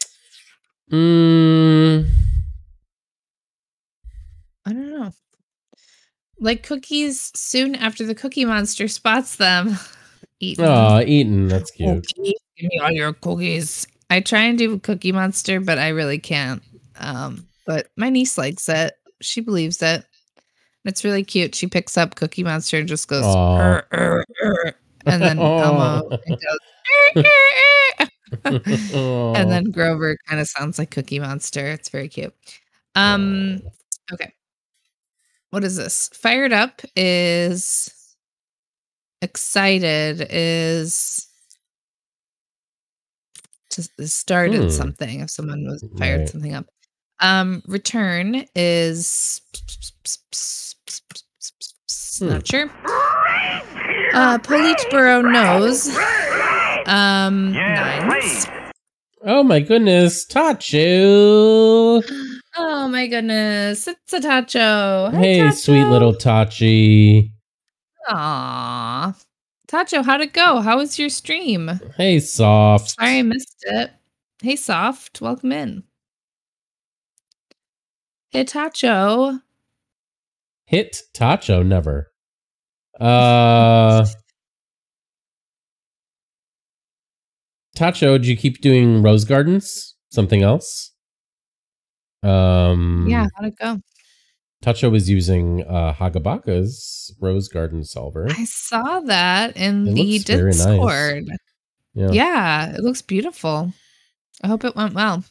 Mm, I don't know. Like cookies soon after the cookie monster spots them. <laughs> Eaten. aw, Eaton. That's cute. Cookie, Give me all your cookies. I try and do Cookie Monster, but I really can't. Um, but my niece likes it. She believes it. It's really cute. She picks up Cookie Monster and just goes. "Er, er, er," and then <laughs> Elmo goes, <laughs> and <laughs> then Grover kind of sounds like Cookie Monster. It's very cute. Um, okay. What is this? Fired up is excited is just started Hmm. something if someone was fired Right. something up. Um, return is Hmm. not sure. Uh, Politburo knows. Um, nines. oh my goodness, Tachu. Oh my goodness, it's a Tacho. Hi, Hey, sweet little Tachi. Aw. Tacho, how'd it go? How was your stream? Hey, soft. Sorry I missed it. Hey, Soft, welcome in. Hey, Tacho. Hit Tacho, never. Uh Tacho, do you keep doing rose gardens? Something else? Um Yeah, how'd it go? Tacho was using uh Hagabaka's rose garden solver. I saw that in It the very nice. Discord. Yeah. Yeah, it looks beautiful. I hope it went well.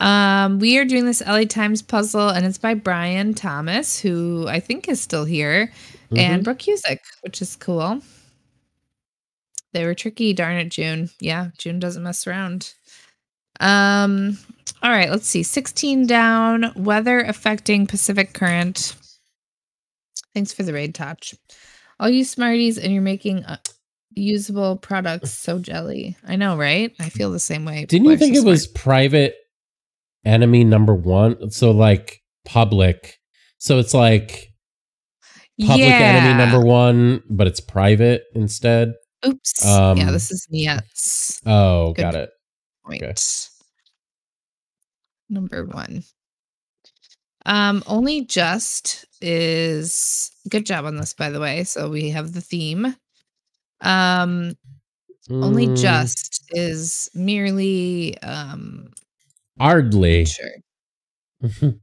Um, we are doing this LA Times puzzle, and it's by Brian Thomas, who I think is still here, Mhm. and Brooke Husic, which is cool. They were tricky, darn it, June. Yeah, June doesn't mess around. Um, all right, let's see. 16 down, weather affecting Pacific current. Thanks for the raid touch. All you smarties, and you're making uh, usable products so jelly. I know, right? I feel the same way. Didn't People you think so it was private enemy number one? So like public. So it's like public enemy number one, but it's private instead. Oops. Um, yeah, this is Niet's Oh, Good. got it. point. Okay. Number one. Um, only just is good job on this, by the way. So we have the theme. Um, only Mm, just is merely um Ardley. sure. <laughs>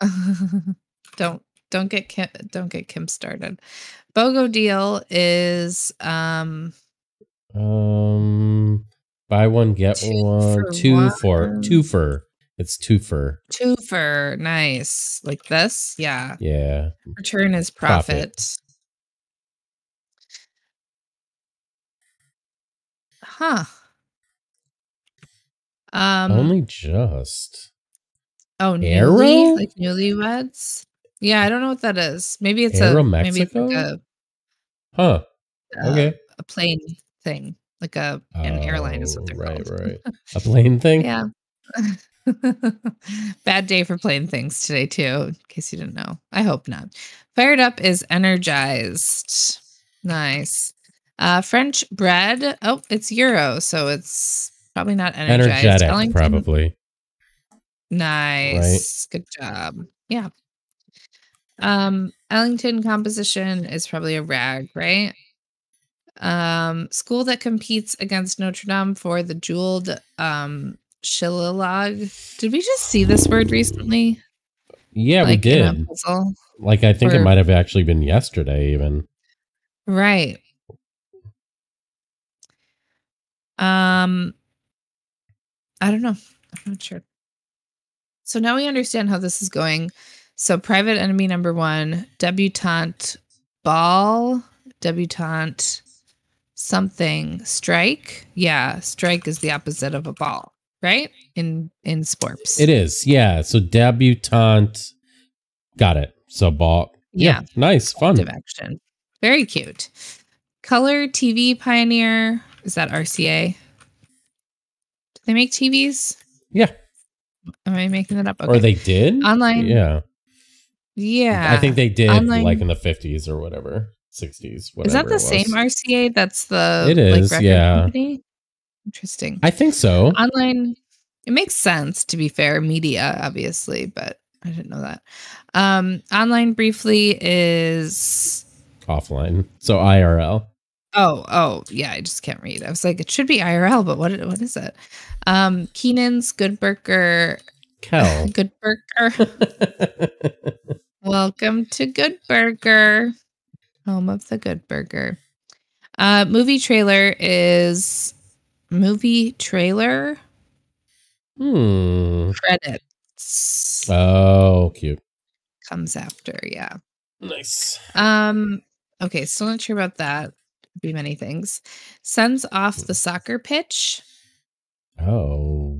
<laughs> don't don't get Kim don't get Kim started. BOGO deal is um um, buy one get Two one, for two for two for. It's two for. two for nice like this. Yeah. Yeah. Return is Profit. profit. Huh. Um Only just. oh Arrow? newly like newlyweds. Yeah, I don't know what that is. Maybe it's Aero a maybe it's like a, Huh. uh, Okay. a plane thing, like a an airline is what Oh, they're right, called. right. <laughs> A plane thing. Yeah. <laughs> Bad day for plane things today, too, in case you didn't know. I hope not. Fired up is energized. Nice. Uh, French bread. Oh, it's Euro, so it's probably not energized. Energetic, Ellington- probably. Nice. Good job. Yeah. Um, Ellington composition is probably a rag, right? Um, school that competes against Notre Dame for the jeweled um Shillelagh. Did we just see this word recently? Yeah, like we did. Like I think it might have actually been yesterday, even. Right. Um I don't know. I'm not sure. So now we understand how this is going. So private enemy number 1, debutante ball, debutante something strike. Yeah, strike is the opposite of a ball, right? In in sports. It is, yeah. So debutante, got it. So ball, Yeah. nice, fun. Action. Very cute. Color TV Pioneer. Is that RCA? They make TVs? Yeah, Am I making that up? or they did Online. Yeah, Yeah. I think they did Online- like in the fifties or whatever, sixties. Is that the same RCA? That's the It is, record yeah. company? Interesting. I think so. Online. It makes sense to be fair. Media, obviously, but I didn't know that. Um, online briefly is Offline, so IRL. Oh, oh, yeah, I just can't read. I was like, it should be IRL, but what what is it? Um Keenan's Good Burger Kel. <laughs> Good Burger. Welcome to Good Burger. Home of the Good Burger. Uh movie trailer is movie trailer hmm. credits Oh, cute. comes after, yeah. Nice. Um okay, still not sure about that. Be many things. Sends off the soccer pitch. Oh.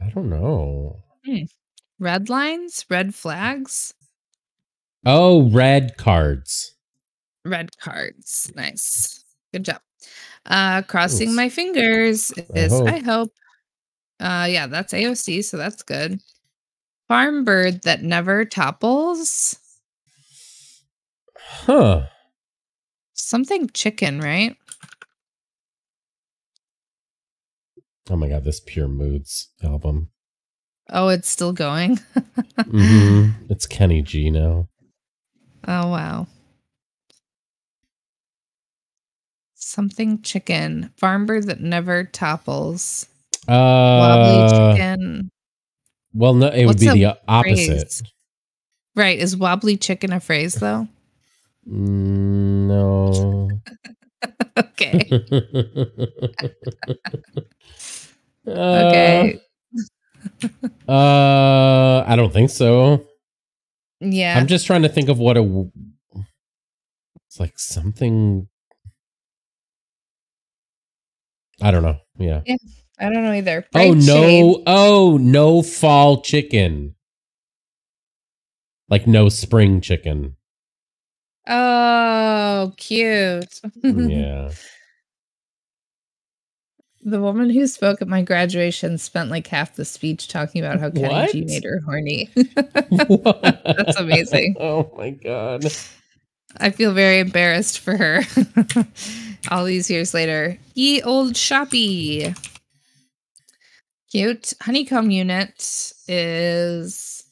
I don't know. Red lines, red flags, Oh, red cards. red cards. Nice. Good job. Uh crossing my fingers is hope. I hope. Uh yeah, that's AOC, so that's good. Farm bird that never topples. Huh. Something chicken, right? Oh my god, this Pure Moods album. Oh, it's still going. hmm <laughs> It's Kenny G now. Oh wow. Something chicken. Farm bird that never topples. Wobbly Uh, chicken. well, no, it would be the opposite. phrase? Right. Is wobbly chicken a phrase though? Mm, no. <laughs> <laughs> okay. Uh, Okay. Uh, I don't think so. Yeah. I'm just trying to think of what a. It's like something. I don't know. Yeah. I don't know either. oh no! shade. Oh no! Fall chicken. Like no spring chicken. Oh, cute. <laughs> yeah. The woman who spoke at my graduation spent like half the speech talking about how Kenny G made her horny. <laughs> That's amazing. Oh my god. I feel very embarrassed for her <laughs> all these years later. Ye old shoppy. Cute. Honeycomb unit is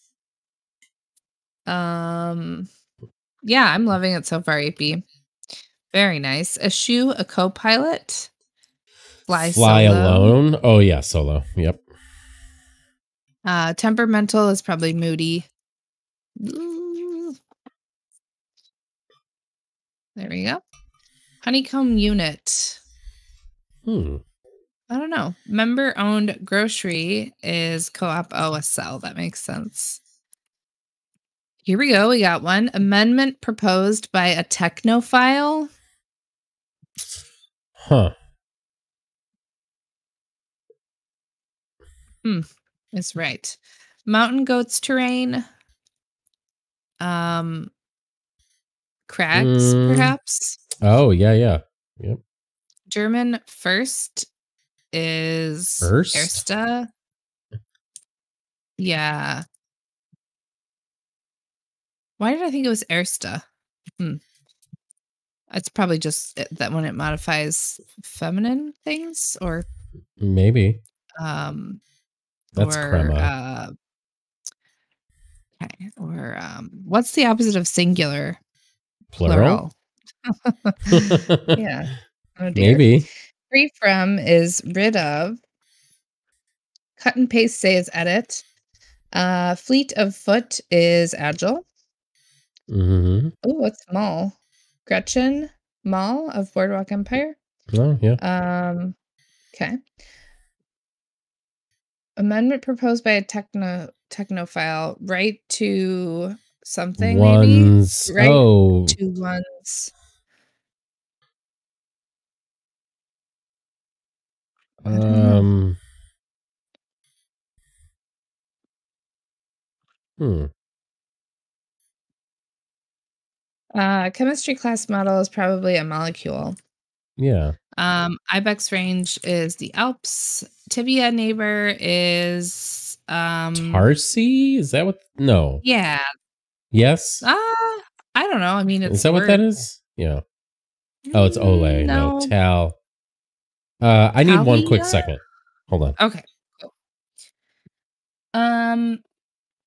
um yeah, I'm loving it so far, AP. Very nice. A shoe, a co-pilot. Fly, Fly solo. alone. Oh yeah, solo. Yep. Uh temperamental is probably moody. There we go. Honeycomb unit. Hmm. I don't know. Member owned grocery is co op OSL. That makes sense. Here we go. We got one amendment proposed by a technophile. Huh. Hmm. That's right. Mountain goats terrain. Um, crags, Mm. perhaps. Oh yeah, yeah. Yep. German first is First? Erste. Yeah. Why did I think it was Erste? Hmm. It's probably just that when it modifies feminine things or Maybe. um That's or crema. uh okay, or um what's the opposite of singular? Plural? <laughs> yeah. Oh. Maybe. Free from is rid of. Cut and paste say is edit. Uh, fleet of foot is agile. Hmm Oh, what's mall? Gretchen Mol of Boardwalk Empire. Oh, yeah. Um, okay. Amendment proposed by a techno technophile. Right to something maybe. Ones. Right Oh, To ones. I don't know. um. Hmm. Uh, chemistry class model is probably a molecule. Yeah. Um, Ibex range is the Alps. Tibia neighbor is um Tarsi? Is that what? No. Yeah. Yes. Uh I don't know. I mean it's is that what that is? Yeah. Oh, it's Ole. Mm, No, Tal. Uh, I need one quick second. Hold on. Okay. Um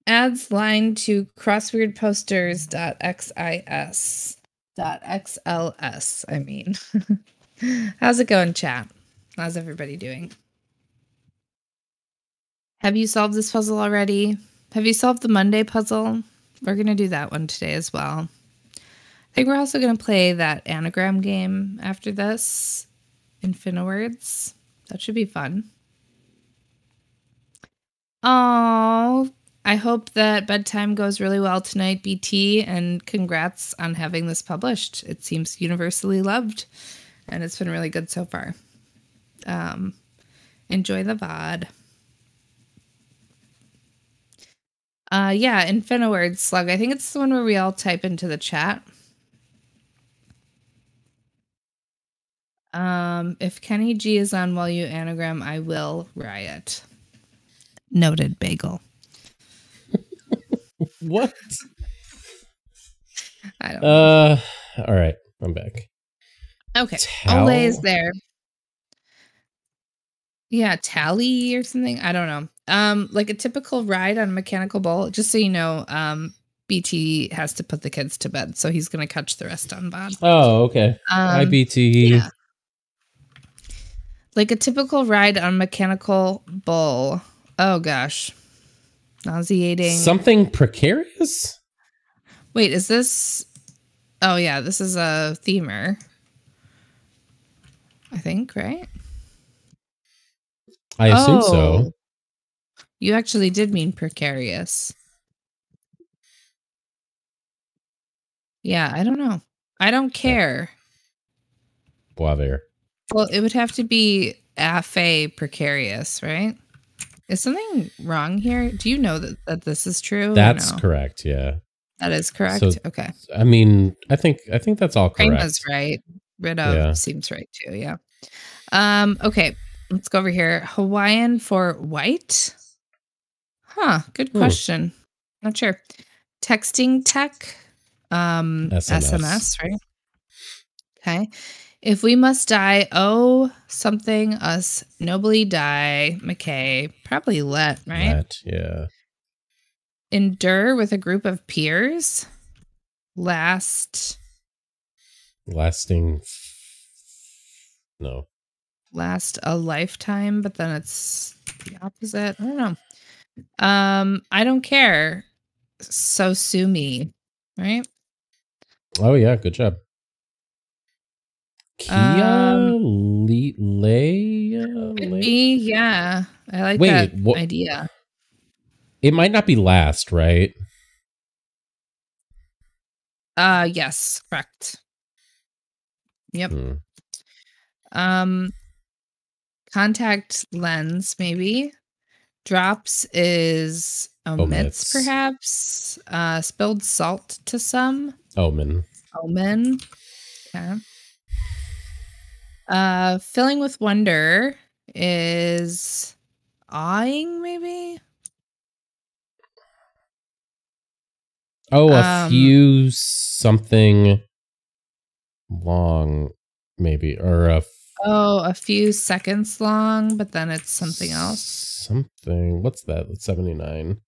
adds line to crossweirdposters.xis dot I mean. <laughs> How's it going, chat? How's everybody doing? Have you solved this puzzle already? Have you solved the Monday puzzle? We're gonna do that one today as well. I think we're also gonna play that anagram game after this. in Infiniwords. That should be fun. Oh, I hope that bedtime goes really well tonight, BT, and congrats on having this published. It seems universally loved, and it's been really good so far. Um, enjoy the VOD. Uh, yeah, Infiniwords slug. I think it's the one where we all type into the chat. Um, if Kenny G is on while you anagram, I will riot. Noted bagel. What? I don't Uh, all right. I'm back. Okay. Tal- Ole is there. Yeah, tally or something. I don't know. Um, like a typical ride on a mechanical bull. Just so you know, um, BT has to put the kids to bed, so he's gonna catch the rest on Bob. Oh, okay. Um, BT. yeah. Like a typical ride on mechanical bull. Oh gosh. Nauseating. Something precarious? Wait, is this Oh yeah, this is a themer. I think, right? I assume Oh. so. You actually did mean precarious. Yeah, I don't know. I don't care. Boisvert. Well, it would have to be affe precarious, right? Is something wrong here? Do you know that, that this is true? That's no? correct. Yeah. That is correct. So- okay. I mean, I think I think that's all correct. Prema's right. Rid of Yeah. seems right too. Yeah. Um. Okay. Let's go over here. Hawaiian for white. Huh. Good Hmm. question. Not sure. Texting tech. Um. SMS. SMS. Right. Okay. If we must die, oh something us nobly die. McKay probably let right. That, yeah. Endure with a group of peers. Last. Lasting. No. last a lifetime, but then it's the opposite. I don't know. Um, I don't care. So sue me, right? Oh yeah, good job. Kia Um, Le-? Could Le- be, yeah. I like Wait, that what- idea. It might not be last, right? Uh yes, correct. Yep. Hmm. Um contact lens, maybe. Drops is omits, Omits. perhaps. Uh spilled salt to some. Omen. Omen. Okay. Uh, filling with wonder is awing, maybe. Oh, a Um, few something long, maybe, or a f- Oh, a few seconds long, but then it's something else. Something. What's that? That's 79.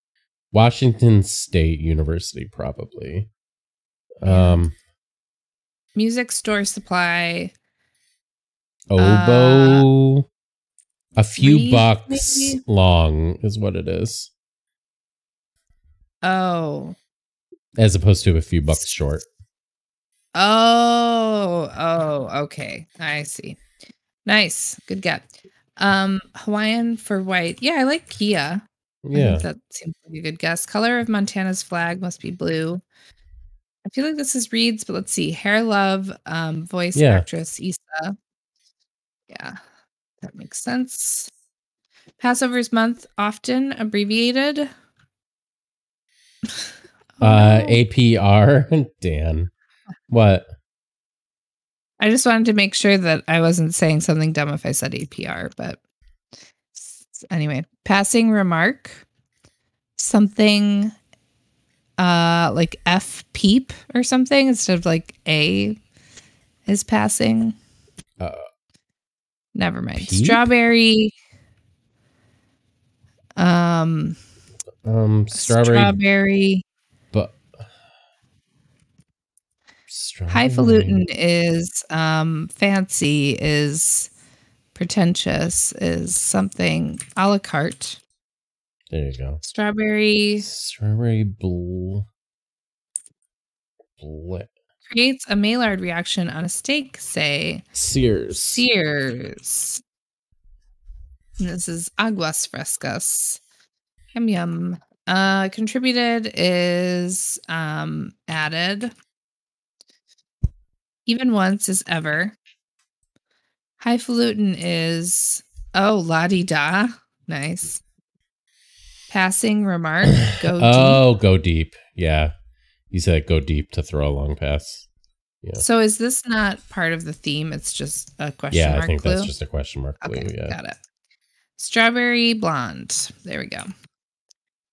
Washington State University, probably. Um, Music store supply. Oboe. a few bucks maybe? long is what it is, Oh. as opposed to a few bucks short. Oh, oh, okay. I see. Nice. Good get. Um, Hawaiian for white. Yeah, I like Kia. Yeah. that seems like a good guess. Color of Montana's flag must be blue. I feel like this is Reed's, but let's see. Hair Love, um, voice Yeah. actress Issa. Yeah, that makes sense. Passover's month often abbreviated. <laughs> Oh, Uh, no. APR. <laughs> Dan. What? I just wanted to make sure that I wasn't saying something dumb if I said APR, but anyway, passing remark, something uh like F peep or something instead of like A is passing. Never mind. peep? Strawberry. Um Um, strawberry. strawberry but strawberry. highfalutin is um fancy is pretentious is something a la carte There you go. strawberry Strawberry bl. bl- creates a maillard reaction on a steak say Sears. sears And this is aguas frescas yum yum uh contributed is um added even once is ever highfalutin is oh la di da nice passing remark go <laughs> deep oh, go deep. Yeah. You said go deep to throw a long pass. Yeah. So is this not part of the theme? It's just a question Yeah, mark Yeah, I think clue. that's just a question mark clue. okay, yeah. got it. Strawberry blonde. There we go.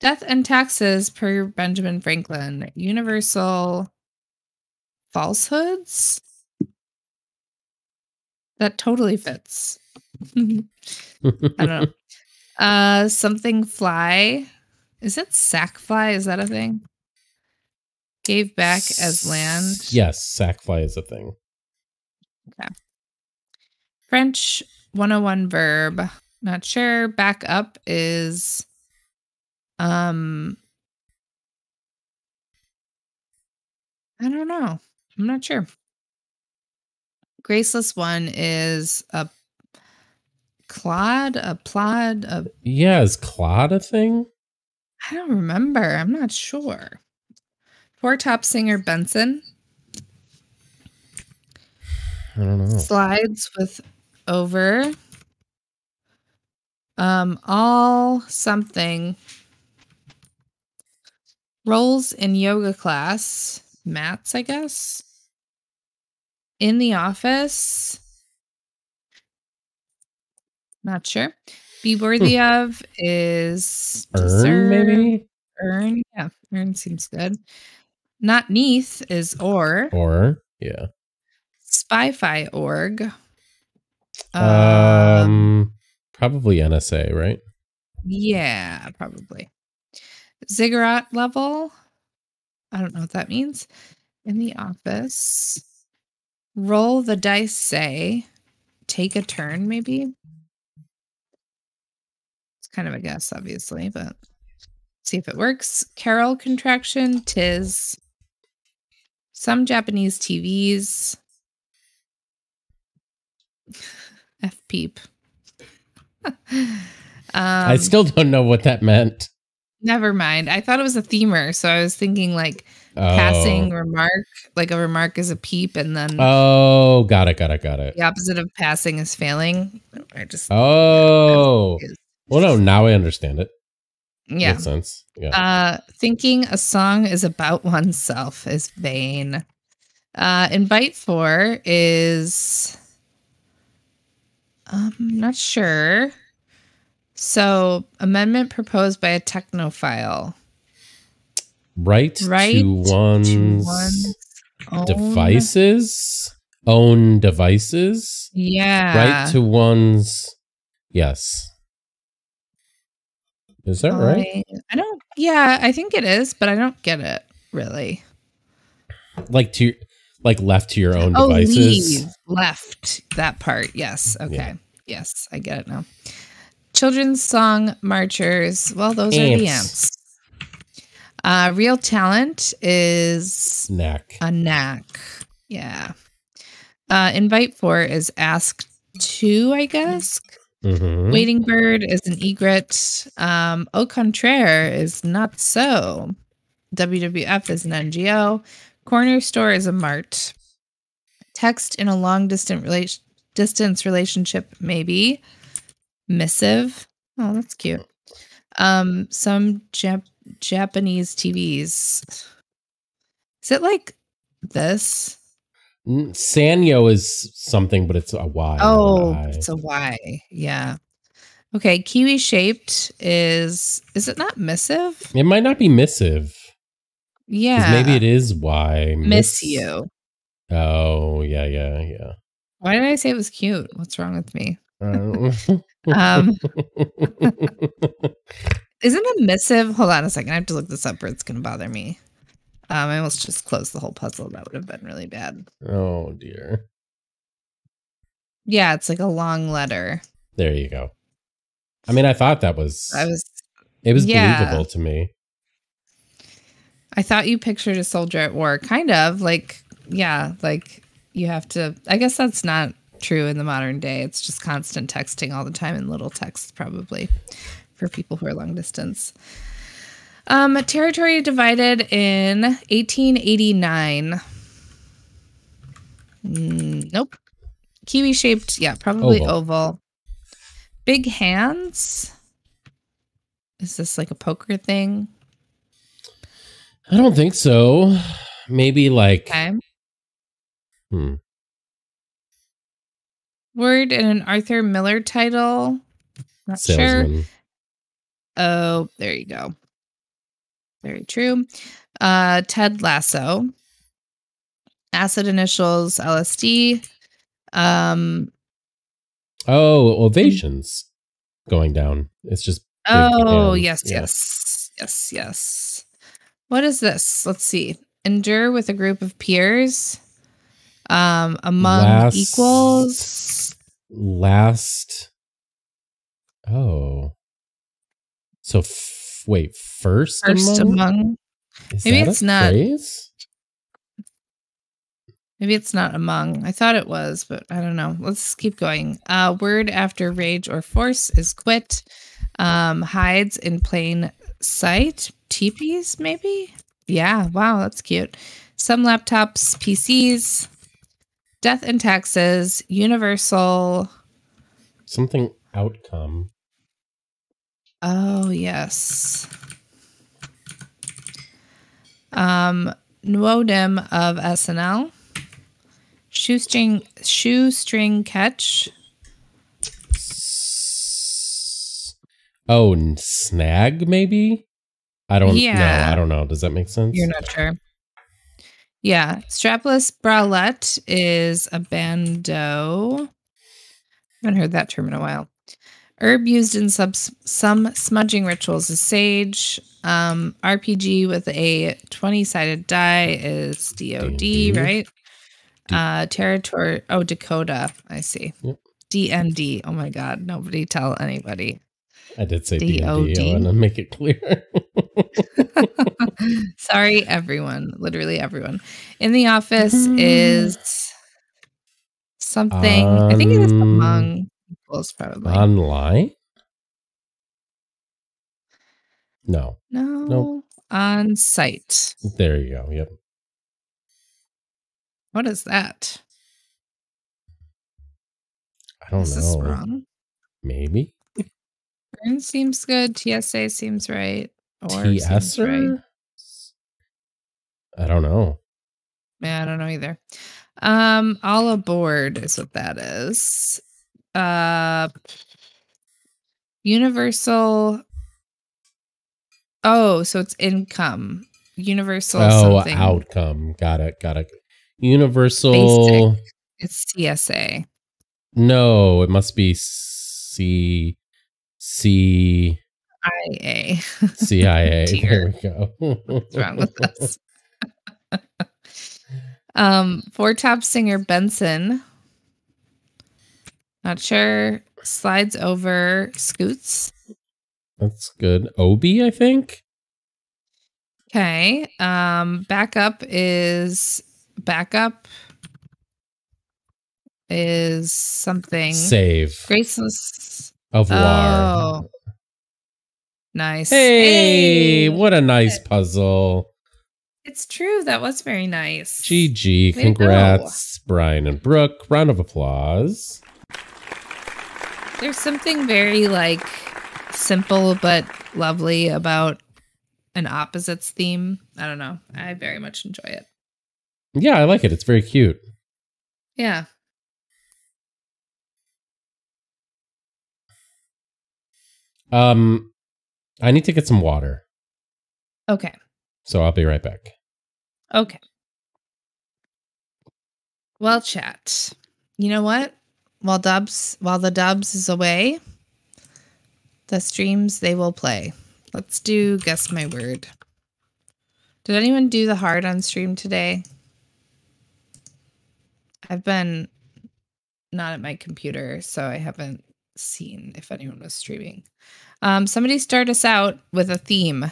Death and taxes per Benjamin Franklin. Universal falsehoods. That totally fits. <laughs> I don't know. <laughs> Uh, something fly. Is it sack fly? Is that a thing? Gave back as land. Yes, sackfly is a thing. Okay. French 101 verb. Not sure. Back up is um I don't know. I'm not sure. Graceless one is a clod, a plod, a Yeah, is clod a thing? I don't remember. I'm not sure. Four top singer Benson. I don't know. slides with over. Um all something. Rolls in yoga class. Mats i guess. In the office. Not sure. Be worthy of is Earn, deserve, maybe? earn yeah earn seems good not neath is or Or, yeah. spy-fi org Um, probably NSA, right? Yeah, probably. Ziggurat level. I don't know what that means. In the office. Roll the dice, say. Take a turn, maybe. It's kind of a guess, obviously, but see if it works. Carol contraction, tis. Some Japanese TVs. <laughs> F peep. <laughs> um, I still don't know what that meant. Never mind. I thought it was a themer, so I was thinking like Oh. passing remark, like a remark is a peep, and then Oh, got it, got it, got it. the opposite of passing is failing. I just Oh. <laughs> Well, no, now I understand it. Yeah. Makes sense. Yeah. Uh, thinking a song is about <laughs> oneself is vain. Uh, invite four is I'm not sure. So amendment proposed by a technophile. right, Right to one's to one's own- devices. own devices, Yeah. right? To one's yes. Is that right? I, I don't. Yeah, I think it is, but I don't get it really. Like to like left to your own Oh, devices. leave left that part. Yes. Okay. Yeah. Yes, I get it now. Children's song marchers. Well, those are the Ants. Uh, real talent is Neck. a knack. Yeah. Uh, invite for is ask two, I guess. Mhm. Waiting bird is an egret. Um, au contraire is not so. WWF is an NGO. Corner store is a mart. Text in a long distant relation distance relationship, maybe. Missive. Oh, that's cute. Um, some Jap- Japanese TVs. Is it like this? Sanyo is something, but it's a Y. Oh, it's a Y. Yeah. Okay, kiwi shaped is is it not missive? it might not be missive. Yeah. Maybe it is Y. miss you. Oh, yeah, yeah, yeah. Why did I say it was cute? What's wrong with me? Uh, Um, <laughs> isn't a missive? Hold on a second. I have to look this up or it's gonna bother me. Um, I almost just closed the whole puzzle. That would have been really bad. oh dear. Yeah, it's like a long letter. There you go. I mean, I thought that was I was it was yeah. believable to me. I thought you pictured a soldier at war, kind of like, yeah, like you have to. I guess that's not true in the modern day. It's just constant texting all the time in little texts, probably for people who are long distance. Um, territory divided in 1889. Mm, nope. Kiwi shaped, yeah, probably Oval. oval. Big hands. Is this like a poker thing? I don't think so. Maybe like Okay. hmm. Word in an Arthur Miller title. Not sure. Oh, there you go. Very true. Uh, Ted Lasso. Acid initials LSD. Um. Oh, ovations going down. It's just Oh yes, Yeah. yes, yes, yes. What is this? Let's see. Endure with a group of peers. Um, among Last- equals. last. Oh, so f- wait, first, First among. among maybe it's not- phrase? Maybe it's not among. I thought it was, but I don't know. Let's keep going. Uh, word after rage or force is quit. Um, hides in plain sight. Teepees, maybe? Yeah. Wow, that's cute. Some laptops, PCs. Death and taxes. Universal. Something outcome. Oh, yes. Um, Nwodim of SNL. Shoestring shoestring catch. Oh, snag maybe. I don't Yeah. know. I don't know. Does that make sense? You're not sure. Yeah, strapless bralette is a bandeau. haven't heard that term in a while. Herb used in sub- some smudging rituals is sage. Um, RPG with a 20 sided die is DOD, right? D- Uh, territory. Oh, Dakota. I see. Yep. DND. Oh my God. Nobody tell anybody. I did say D&D. I D-O-D. want to make it clear. <laughs> Sorry, everyone. Literally everyone. In the office Mm. is something. I think it is Um, among equals, probably. Online? No. no. nope. On site. There you go. Yep. What is that? I don't Is this know. wrong? Maybe. Burn seems good. TSA seems right. Or seems right. I don't know. Yeah, I don't know either. Um, all aboard is what that is. Uh Universal Oh, so it's income. Universal oh, something outcome. Got it. Got it. Universal. It's CSA. No, it must be C C IA. <laughs> CIA. There we go. What's wrong with us? <laughs> um, four top singer Benson. Not sure. Slides over scoots. That's good. Obi, I think. Okay. Um, backup is backup is something Save. graceless. Au revoir. Oh, nice. Hey, what a nice puzzle. It's true. That was very nice. GG. Congrats, Brian and Brooke. Round of applause. There's something very like simple but lovely about an opposites theme. I don't know. I very much enjoy it. Yeah, I like it. It's very cute. Yeah. Um, I need to get some water, Okay. so I'll be right back. Okay. Well, chat. You know what? While Dubs while the Dubs is away, the streams they will play. Let's do guess my word. Did anyone do the hard on stream today? I've been not at my computer, so I haven't seen if anyone was streaming. Um, somebody start us out with a theme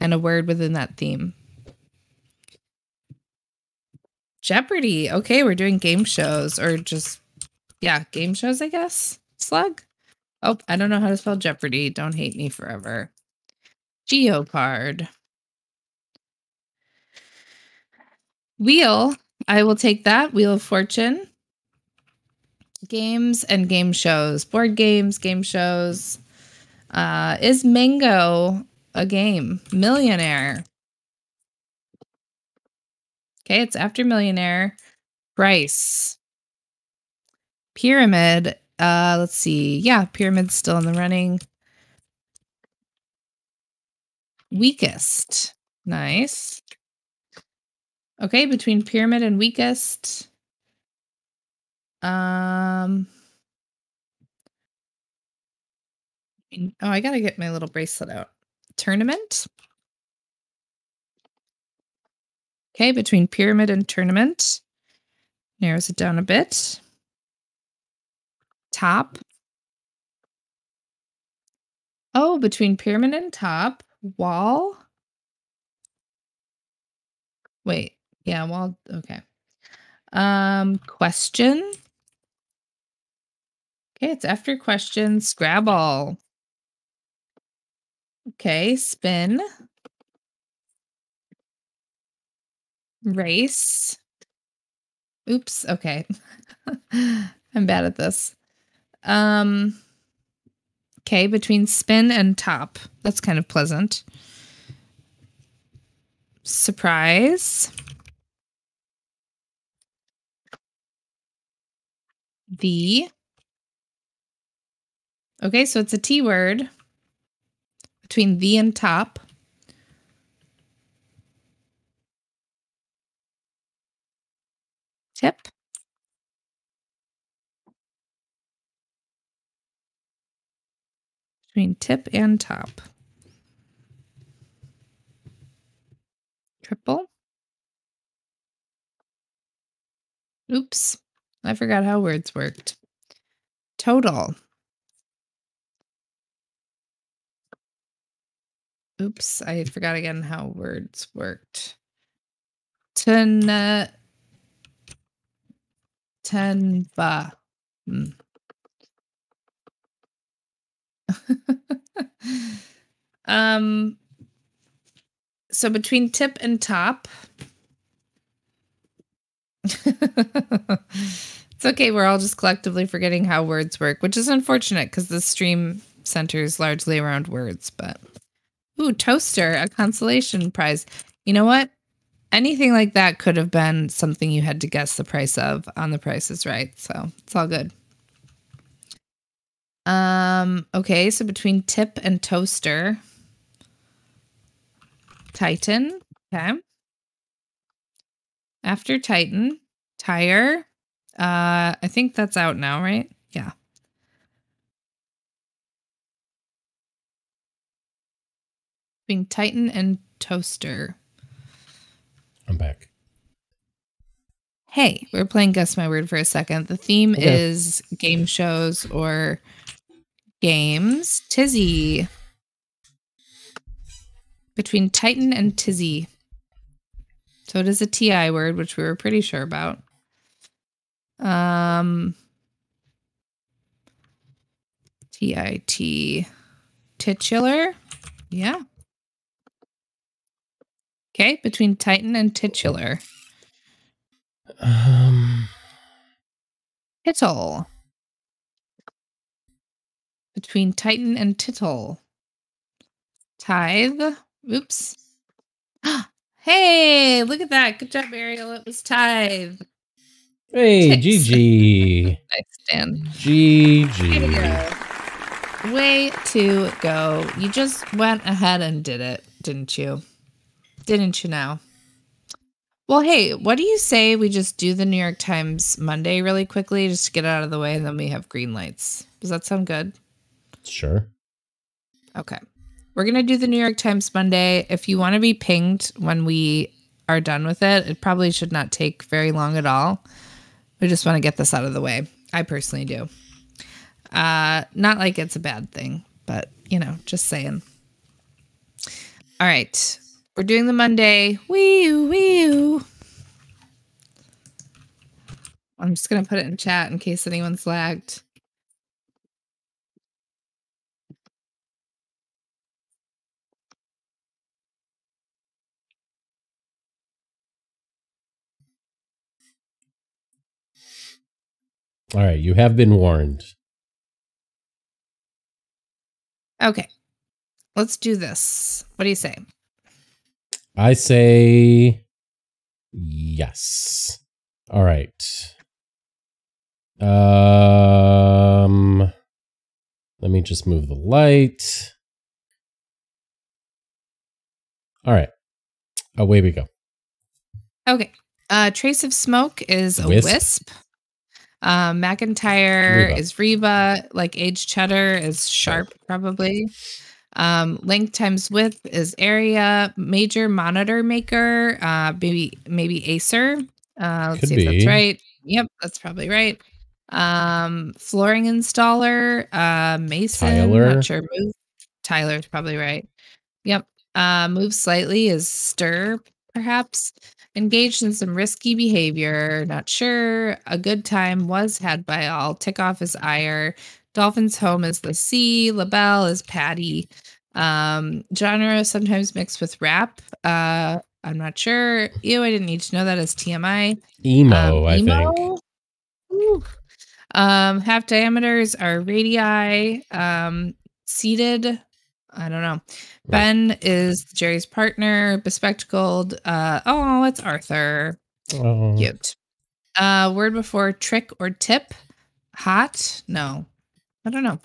and a word within that theme. Jeopardy. Okay, we're doing game shows or just yeah, game shows, I guess. Slug. Oh, I don't know how to spell Jeopardy. Don't hate me forever. Geocard. Wheel. I will take that. Wheel of Fortune. Games and game shows. Board games, game shows. Uh, is Mango a game? Millionaire. Okay, it's after Millionaire. Price. Pyramid. Uh, let's see. Yeah, Pyramid's still in the running. Weakest. Nice. Okay, between Pyramid and Weakest. Um. Oh, I gotta get my little bracelet out. Tournament. Okay, between pyramid and tournament. Narrows it down a bit. Top. Oh, between pyramid and top. Wall. Wait. Yeah, wall. Okay. Um, question. Okay, it's after question. Scrabble. Okay, spin. Race. Oops, okay. <laughs> I'm bad at this. Um okay, between spin and top. That's kind of pleasant. Surprise. The Okay, so it's a T word between the and top. Tip. Between tip and top. Triple. Oops. I forgot how words worked. Total. Oops, I forgot again how words worked. Ten uh, tenba. Hmm. <laughs> um so between tip and top. <laughs> it's okay, we're all just collectively forgetting how words work, which is unfortunate because the stream centers largely around words, but Ooh, toaster, a consolation prize. You know what? Anything like that could have been something you had to guess the price of on the price is right. So it's all good. Um, okay, so between tip and toaster. Titan. Okay. After Titan, tire. Uh, I think that's out now, right? Yeah. Between Titan and Toaster. I'm back. Hey, we're playing Guess My Word for a second. The theme Okay. is game shows or games. Tizzy. Between Titan and Tizzy. So it is a TI word, which we were pretty sure about. Um T-I-T titular. Yeah. Okay, between Titan and titular. Um, Tittle. Between Titan and Tittle. Tithe. Oops. <gasps> hey, look at that. Good job, Ariel. It was tithe. hey. GG. Nice, Dan. GG. Way to go. You just went ahead and did it, didn't you? Didn't you now? Well, hey, what do you say we just do the New York Times Monday really quickly, just to get it out of the way, and then we have green lights? Does that sound good? Sure. Okay. We're going to do the New York Times Monday. If you want to be pinged when we are done with it, it probably should not take very long at all. We just want to get this out of the way. I personally do. Uh, not like it's a bad thing, but you know, just saying. All right. We're doing the Monday. Wee wee. I'm just going to put it in chat in case anyone's lagged. All right, you have been warned. Okay. Let's do this. What do you say? I say yes. All right. Um let me just move the light. All right. Away we go. Okay. Uh Trace of Smoke is a Wisp. wisp. Um McEntire Reba. is Reba, like Age Cheddar is Sharp, probably. Um, length times width is area. Major monitor maker, uh, maybe maybe Acer. Uh, let's Could see if that's right. Yep, that's probably right. Um, flooring installer, uh, Mason. Tyler. Not sure. Move. Tyler's probably right. Yep. Uh, move slightly is stir, perhaps. Engaged in some risky behavior. Not sure. A good time was had by all. Tick off is ire. Dolphin's home is the sea. LaBelle is Patti. Um, genre sometimes mixed with rap. Uh, I'm not sure. Ew, I didn't need to know that as TMI. Emo, Um, I think. Ooh. Um, half diameters are radii. Um, seated. I don't know. Ben is Jerry's partner, bespectacled. Uh, oh, it's Arthur. Oh, Cute. Uh, word before trick or tip. Hot? No. I don't know.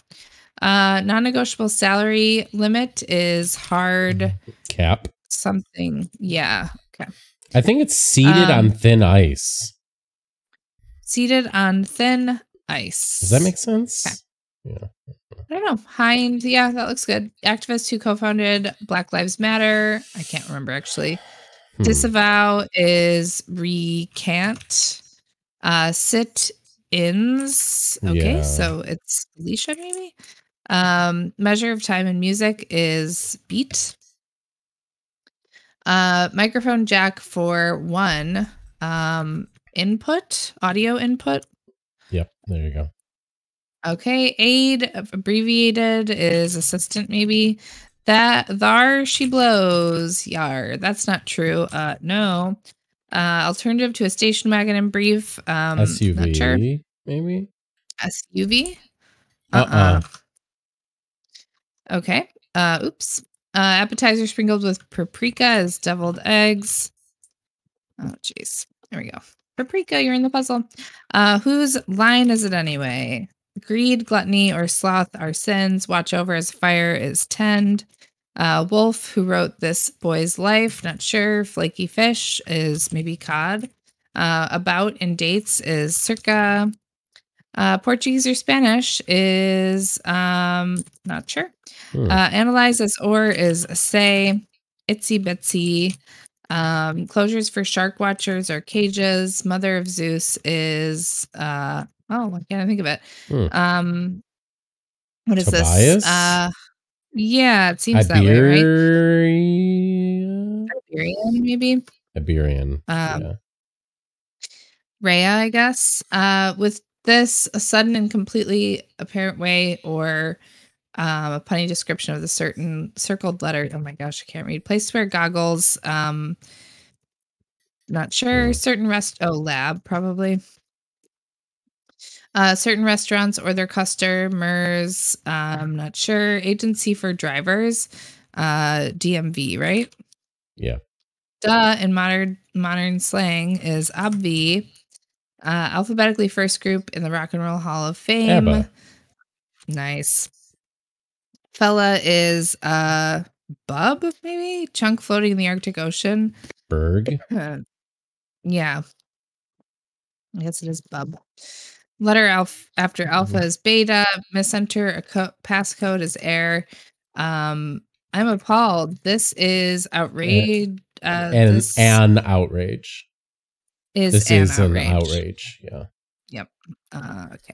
Uh, non-negotiable salary limit is hard cap. something. Yeah. Okay. I think it's seated Um, on thin ice. Seated on thin ice. Does that make sense? Okay. I don't know. Hind. Yeah, that looks good. Activists who co-founded Black Lives Matter. I can't remember actually. Hmm. Disavow is recant. Uh sit ins. Okay, Yeah. so it's Alicia maybe. Um measure of time and music is beat. Uh microphone jack for one. Um input, audio input. Yep, there you go. Okay, aid abbreviated is assistant maybe. That thar she blows. Yar. That's not true. Uh no. Uh alternative to a station wagon in brief. Um SUV, not sure. maybe? SUV? Uh-uh. Okay. Uh oops. Uh appetizer sprinkled with paprika is deviled eggs. Oh jeez. There we go. Paprika, you're in the puzzle. Uh whose line is it anyway? Greed, gluttony, or sloth are sins. Watch over as fire is tend. Uh, Wolff, who wrote this boy's life, not sure. Flaky fish is maybe cod. Uh, about and dates is circa. Uh, Portuguese or Spanish is um not sure. Hmm. Uh, analyze as or is say. Itsy bitsy. Um, closures for shark watchers are cages. Mother of Zeus is uh oh, why can't I think of it? Hmm. Um, what is Tobias? this? Uh, yeah, it seems that way, right? Iberian, maybe. Iberian. Um, yeah. Rhea, I guess. Uh, with this, a sudden and completely apparent way, or um, a punny description of the certain circled letter. Oh my gosh, I can't read. Place where goggles. Um, not sure. Hmm. Certain rest. Oh, lab probably. Uh, certain restaurants or their customers. I'm not sure. Agency for drivers. Uh, DMV, right? Yeah. Duh in modern modern slang is obvi. Uh, alphabetically first group in the Rock and Roll Hall of Fame. ABBA. Nice. Fella is uh bub maybe chunk floating in the Arctic Ocean. Berg. <laughs> yeah. I guess it is bub. Letter alpha after Mm-hmm. alpha is beta. Misenter a co- passcode is air. Um, I'm appalled. This is outrage. Uh, and an outrage. is This an is outrage. an outrage. Yeah. yep Uh, okay.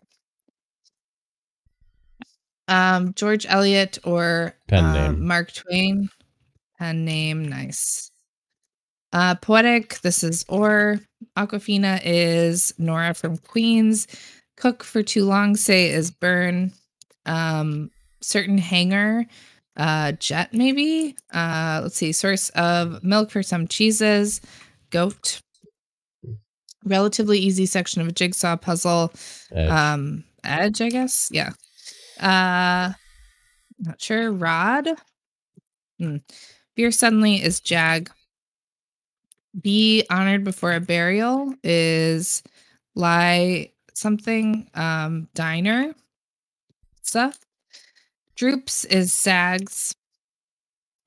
Um, George Eliot or Pen uh, name. Mark Twain. Pen name, nice. Uh, poetic. This is or Awkwafina is Nora from Queens. Cook for too long. Say is burn. Um, certain hanger. Uh, jet maybe. Uh, let's see. Source of milk for some cheeses. Goat. Relatively easy section of a jigsaw puzzle Edge. um edge i guess yeah uh not sure rod hmm. fear suddenly is jag be honored before a burial is lie something um diner stuff. Droops is sags.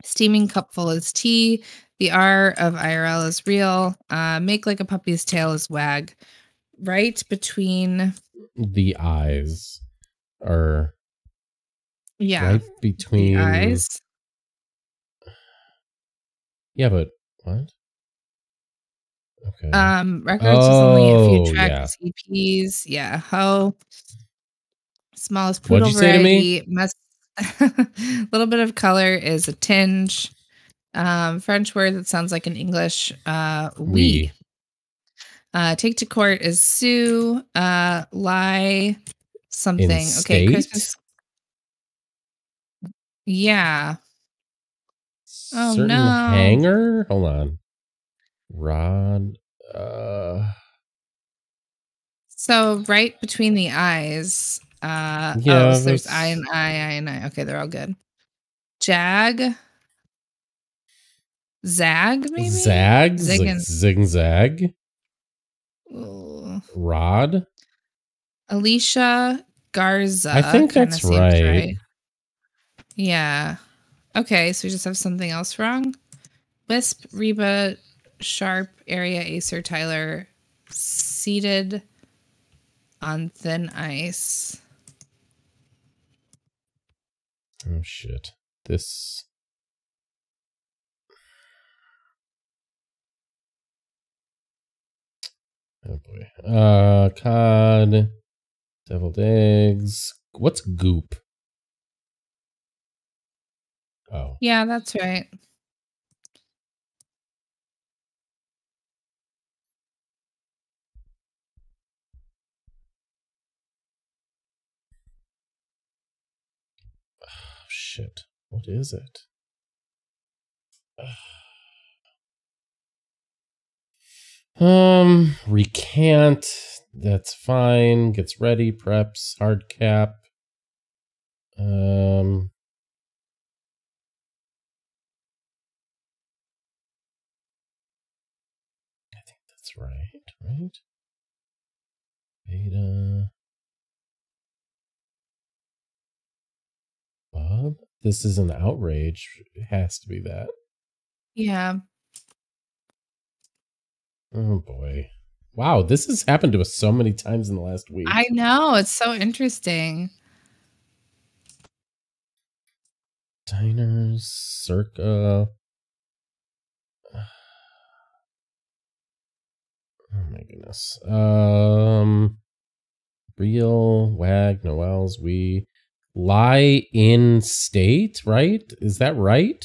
Steaming cupful is tea. The r of irl is real. Uh make like a puppy's tail is wag. Right between the eyes are yeah. right between the eyes. Yeah, but what? Okay. Um, records is only a Oh, few tracks, EPs. Yeah, ho. Smallest poodle you say to variety. Must <laughs> little bit of color is a tinge. Um, French word that sounds like an English. Uh, we. we. Uh, take to court is sue. Uh, lie something. Okay, state? Christmas. Yeah. Oh, Certain no. hanger? Hold on. Rod. Uh So right between the eyes. Uh Yeah, oh, so there's I and I, I and I. Okay, they're all good. Jag. Zag, maybe? zag, Zig and- zig zag. Ooh. Rod. Alicia Garza. I think that's seems right. Yeah. Okay, so we just have something else wrong. Wisp, Reba, Sharp, Area, Acer, Tyler, seated on thin ice. Oh shit. This Oh boy. Uh cod. Deviled eggs. What's goop? Oh. Yeah, that's right. Oh, shit. What is it? <sighs> Um, recant. That's fine. Gets ready. Preps. Hard cap. Um. I think that's right. Right. Beta. Bob. This is an outrage. It has to be that. Yeah. Oh boy. Wow, this has happened to us so many times in the last week. I know. It's so interesting. Diners, circa. <sighs> Oh my goodness. Um, real wag Noel's we lie in state, right? Is that right?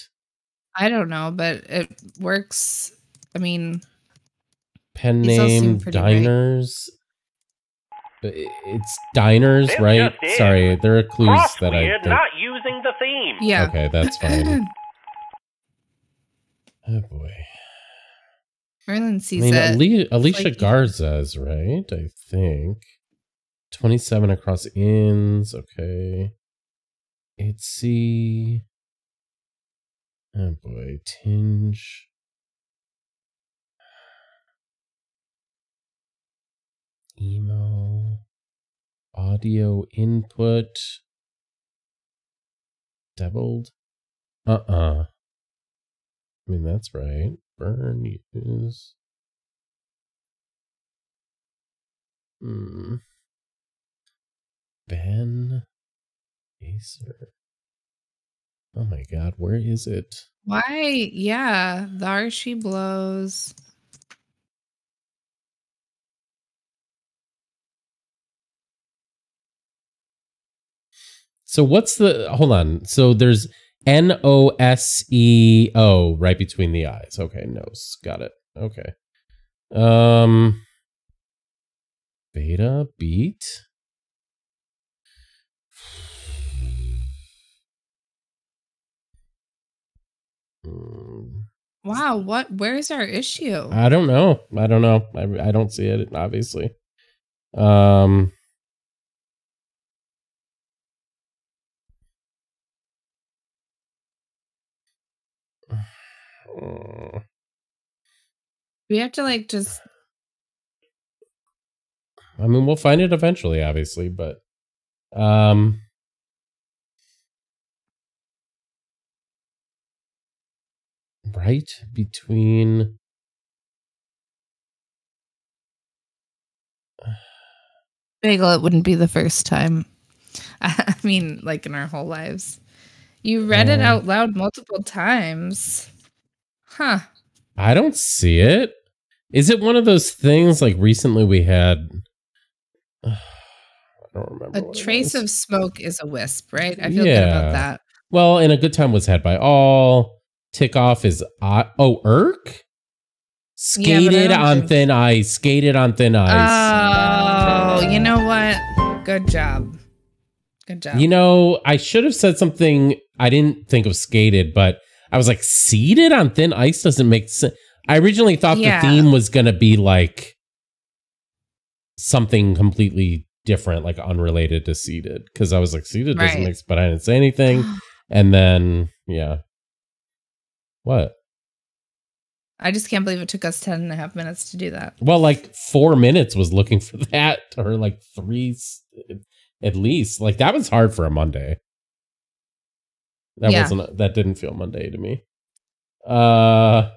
I don't know, but it works. I mean, Pen These all seem name pretty right. diners. I- It's diners, This right? just is. Sorry, there are clues that I Crossweird don't. not using the theme. yeah. Okay, that's fine. <laughs> oh boy. Merlin I mean, it. Ali- Alicia like- Garza's right, I think. 27 across ins, okay. Itsy. Oh boy, tinge. Emo. Audio input. Doubled. Uh-uh. I mean, that's right. Burn use. Hmm. Ben. Acer. Oh my god, where is it? Why? Yeah. There she blows. So what's the hold on. So there's N O S E O right between the eyes. Okay, nose. Got it. Okay. Um beta beat. Wow. What? Where's our issue? I don't know. I don't know. I I don't see it obviously. Um we have to like just. I mean, we'll find it eventually, obviously, but um right between Bagel, it wouldn't be the first time. <laughs> I mean, like in our whole lives. You read it Um, out loud multiple times. Huh. I don't see it. Is it one of those things like recently we had <sighs> I don't remember. A trace of smoke is a wisp, right? I feel good about that. Well, and a good time was had by all. Tick off is oh Irk Yeah, skated don't on thin ice. Skated on thin ice. Oh, you know what? Good job. Good job. You know, I should have said something. I didn't think of skated, but I was like, seated on thin ice doesn't make sense. I originally thought Yeah. the theme was going to be like something completely different, like unrelated to seated, because I was like, seated doesn't Right. make sense, but I didn't say anything. <gasps> And then, yeah. What? I just can't believe it took us 10 and a half minutes to do that. Well, like four minutes was looking for <laughs> that, or like three at least. Like that was hard for a Monday. That Yeah. wasn't. That didn't feel Monday to me. Uh,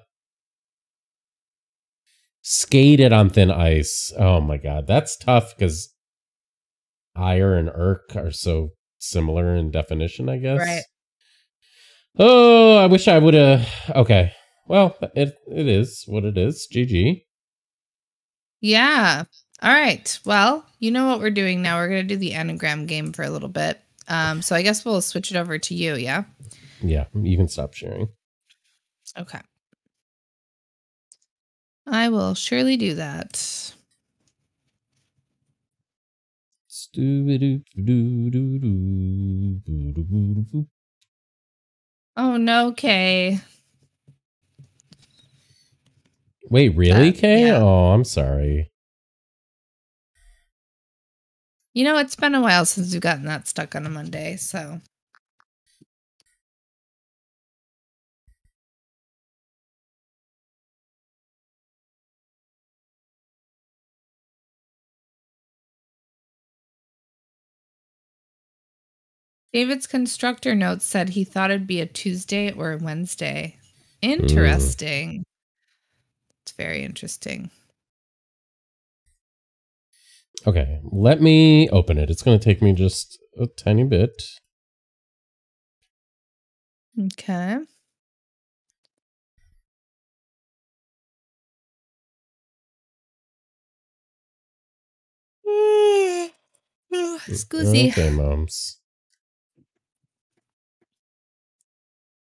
skated on thin ice. Oh my god, that's tough because ire and irk are so similar in definition. I guess. Right. Oh, I wish I would have. Okay. Well, it it is what it is. GG. Yeah. All right. Well, you know what we're doing now. We're going to do the anagram game for a little bit. Um, so I guess we'll switch it over to you. Yeah. Yeah, you can stop sharing. Okay. I will surely do that. Stoo-ba-doo-ba-doo-doo-doo-boo-doo-boo-doo-boo. Oh, no, Kay. Wait, really, Uh, Kay? yeah. Oh, I'm sorry. You know, it's been a while since we've gotten that stuck on a Monday. So David's constructor notes said he thought it'd be a Tuesday or a Wednesday. Interesting. Mm. It's very interesting. Okay, let me open it. It's going to take me just a tiny bit. Okay. Mm, <sighs> Scoozy. Okay, moms.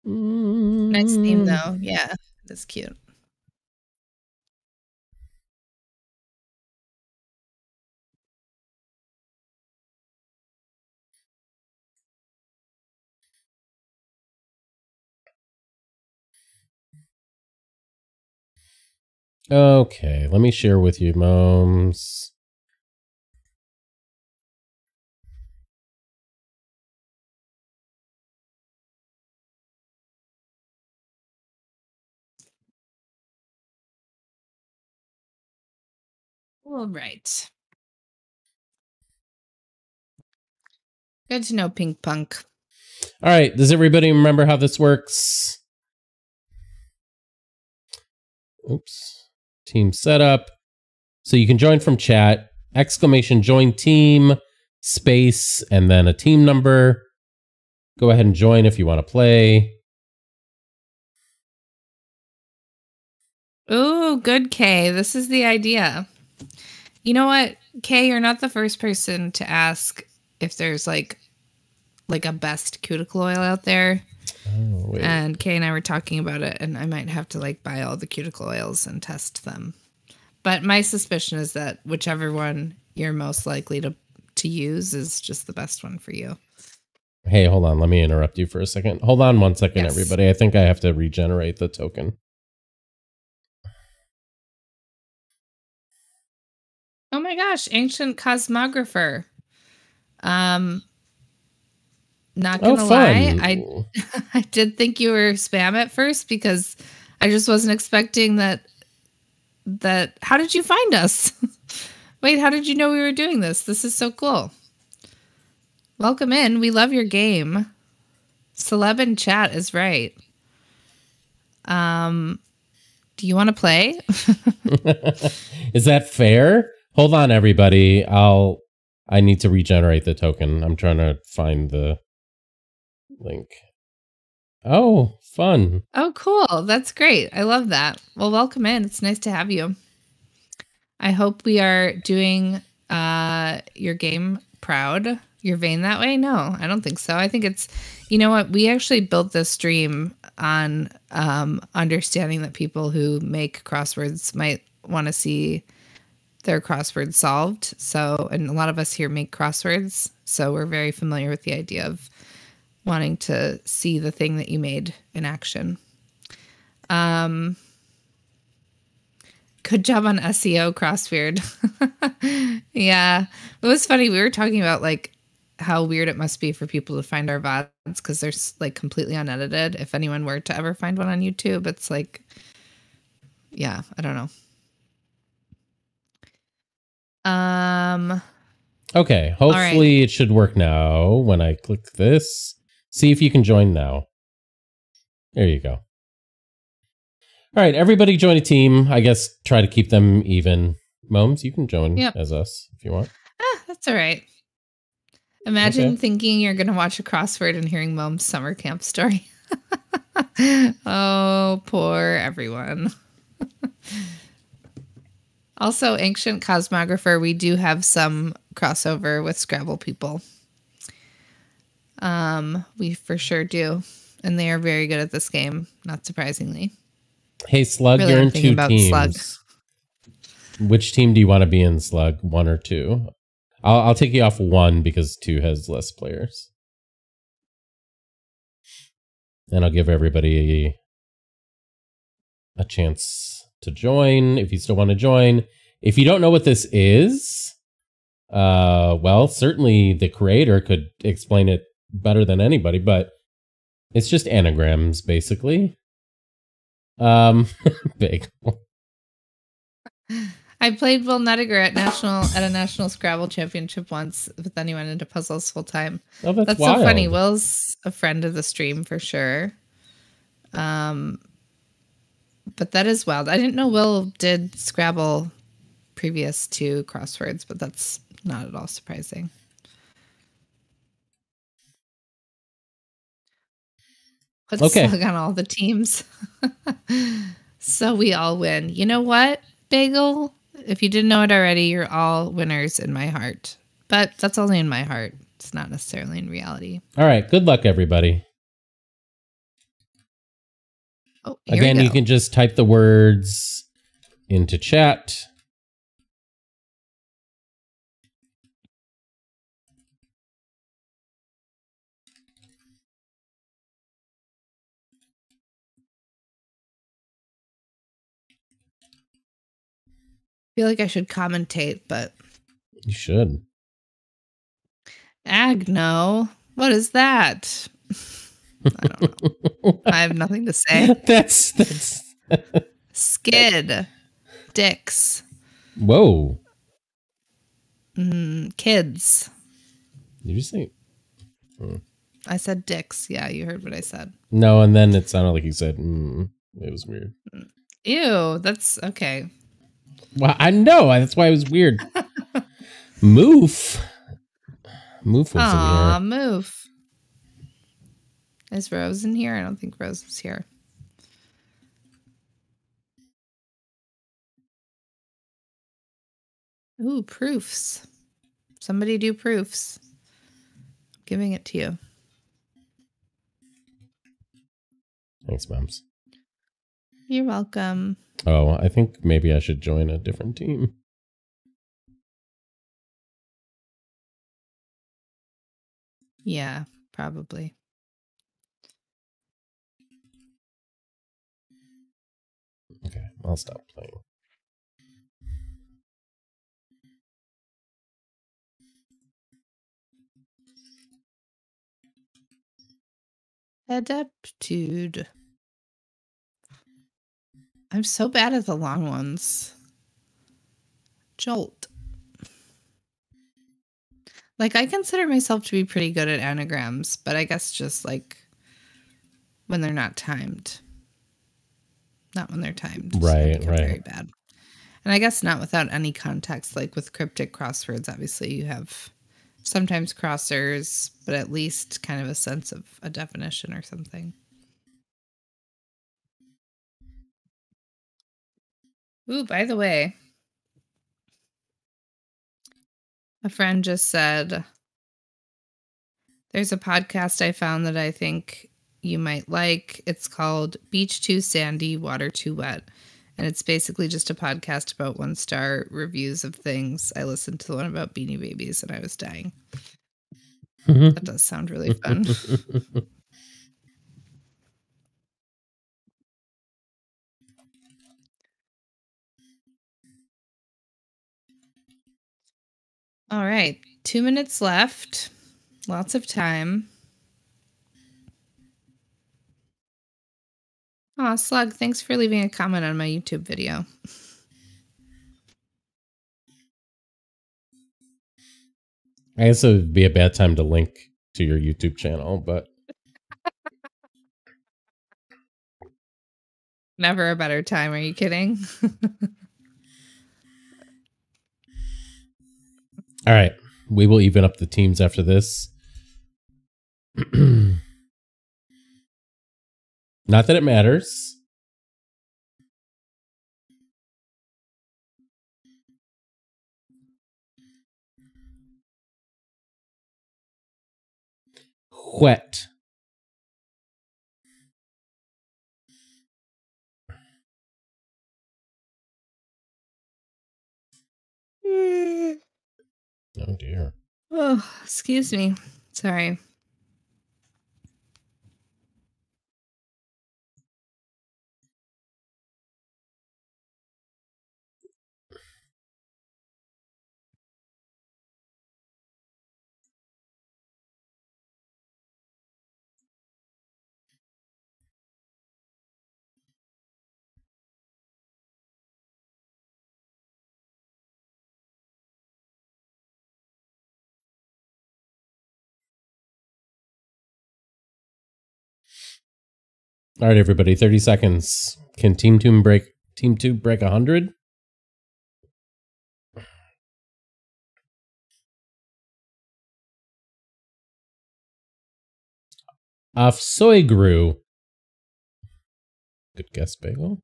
Nice theme mm. though. Yeah, that's cute. Okay, let me share with you, moms. All right. Good to know, Pink Punk. All right, does everybody remember how this works? Oops. Team setup. So you can join from chat, exclamation join team, space, and then a team number. Go ahead and join if you want to play. Ooh, good, Kay. This is the idea. You know what, Kay? You're not the first person to ask if there's like, like a best cuticle oil out there. Oh. And Kay and I were talking about it, and I might have to like buy all the cuticle oils and test them. But my suspicion is that whichever one you're most likely to to use is just the best one for you. Hey, hold on. Let me interrupt you for a second. Hold on one second, Yes. everybody. I think I have to regenerate the token. Gosh, ancient cosmographer. Um not Oh, gonna lie. I <laughs> I did think you were spam at first because I just wasn't expecting that that how did you find us? <laughs> Wait, how did you know we were doing this? This is so cool. Welcome in. We love your game. Celeb in chat is right. Um do you want to play? <laughs> Is that fair? Hold on, everybody. I'll. I need to regenerate the token. I'm trying to find the link. Oh, fun. Oh, cool. That's great. I love that. Well, welcome in. It's nice to have you. I hope we are doing uh your game proud. Your vein that way? No, I don't think so. I think it's you know what? We actually built this stream on um understanding that people who make crosswords might want to see their crosswords solved. So, and a lot of us here make crosswords, so we're very familiar with the idea of wanting to see the thing that you made in action. Um, good job on SEO, Crossweird. <laughs> yeah, it was funny. We were talking about like how weird it must be for people to find our VODs because they're like completely unedited. If anyone were to ever find one on YouTube, it's like, yeah, I don't know. Um, Okay, hopefully it should work now when I click this. See if you can join now. There you go. All right, everybody join a team. I guess try to keep them even. Moms, you can join Yep. as us if you want. ah, that's all right. Imagine Okay. thinking you're going to watch a crossword and hearing Mom's summer camp story. <laughs> oh, poor everyone. <laughs> also, ancient cosmographer, we do have some crossover with Scrabble people. Um, we for sure do, and they are very good at this game. Not surprisingly. Hey, Slug, Really, you're in two teams. Slug. Which team do you want to be in, Slug? One or two? I'll, I'll take you off one because two has less players. And I'll give everybody a, a chance to join if you still want to join. If you don't know what this is, uh, well, certainly the creator could explain it better than anybody, but it's just anagrams, basically. Um, <laughs> big. I played Will Nediger at national at a national Scrabble championship once, but then he went into puzzles full time. Oh, that's, That's so funny. Will's a friend of the stream for sure. Um, but that is wild. I didn't know Will did Scrabble previous to crosswords, but that's not at all surprising. Put Okay. slug on all the teams. <laughs> so we all win. You know what, Bagel? If you didn't know it already, you're all winners in my heart. But that's only in my heart. It's not necessarily in reality. All right. Good luck, everybody. Oh, Again, you can just type the words into chat. I feel like I should commentate, but You should. Agno, what is that? <laughs> I don't know. <laughs> I have nothing to say. <laughs> that's that's Skid, dicks, whoa. mm, kids. Did you say I said dicks. Yeah, you heard what I said. no? And then it sounded like you said mm. it was weird. Ew, that's okay. Well, I know. That's why it was weird. <laughs> Moof. Moof was Aw, in here. move. Is Rose in here? I don't think Rose is here. Ooh, proofs. Somebody do proofs. I'm giving it to you. Thanks, Mums. You're welcome. Oh, I think maybe I should join a different team. Yeah, probably. Okay, I'll stop playing. Adeptude. I'm so bad at the long ones. Jolt. Like, I consider myself to be pretty good at anagrams, but I guess just like when they're not timed. Not when they're timed. Right, become right. Very bad. And I guess not without any context. Like with cryptic crosswords, obviously you have sometimes crossers, but at least kind of a sense of a definition or something. Ooh, by the way, a friend just said there's a podcast I found that I think you might like. It's called Beach Too Sandy, Water Too Wet. And it's basically just a podcast about one star reviews of things. I listened to the one about beanie babies and I was dying. Mm-hmm. That does sound really fun. <laughs> All right. Two minutes left. Lots of time. Aw, Slug, thanks for leaving a comment on my YouTube video. I guess it would be a bad time to link to your YouTube channel, but <laughs> Never a better time. Are you kidding? <laughs> all right. We will even up the teams after this. <clears throat> Not that it matters. Wet. <sighs> Oh dear. oh, excuse me. Sorry. All right, everybody, 30 seconds. Can Team Two break Team Two break 100? Afsoigru. Good guess, Bagel.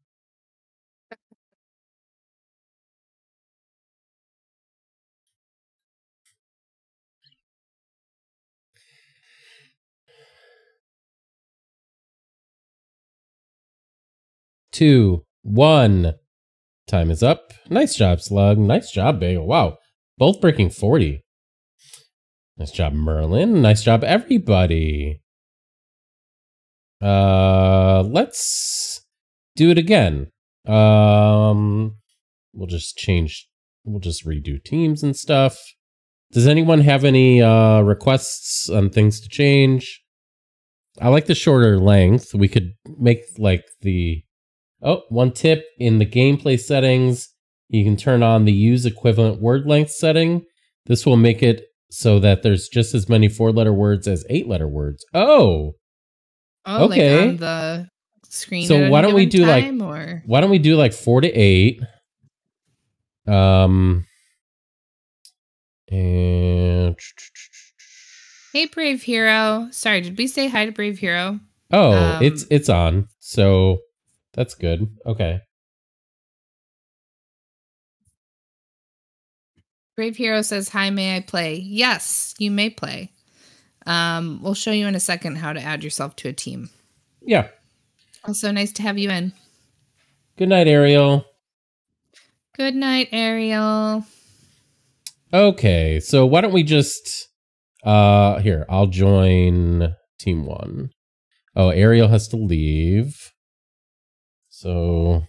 Two, one. Time is up. Nice job, Slug. Nice job, Bagel. Wow. Both breaking 40. Nice job, Merlin. Nice job, everybody. Uh, let's do it again. Um, we'll just change. We'll just redo teams and stuff. Does anyone have any uh requests on things to change? I like the shorter length. We could make like the oh one tip in the gameplay settings. You can turn on the use equivalent word length setting. This will make it so that there's just as many four letter words as eight letter words. Oh, Oh, Okay. like on the screen. So why don't we do, like- time, or why don't we do like four to eight? Um, and hey, Brave Hero. Sorry, did we say hi to Brave Hero? oh, Um, it's it's on. So that's good. Okay. Brave Hero says, Hi, may I play? Yes, you may play. Um, we'll show you in a second how to add yourself to a team. Yeah. Also, nice to have you in. Good night, Ariel. Good night, Ariel. Okay, so why don't we just uh here, I'll join team 1. Oh, Ariel has to leave. So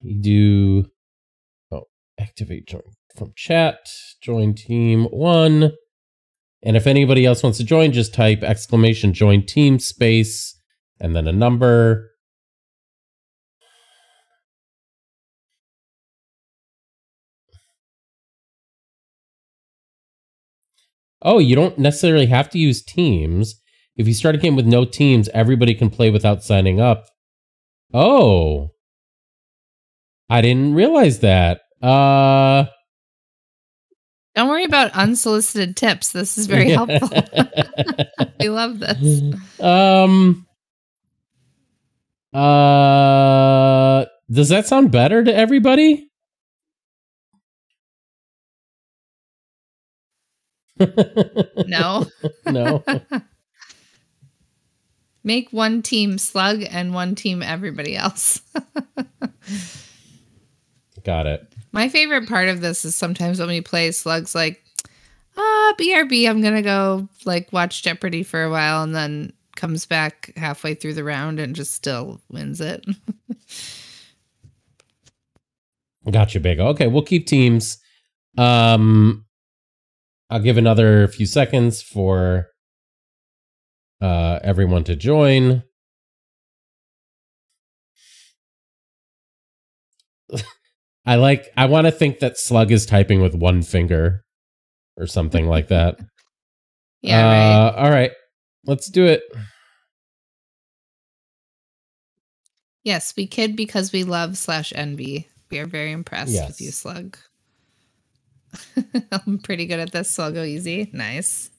you do oh, activate join from chat, join team 1. And if anybody else wants to join, just type exclamation join team space and then a number. Oh, you don't necessarily have to use teams. If you start a game with no teams, everybody can play without signing up. Oh. I didn't realize that. Uh Don't worry about unsolicited tips. This is very <laughs> helpful. <laughs> we love this. um uh does that sound better to everybody? No. <laughs> no. Make one team slug and one team everybody else. <laughs> Got it. My favorite part of this is sometimes when we play slugs like, ah, BRB, I'm gonna go like watch Jeopardy for a while and then comes back halfway through the round and just still wins it. <laughs> Gotcha, big. Okay, we'll keep teams. Um, I'll give another few seconds for uh everyone to join. <laughs> I like. I want to think that Slug is typing with one finger or something like that. <laughs> yeah, right. uh, All right, let's do it. Yes, we kid because we love slash envy. We are very impressed Yes. with you, Slug. <laughs> I'm pretty good at this, so I'll go easy. Nice.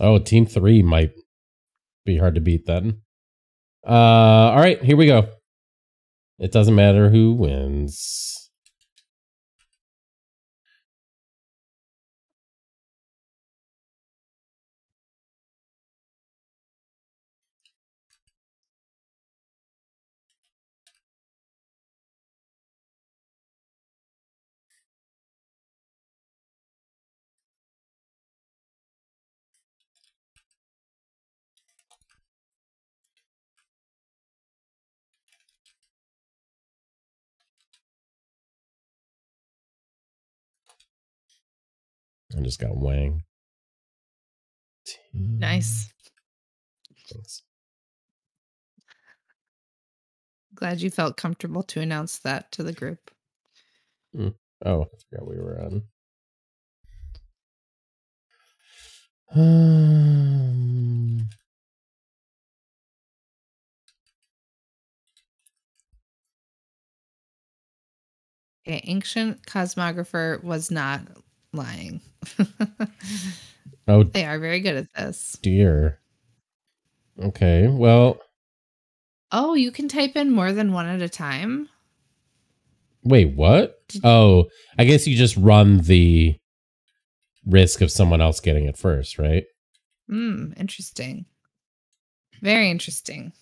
Oh, team three might be hard to beat then. Uh, all right, here we go. It doesn't matter who wins. I just got Wang. Nice. Thanks. Glad you felt comfortable to announce that to the group. Oh, I forgot we were on. Um, Okay, ancient cosmographer was not lying. Oh they are very good at this. dear. Okay, well, Oh, you can type in more than one at a time. wait, what? Oh, I guess you just run the risk of someone else getting it first, right? Hmm, interesting. Very interesting.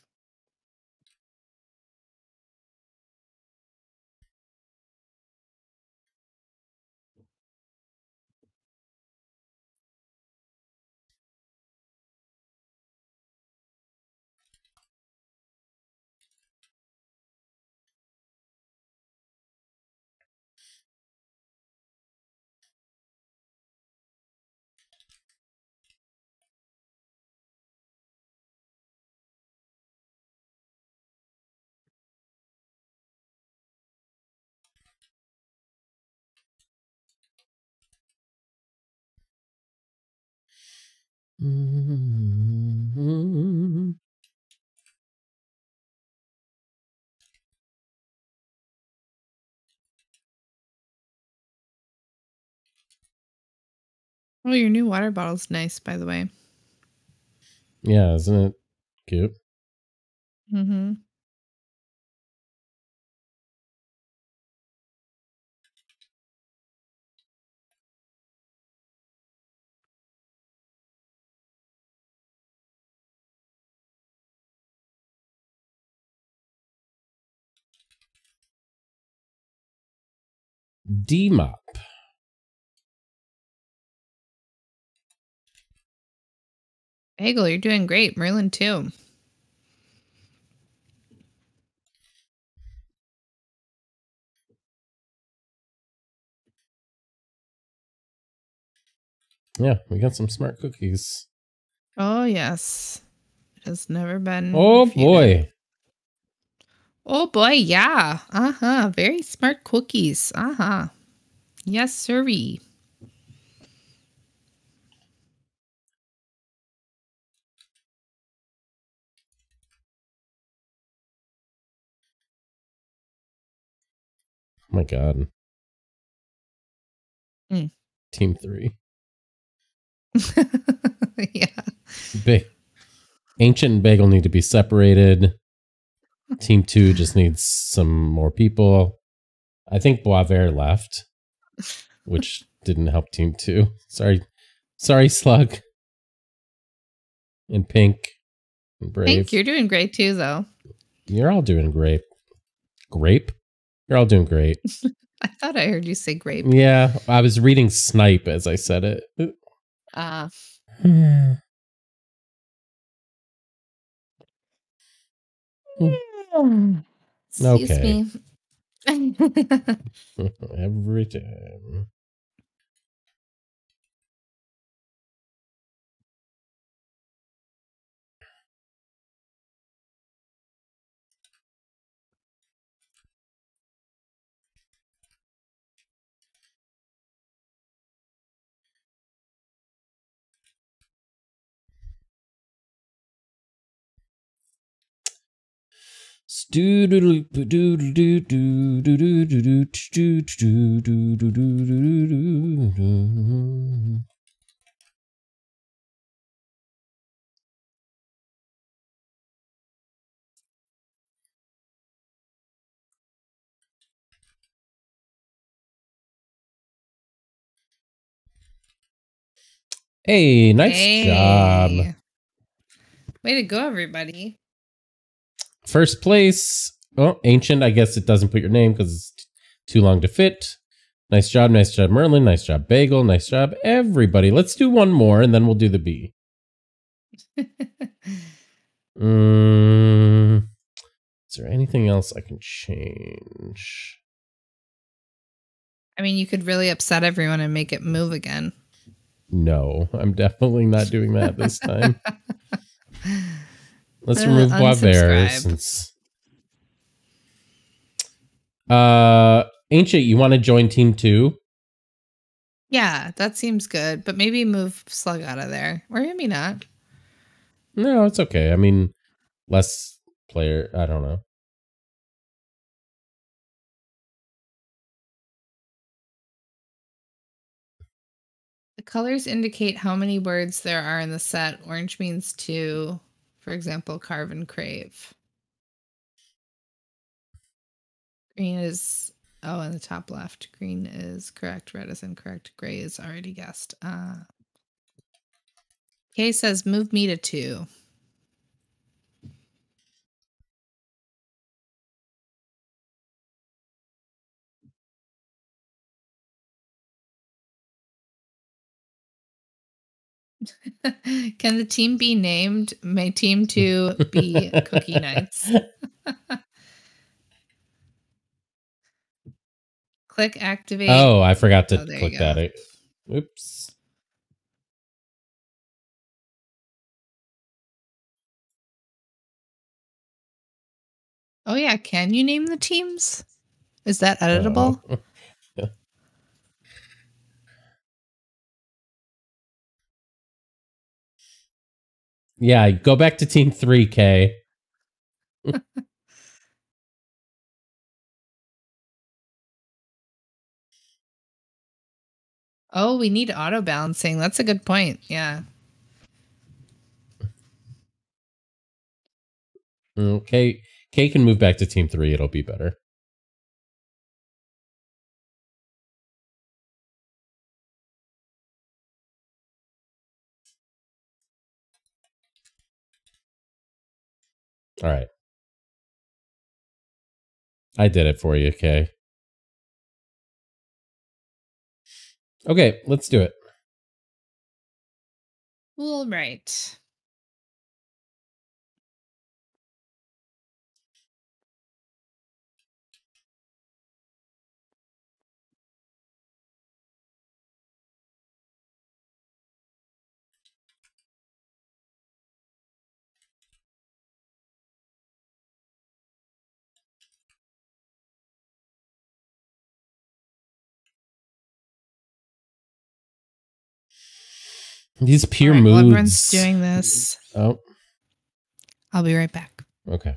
Mm-hmm. Oh, your new water bottle's nice, by the way. Yeah, isn't it cute? Mm-hmm. D-Mop. Bagel, you're doing great. Merlin too. Yeah, we got some smart cookies. Oh yes. It has never been Oh refuted. boy. Oh boy, yeah. Uh-huh. Very smart cookies. Uh-huh. Yes, sirree. Oh my god. Hmm. Team three. <laughs> yeah. Ba- Ancient and Bagel need to be separated. Team two just needs some more people. I think Boisvert left, which didn't help team two. Sorry. Sorry, Slug. And Pink. And Brave. Thank you're doing great too, though. You're all doing great. Grape? You're all doing great. <laughs> I thought I heard you say grape. Yeah, I was reading Snipe as I said it. Ah. Uh excuse Okay. me. <laughs> Every time. Hey, nice job. Way to go, everybody. First place. Oh, ancient. I guess it doesn't put your name because it's too long to fit. Nice job. Nice job, Merlin. Nice job, Bagel. Nice job, everybody. Let's do one more and then we'll do the B. <laughs> Mm, is there anything else I can change? I mean, you could really upset everyone and make it move again. No, I'm definitely not doing that this time. <laughs> Let's uh, remove Boisvert since. Uh, Ancient, you want to join team two? Yeah, that seems good, but maybe move Slug out of there, or maybe not. No, it's okay. I mean, less player. I don't know. The colors indicate how many words there are in the set. Orange means two, for example, carve and crave. Green is oh, in the top left. Green is correct. Red is incorrect. Gray is already guessed. Uh, Kay says, "Move me to two. <laughs> Can the team be named? My team to be Cookie Nights. <laughs> Click activate. Oh, I forgot to Oh, click that. Oops. Oh yeah, can you name the teams? Is that uh, editable? Oh. <laughs> yeah, go back to team 3K. <laughs> Oh, we need auto balancing. That's a good point. Yeah. Mm, okay. K can move back to team 3. It'll be better. All right. I did it for you, Kay. Okay, let's do it. All right. These pure right, moods. while everyone's doing this. Oh, I'll be right back. okay.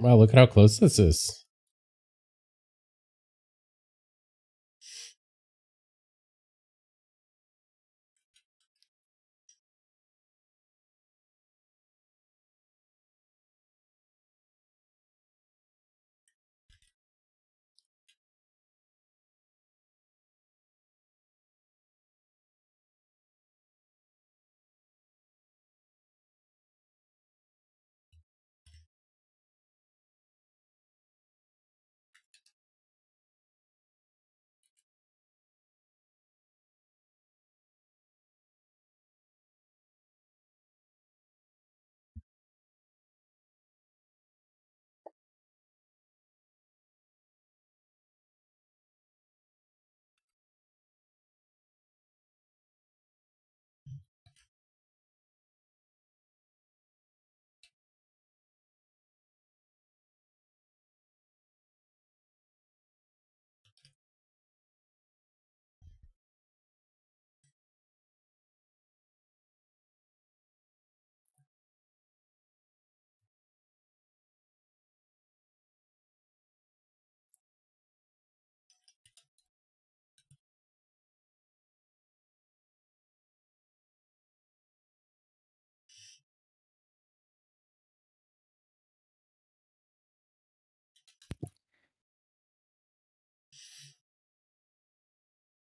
Wow, look at how close this is.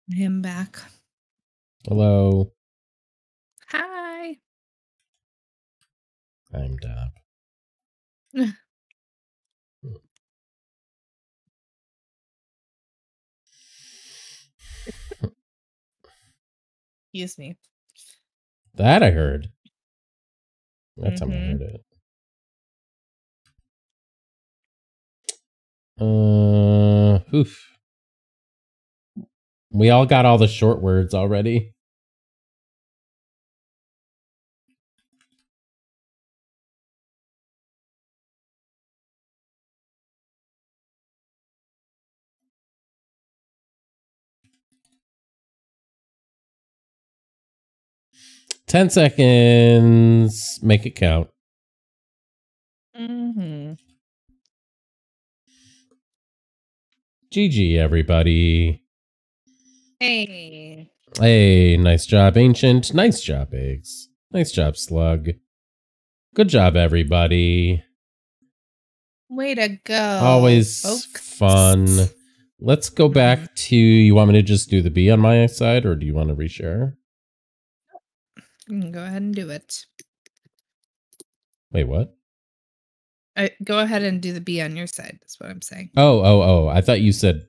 Him back. Hello. Hi. I'm Dab. <laughs> Excuse me. That I heard. That how I heard it. Uh, oof. We all got all the short words already. Ten seconds. Make it count. Mm-hmm. GG, everybody. Hey. Hey, nice job, Ancient. Nice job, Eggs. Nice job, Slug. Good job, everybody. Way to go. Always folks. fun. Let's go mm-hmm. back to. You want me to just do the B on my side, or do you want to reshare? You Go ahead and do it. Wait, what? I, go ahead and do the B on your side. That's what I'm saying. Oh, oh, oh. I thought you said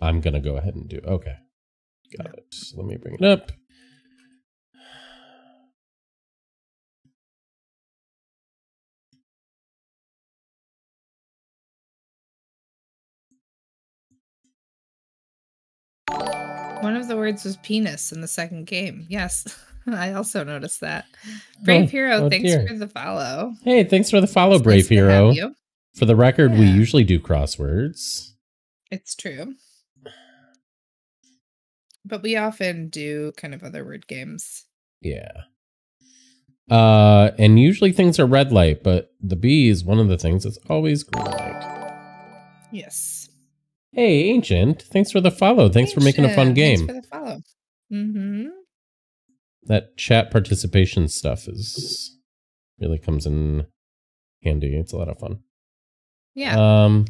I'm going to go ahead and do. Okay. Got it. Let me bring it up. One of the words was penis in the second game. Yes, <laughs> I also noticed that. Oh, Brave Oh, Hero, oh thanks dear. for the follow. Hey, thanks for the follow, It's Brave nice Hero. For the record, we usually do crosswords. It's true. But we often do kind of other word games. Yeah. Uh, and usually things are red light, but the B is one of the things that's always green light. Yes. Hey, Ancient, thanks for the follow. Thanks for making a fun game. Thanks for the follow. Mm-hmm. that chat participation stuff is really comes in handy. It's a lot of fun. Yeah. Um,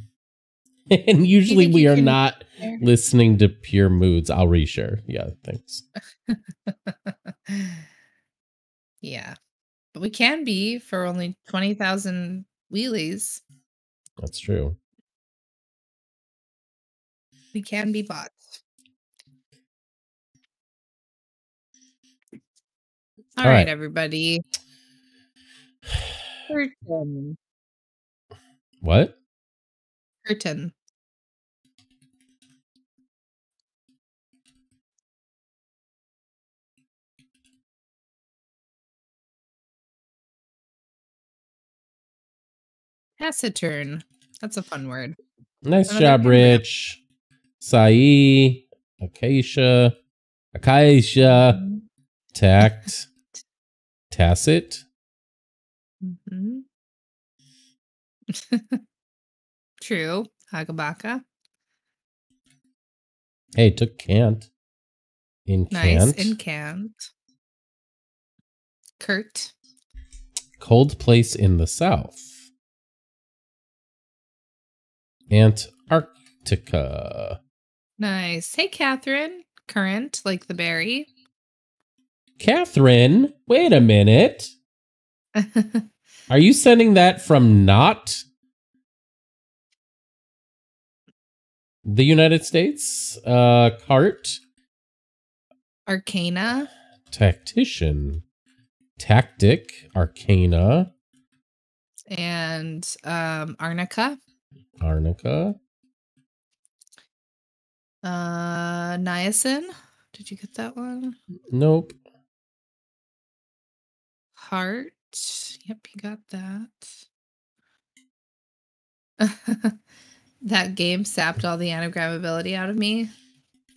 <laughs> and usually we are not listening to pure moods. I'll reshare. Yeah, thanks. <laughs> yeah. But we can be for only 20,000 wheelies. That's true. We can be bought. All All right, right. everybody. <sighs> Curtain. What? Curtain. Taciturn. That's a fun word. Nice job. Rich. Sai, Acacia, Acacia. Tact, Tacit. Mm-hmm. <laughs> True. Hagabaka. Hey, took can't. In Nice. can't. Incant. Kurt. Cold place in the south. Antarctica. Nice. Hey, Catherine. Current, like the berry. Catherine, wait a minute. <laughs> Are you sending that from not the United States? Uh, cart, Arcana. tactician, tactic, arcana, And um Arnica. Arnica, Uh Niacin. Did you get that one? nope. Heart. Yep, you got that. <laughs> that game sapped all the anagram ability out of me.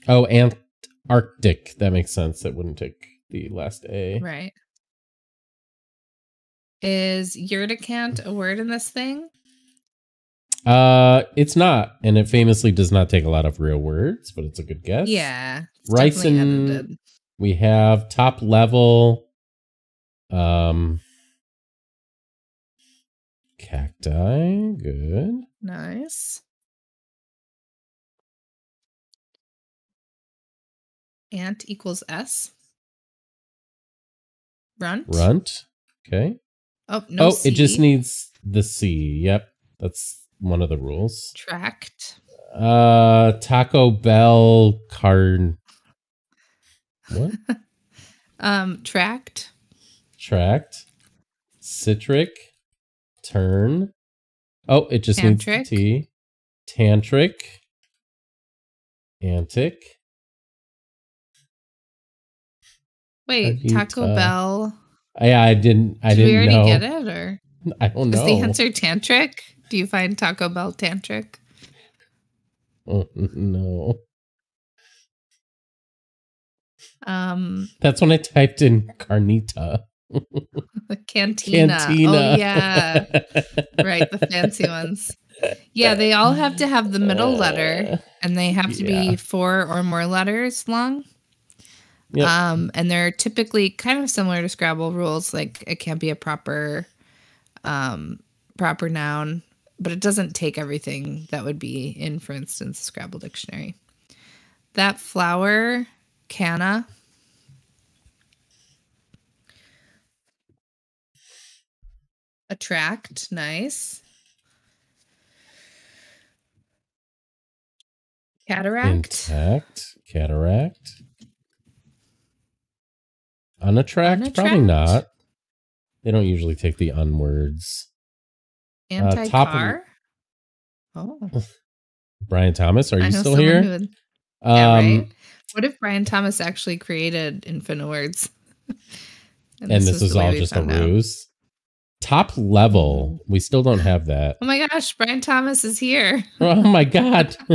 Oh, Antarctic. That makes sense. That wouldn't take the last A. Right. Is Yurticant a word in this thing? Uh, it's not, and it famously does not take a lot of real words, but it's a good guess. Yeah. it's Rice definitely and- edited. We have top level um cacti, good. Nice. Ant equals S. Runt. Runt. Okay. Oh no. oh, it just needs the C. Yep. That's one of the rules. tract. Uh Taco Bell carn what? <laughs> Um, tract. Tract. Citric. Turn. Oh, it just needs Tantric. the T. Tantric. Antic. Wait, Taco Uh, Bell. Yeah, I didn't I Did we didn't already know. get it, or <laughs> I don't know. is the answer tantric? Do you find Taco Bell tantric? Oh, no. Um, That's when I typed in carnita. cantina. Cantina. Oh yeah, right. The fancy ones. Yeah, they all have to have the middle letter, and they have to yeah. be four or more letters long. Yep. Um, and they're typically kind of similar to Scrabble rules. Like it can't be a proper, um, proper noun, but it doesn't take everything that would be in, for instance, the Scrabble dictionary. That flower, canna. Attract, nice. Cataract. Intact. Cataract. Unattract? Probably not. They don't usually take the un words. Anti car. Oh, Brian Thomas, are you still here? would- yeah, um, right. What if Brian Thomas actually created Infiniwords? <laughs> and this was is all just a found out. ruse. Top level. We still don't have that. Oh my gosh, Brian Thomas is here. <laughs> Oh my god. <laughs>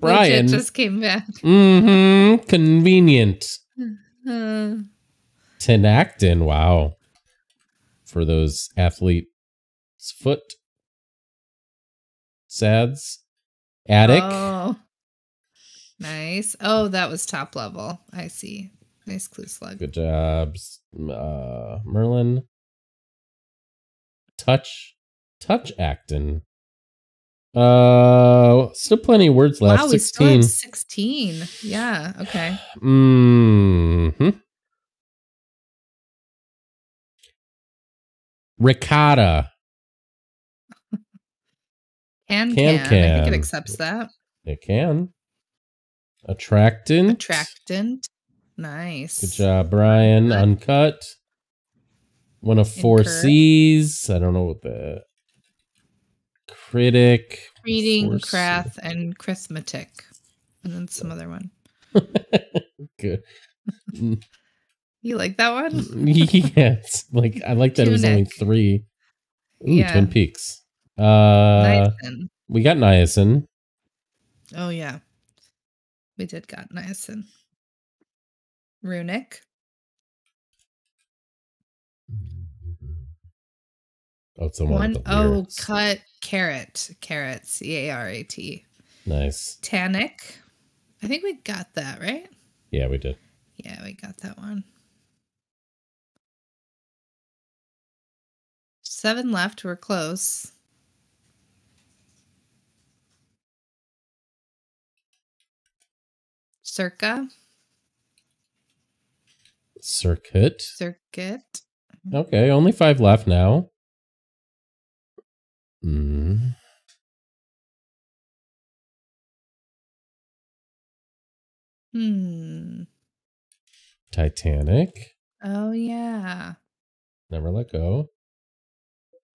Brian. Legit just came back. mm-hmm. Convenient. Uh, Tinactin. Wow. For those athlete's foot. Sads. Attic. Oh, nice. Oh, that was top level. I see. Nice clue slug. Good jobs. Uh, Merlin. Touch. Touch actin. Uh, still plenty of words left. Wow, we still 16. have 16. Yeah, okay. hmm Ricotta. Can Can, can. I think it accepts that. It can. Attractant. Attractant. Nice. Good job, Brian. Good. Uncut. One of four Incorrect. C's. I don't know what the critic. Reading, craft, and arithmetic. And then some other one. <laughs> Good. <laughs> You like that one? <laughs> yeah, like I like that it was only Tunic. three. Ooh, Yeah. Twin Peaks. Uh, niacin. we got niacin. Oh yeah. We did got niacin. Runic. Oh, it's the one. One with the oh cut carrot. Carrot. C A R A T. Nice. Tannic. I think we got that, right? Yeah, we did. Yeah, we got that one. Seven left. We're close. Circa. Circuit. Circuit. Okay, only five left now. Mm. Hmm. Titanic. Oh yeah. Never let go.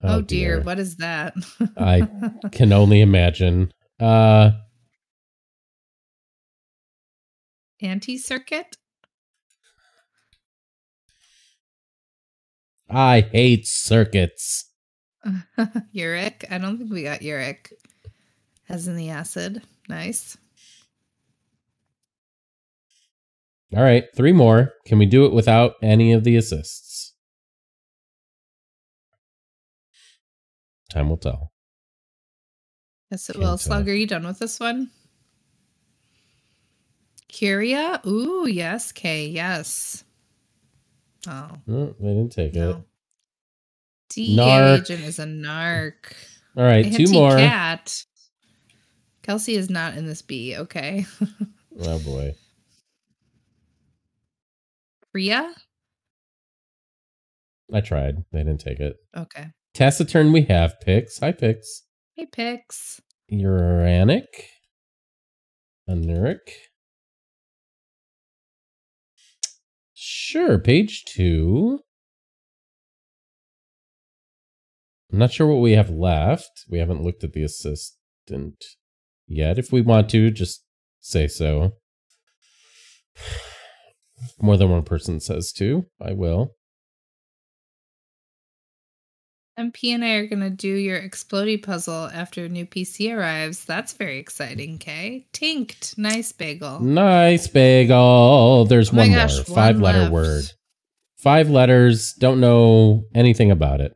Oh, dear. What is that? I <laughs> Can only imagine. Uh, Anti circuit. I hate circuits. <laughs> Uric. I don't think we got uric. As in the acid. Nice. All right, three more. Can we do it without any of the assists? Time will tell. Yes, it Can't will. tell. Slug, are you done with this one? Curia? Ooh, yes. K, yes. Oh, they didn't take it. no. DEA Narc. agent is a narc. All right, two more. cat. Kelsey is not in this B, okay? <laughs> Oh boy. Korea? I tried. They didn't take it. Okay. Taciturn, we have Pix. Hi, Pix. Hey, Pix. Uranic. Anuric. Sure, page two. I'm not sure what we have left. We haven't looked at the assistant yet. If we want to, just say so. <sighs> More than one person says to. I will. MP and I are gonna do your Explody puzzle after a new PC arrives. That's very exciting, Kay. Tinked. Nice bagel. Nice bagel. There's Oh one gosh, more. Five one letter left. word. Five letters. Don't know anything about it.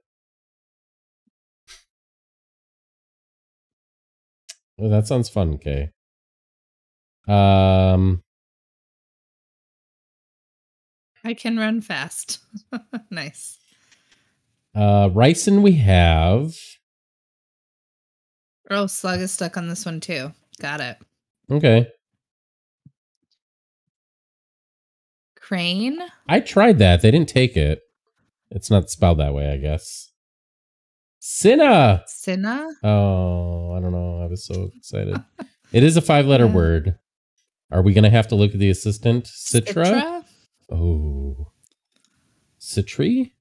Well, that sounds fun, Kay. Um, I can run fast. <laughs> nice. Uh, ricin we have. Oh, Slug is stuck on this one too. Got it. Okay. Crane. I tried that. They didn't take it. It's not spelled that way, I guess. Cinna. Cinna. Oh, I don't know. I was so excited. <laughs> it is a five letter Yeah. word. Are we going to have to look at the assistant? Citra? Citra? Oh. Citri?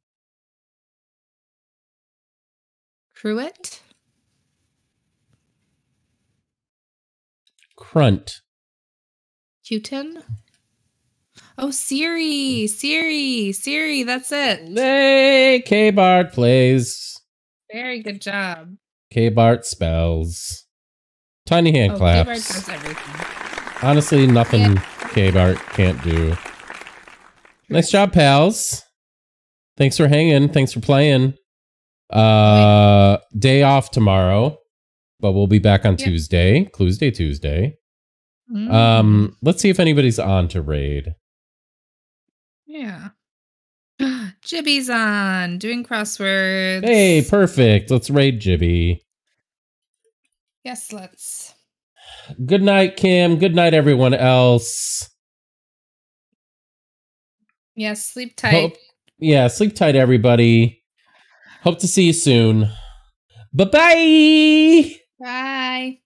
Cruet. Crunt. Cutin. Oh, Siri. Siri. Siri. That's it. Hey, K Bart plays. Very good job. K Bart spells. Tiny hand Oh, claps. does everything. Honestly, nothing K Bart can't do. Nice job, pals. Thanks for hanging. Thanks for playing. Uh day off tomorrow, but we'll be back on Yep. Tuesday. Clues Day Tuesday. Mm, Um, let's see if anybody's on to raid. yeah. <gasps> Jibby's on doing crosswords. Hey, perfect. Let's raid Jibby. yes, let's. Good night, Kim. Good night, everyone else. Yes, sleep tight. Hope, yeah, sleep tight, everybody. Hope to see you soon. Bye bye. Bye.